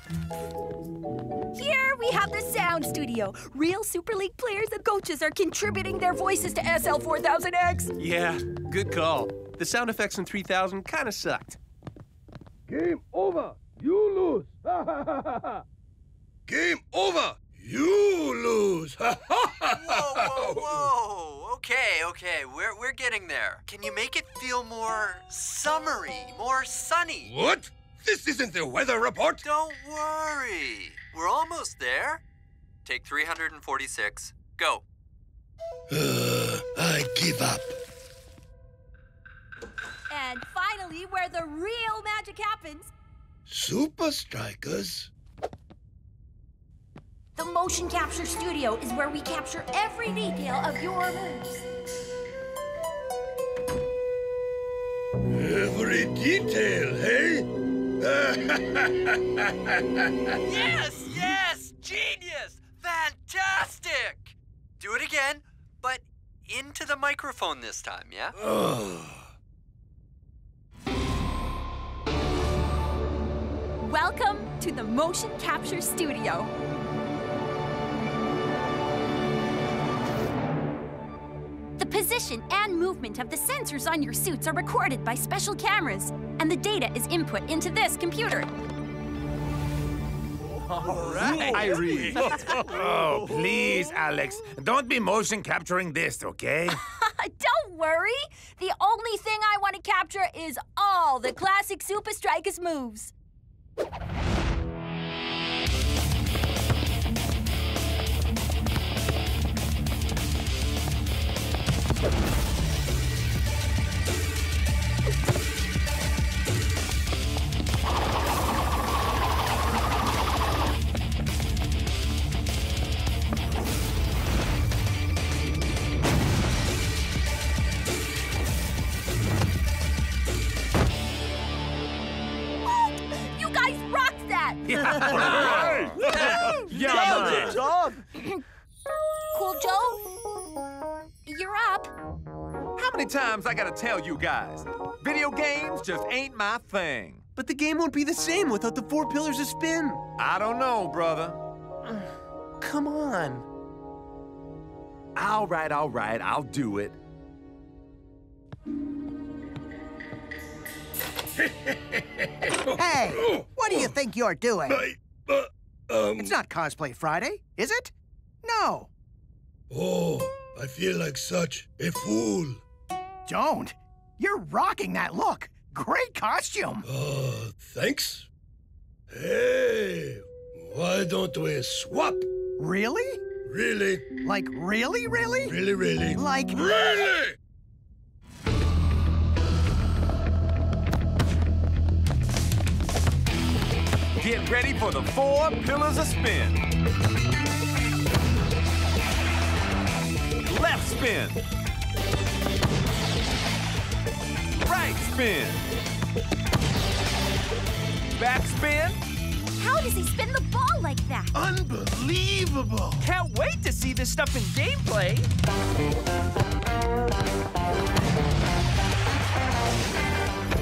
Here we have the sound studio. Real Super League players and coaches are contributing their voices to SL4000X. Yeah, good call. The sound effects in 3000 kind of sucked. Game over. You lose. Game over. You lose. whoa, whoa, whoa. Okay, okay. We're, we're getting there. Can you make it feel more summery, more sunny? What? This isn't the weather report. Don't worry. We're almost there. Take 346. Go. Uh, I give up. And finally, where the real magic happens, Supa Strikas? the motion capture studio is where we capture every detail of your moves. Every detail, hey? Yes, yes! Genius! Fantastic! Do it again, but into the microphone this time, yeah? Welcome to the motion capture studio. The position and movement of the sensors on your suits are recorded by special cameras, and the data is input into this computer. All right. Irene. oh, please, Alex. Don't be motion capturing this, okay? Don't worry. The only thing I want to capture is all the classic Supa Strikas moves. Times I gotta tell you guys? Video games just ain't my thing. But the game won't be the same without the four pillars of spin. I don't know, brother. Come on. All right, all right, I'll do it. Hey, what do you think you're doing? um... It's not Cosplay Friday, is it? No. Oh, I feel like such a fool. Don't. You're rocking that look. Great costume. Uh, thanks. Hey, why don't we swap? Really? Really? Like, really, really? Really, really? Like. Really? Get ready for the four pillars of spin. Left spin. Right spin. Back spin. How does he spin the ball like that? Unbelievable! Can't wait to see this stuff in gameplay.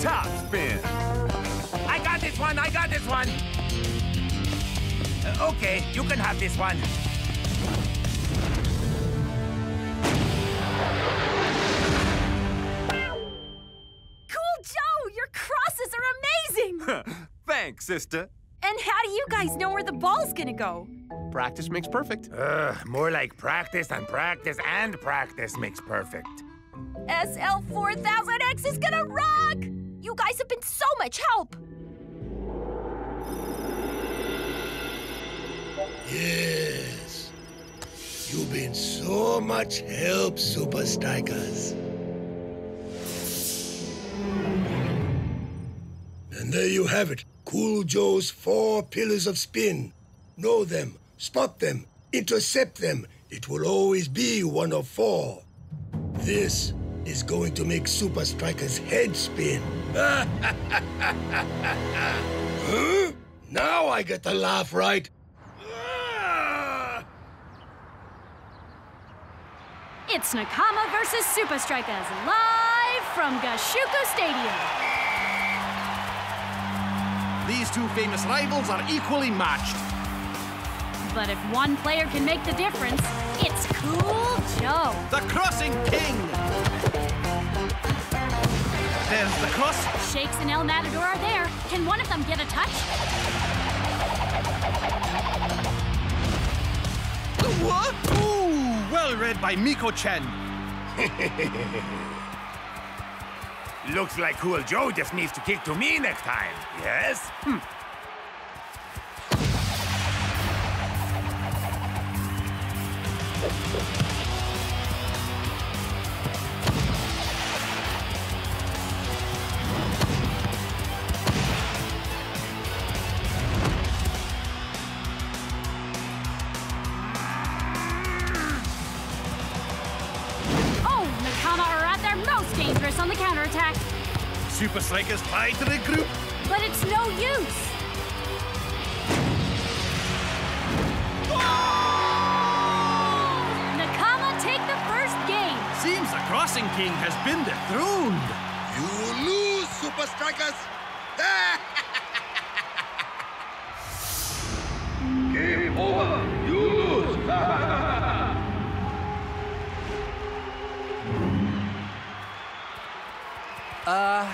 Top spin. I got this one. I got this one. Uh, okay, you can have this one. Amazing! Thanks, sister. and how do you guys know where the ball's gonna go? Practice makes perfect. Ugh, more like practice and practice and practice makes perfect. SL4000X is gonna rock! You guys have been so much help! Yes. You've been so much help, Supa Strikas. And there you have it. Cool Joe's four pillars of spin. Know them, spot them, intercept them. It will always be one of four. This is going to make Supa Strikas' head spin. huh? Now I get the laugh right. It's Nakama versus Supa Strikas, live from Gashuku Stadium. These two famous rivals are equally matched. But if one player can make the difference, it's Cool Joe. The Crossing King! There's the cross. Shakes and El Matador are there. Can one of them get a touch? What? Ooh, well read by Miko Chen. Looks like Cool Joe just needs to kick to me next time. Yes? Hmm. Oh, Supa Strikas try to regroup. But it's no use. Nakama take the first game. Seems the Crossing King has been dethroned. You lose, Supa Strikas! Game over. You lose. Uh,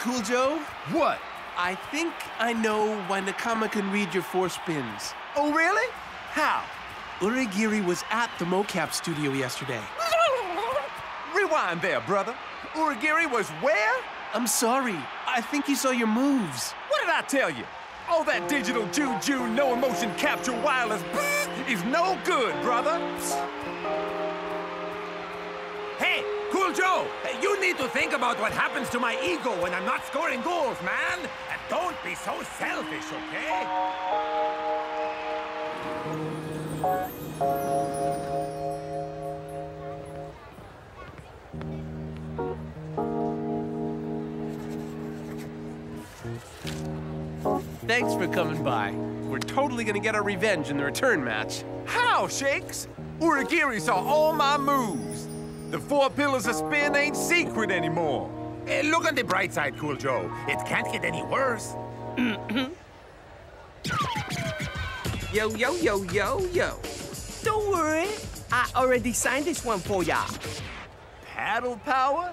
Cool Joe? What? I think I know why Nakama can read your four spins. Oh, really? How? Uragiri was at the mocap studio yesterday. Rewind there, brother. Uragiri was where? I'm sorry. I think he saw your moves. What did I tell you? All that digital juju, no emotion capture wireless is no good, brother. Hey, Cool Joe, you need to think about what happens to my ego when I'm not scoring goals, man. And don't be so selfish, okay? Thanks for coming by. We're totally gonna get our revenge in the return match. How, Shakes? Uragiri saw all my moves. The four pillars of spin ain't secret anymore. Eh, look on the bright side, Cool Joe. It can't get any worse. Yo, yo, yo, yo, yo. Don't worry. I already signed this one for ya. Paddle power?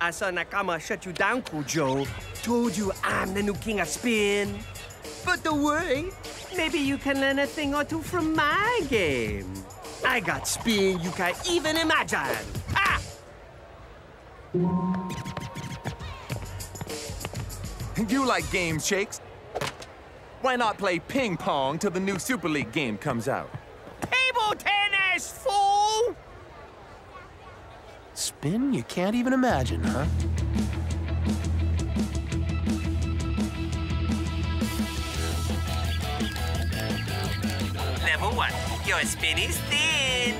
I saw Nakama shut you down, Cool Joe. Told you I'm the new king of spin. But don't worry. Maybe you can learn a thing or two from my game. I got spin you can't even imagine. Ah! You like games, Shakes? Why not play ping pong till the new Super League game comes out? Table tennis, fool! Spin you can't even imagine, huh? Your spin is thin.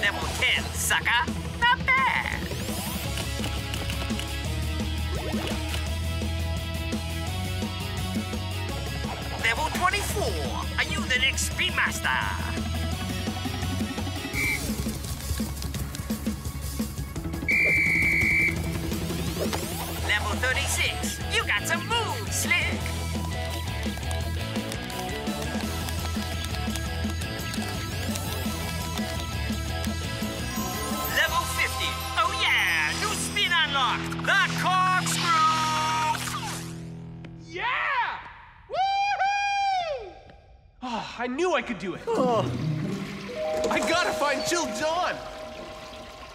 Level 10, sucker. Not bad. Level 24, are you the next Speedmaster? Level 36, you got some moves, Slick. Level 50, oh yeah, new spin unlocked, the corkscrew! Yeah! Woohoo! Oh, I knew I could do it. Oh. I gotta find Chill John.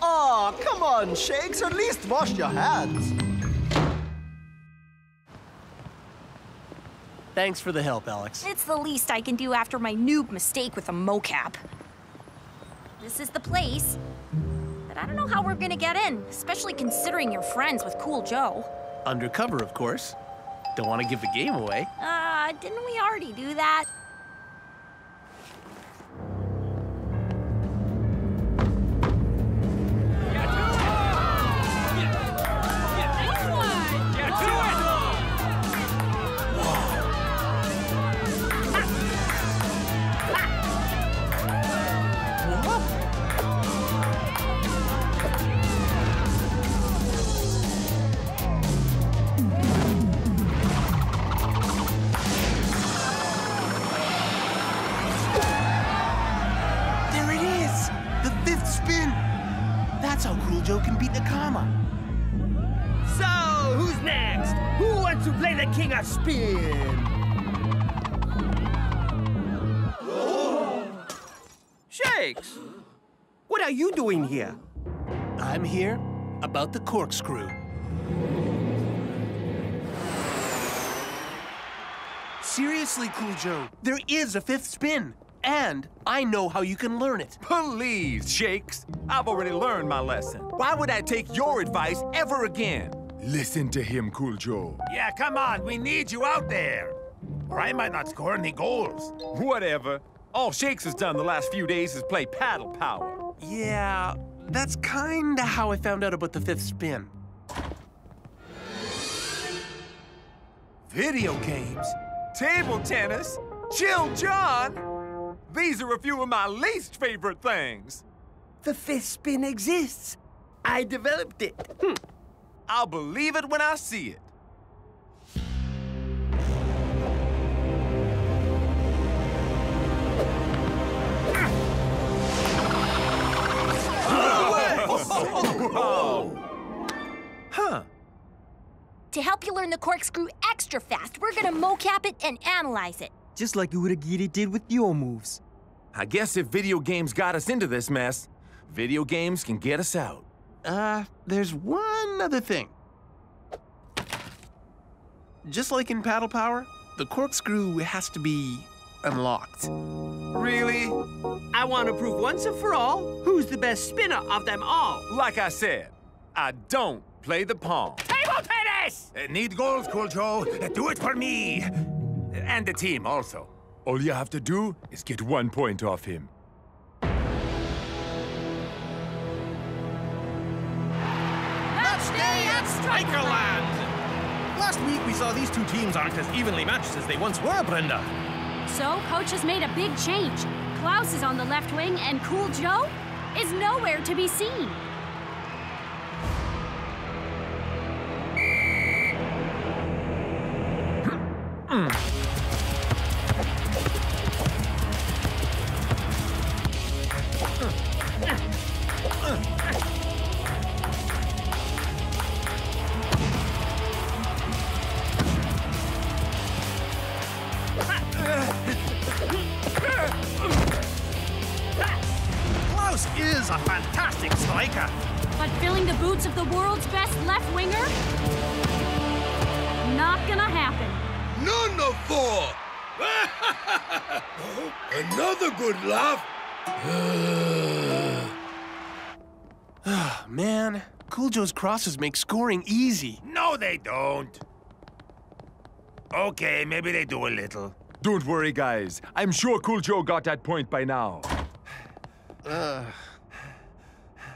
Oh, ah, come on, Shakes. At least wash your hands. Thanks for the help, Alex. It's the least I can do after my noob mistake with a mocap. This is the place. But I don't know how we're gonna get in, especially considering you're friends with Cool Joe. Undercover, of course. Don't want to give the game away. Uh, didn't we already do that? To play the king of spin? Shakes! What are you doing here? I'm here about the corkscrew. Seriously, Cool Joe, there is a fifth spin. And I know how you can learn it. Please, Shakes. I've already learned my lesson. Why would I take your advice ever again? Listen to him, Cool Joe. Yeah, come on, we need you out there. Or I might not score any goals. Whatever. All Shakes has done the last few days is play paddle power. Yeah, that's kinda how I found out about the fifth spin. Video games? Table tennis? Chill John? These are a few of my least favorite things. The fifth spin exists. I developed it. Hm. I'll believe it when I see it. Huh. To help you learn the corkscrew extra fast, we're gonna mocap it and analyze it. Just like Uragiri did with your moves. I guess if video games got us into this mess, video games can get us out. Uh, there's one other thing. Just like in Paddle Power, the corkscrew has to be unlocked. Really? I want to prove once and for all who's the best spinner of them all. Like I said, I don't play the palm. Table tennis! Uh, need goals, Cool Joe. Uh, do it for me. And the team also. All you have to do is get one point off him. Day at Strikerland! Last week we saw these two teams aren't as evenly matched as they once were, Brenda. So, Coach has made a big change. Klaus is on the left wing, and Cool Joe is nowhere to be seen. Klaus Cool Joe's crosses make scoring easy. No, they don't. Okay, maybe they do a little. Don't worry, guys. I'm sure Cool Joe got that point by now. Uh.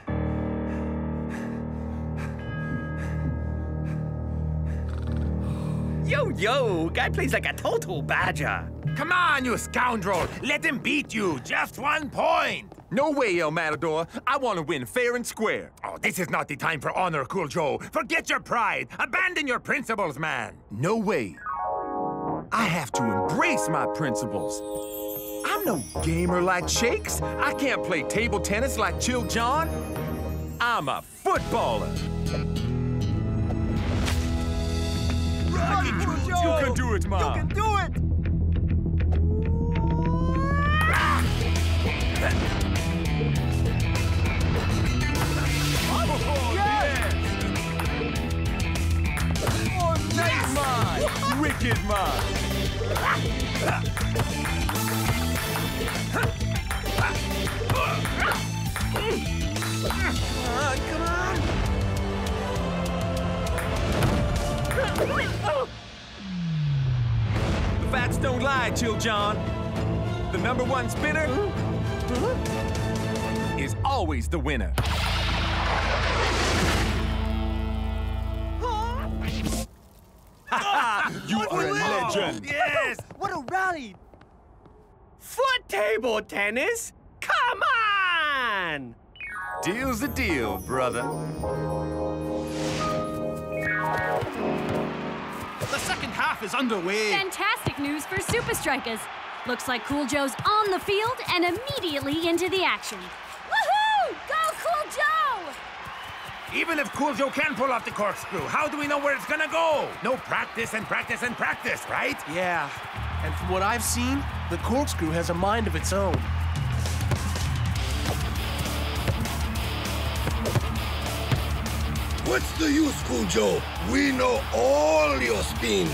Yo, yo, guy plays like a total badger. Come on, you scoundrel. Let him beat you. Just one point. No way, El Matador. I want to win fair and square. Oh, this is not the time for honor, Cool Joe. Forget your pride. Abandon your principles, man. No way. I have to embrace my principles. I'm no gamer like Shakes. I can't play table tennis like Chill John. I'm a footballer. You can do it, Ma. You can do it! Wicked, Ma! Uh, come on! The facts don't lie, Chill John. The number one spinner is always the winner. you are a legend. Yes! What a rally! Foot table tennis? Come on! Deal's a deal, brother. The second half is underway. Fantastic news for Supa Strikas. Looks like Cool Joe's on the field and immediately into the action. Woohoo! Go Cool Joe! Even if Cool Joe can pull off the corkscrew, how do we know where it's gonna go? No practice and practice and practice, right? Yeah. And from what I've seen, the corkscrew has a mind of its own. What's the use, Cool Joe? We know all your spins.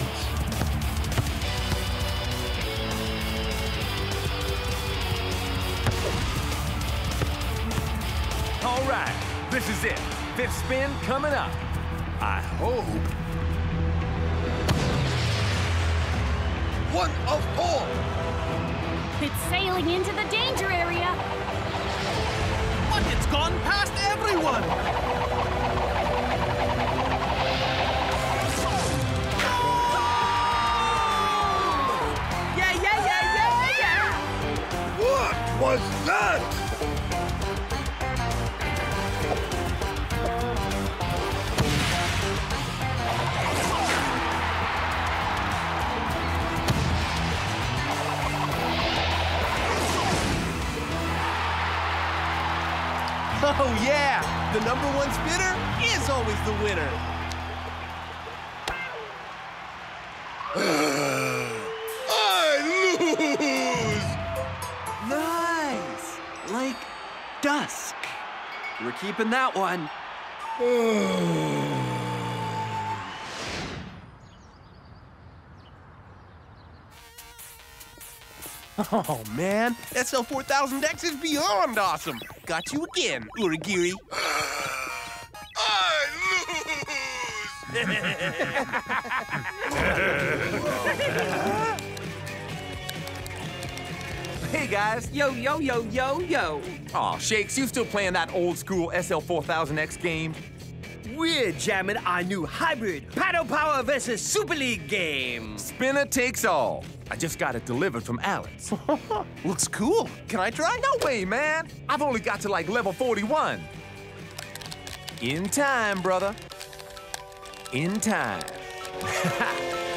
All right, this is it. Fifth spin coming up. I hope. One of four. It's sailing into the danger area. But It's gone past everyone! Yeah, yeah, yeah, yeah, yeah! What was that? Oh, yeah! The number one spinner is always the winner. I lose! Nice. Like dusk. We're keeping that one. Oh, man. SL4000X is beyond awesome. Got you again, Uragiri. Hey guys. Yo, yo, yo, yo, yo. Aw, Shakes, you still playing that old school SL4000X game? We're jamming our new hybrid Paddle Power versus Super League game. Spinner takes all. I just got it delivered from Alex. Looks cool. Can I try? No way, man. I've only got to like level 41. In time, brother. In time.